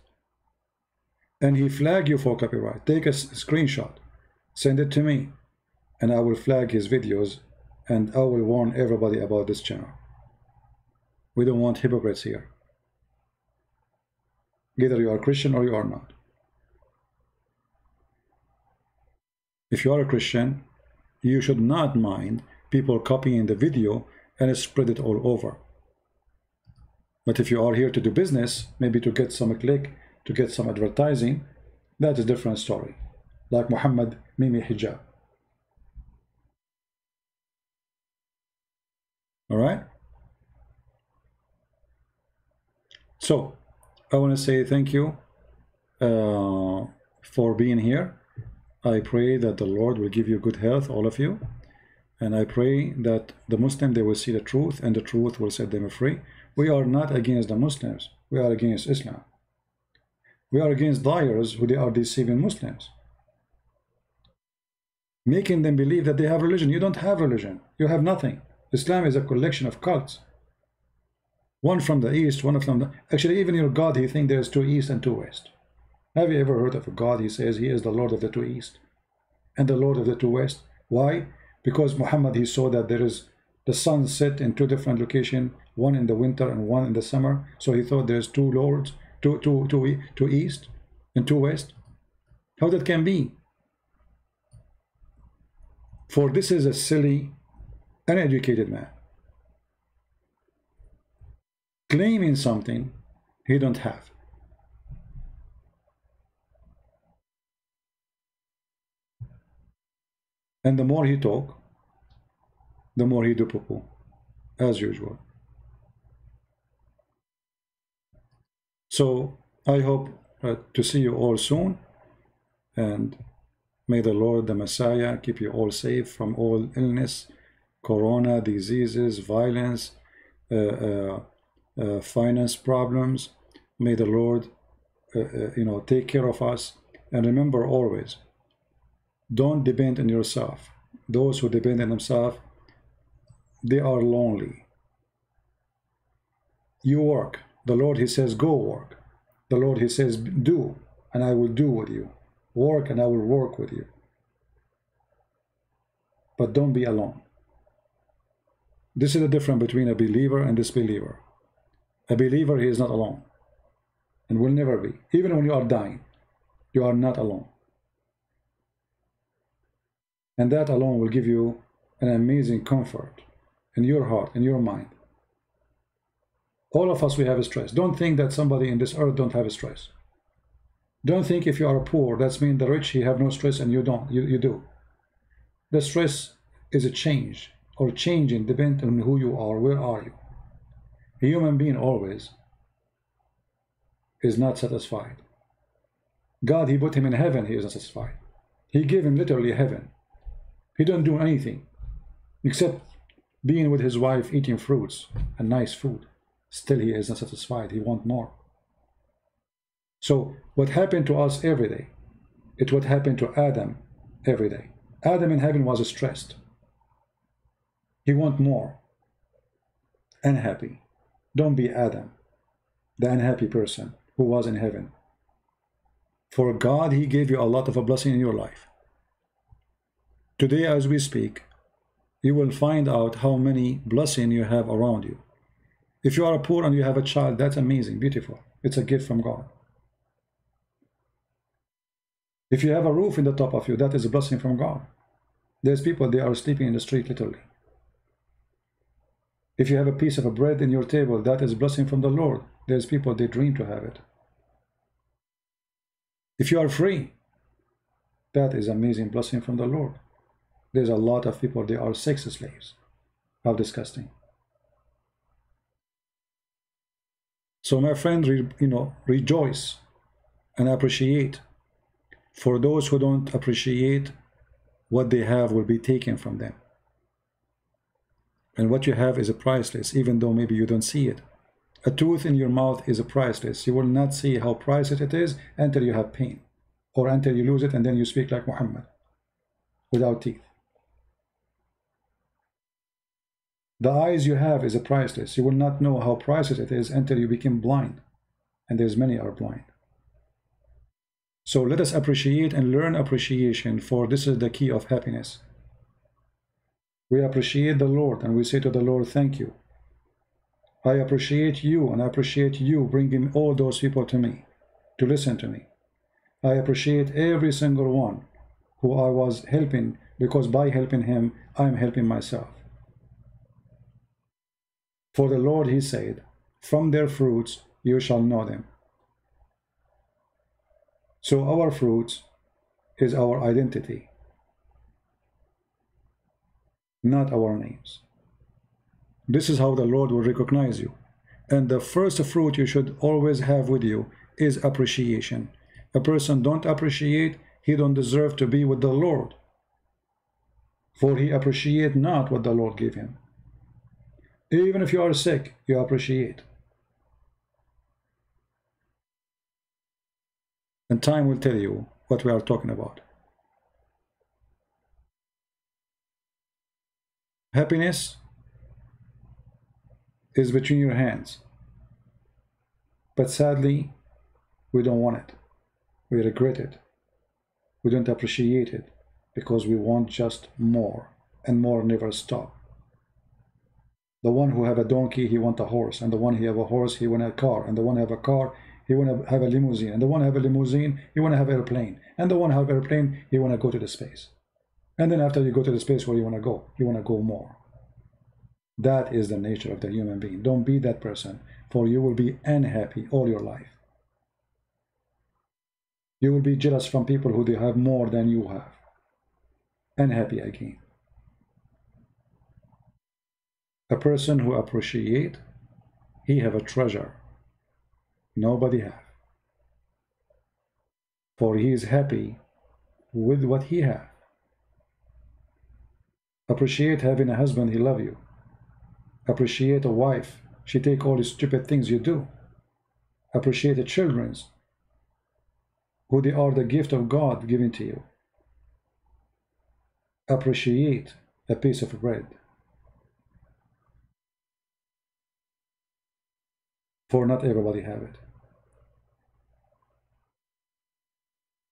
And he flag you for copyright. Take a screenshot, send it to me, and I will flag his videos and I will warn everybody about this channel. We don't want hypocrites here. Either you are Christian or you are not. If you are a Christian, you should not mind people copying the video and spread it all over. But if you are here to do business, maybe to get some click, to get some advertising, that is a different story. Like Muhammad Mimi Hijab. All right? So, I want to say thank you uh, for being here. I pray that the Lord will give you good health, all of you. And I pray that the Muslim, they will see the truth and the truth will set them free. We are not against the Muslims. We are against Islam. We are against liars who they are deceiving Muslims. Making them believe that they have religion. You don't have religion. You have nothing. Islam is a collection of cults. One from the east, one from the... Actually, even your God, he thinks there's two east and two west. Have you ever heard of a God? He says he is the Lord of the two east and the Lord of the two west. Why? Because Muhammad, he saw that there is the sun set in two different locations, one in the winter and one in the summer. So he thought there's two lords, two, two, two, two east and two west. How that can be? For this is a silly, uneducated man. Claiming something he don't have. And the more he talk, the more he do as usual. So I hope uh, to see you all soon, and may the Lord, the Messiah, keep you all safe from all illness, corona, diseases, violence, uh, uh, uh finance problems. May the Lord, uh, uh, you know, take care of us. And remember always, don't depend on yourself. Those who depend on themselves, they are lonely. You work. The Lord, He says, go work. The Lord, He says, do, and I will do with you. Work, and I will work with you. But don't be alone. This is the difference between a believer and disbeliever. A believer, he is not alone and will never be. Even when you are dying, you are not alone. And that alone will give you an amazing comfort in your heart, in your mind. All of us, we have a stress. Don't think that somebody in this earth don't have a stress. Don't think if you are poor, that's mean the rich, you have no stress and you don't, you, you do. The stress is a change or changing depending on who you are, where are you. A human being always is not satisfied. God, he put him in heaven, he is not satisfied. He gave him literally heaven. He don't do anything except being with his wife, eating fruits and nice food. Still, he is not satisfied. He want more. So, what happened to us every day? It would happen to Adam every day. Adam in heaven was stressed. He want more. unhappy. Don't be Adam, the unhappy person who was in heaven. For God, He gave you a lot of a blessing in your life. Today, as we speak, you will find out how many blessing you have around you. If you are poor and you have a child, that's amazing, beautiful. It's a gift from God. If you have a roof in the top of you, that is a blessing from God. There's people, they are sleeping in the street, literally. If you have a piece of bread in your table, that is a blessing from the Lord. There's people, they dream to have it. If you are free, that is amazing blessing from the Lord. There's a lot of people, they are sex slaves. How disgusting. So my friend, you know, rejoice and appreciate. For those who don't appreciate, what they have will be taken from them. And what you have is a priceless, even though maybe you don't see it. A tooth in your mouth is a priceless. You will not see how priceless it is until you have pain. Or until you lose it and then you speak like Muhammad without teeth. The eyes you have is a priceless. You will not know how priceless it is until you become blind. And there's many are blind. So let us appreciate and learn appreciation for this is the key of happiness. We appreciate the Lord and we say to the Lord, thank you. I appreciate you and I appreciate you bringing all those people to me, to listen to me. I appreciate every single one who I was helping because by helping him, I'm helping myself. For the Lord, he said, From their fruits you shall know them. So our fruits is our identity, not our names. This is how the Lord will recognize you. And the first fruit you should always have with you is appreciation. A person don't appreciate, he don't deserve to be with the Lord. For he appreciate not what the Lord gave him. Even if you are sick, you appreciate. And time will tell you what we are talking about. Happiness is between your hands. But sadly, we don't want it. We regret it. We don't appreciate it because we want just more and more never stop. The one who have a donkey, he want a horse. And the one who have a horse, he want a car. And the one have a car, he want to have a limousine. And the one have a limousine, he want to have airplane. And the one have airplane, he want to go to the space. And then after you go to the space where you want to go, you want to go more. That is the nature of the human being. Don't be that person, for you will be unhappy all your life. You will be jealous from people who they have more than you have. Unhappy again. A person who appreciate, he have a treasure. Nobody have. For he is happy with what he have. Appreciate having a husband, he love you. Appreciate a wife, she take all the stupid things you do. Appreciate the children's, who they are the gift of God given to you. Appreciate a piece of bread. For not everybody have it.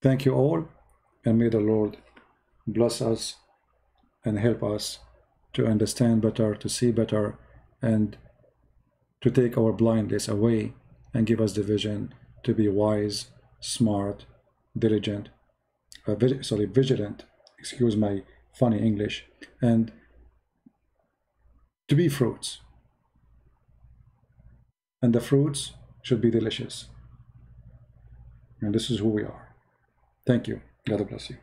Thank you all, and may the Lord bless us and help us to understand better, to see better, and to take our blindness away and give us the vision to be wise, smart, diligent, uh, sorry, vigilant, excuse my funny English, and to be fruits and the fruits should be delicious. And this is who we are. Thank you. God bless you.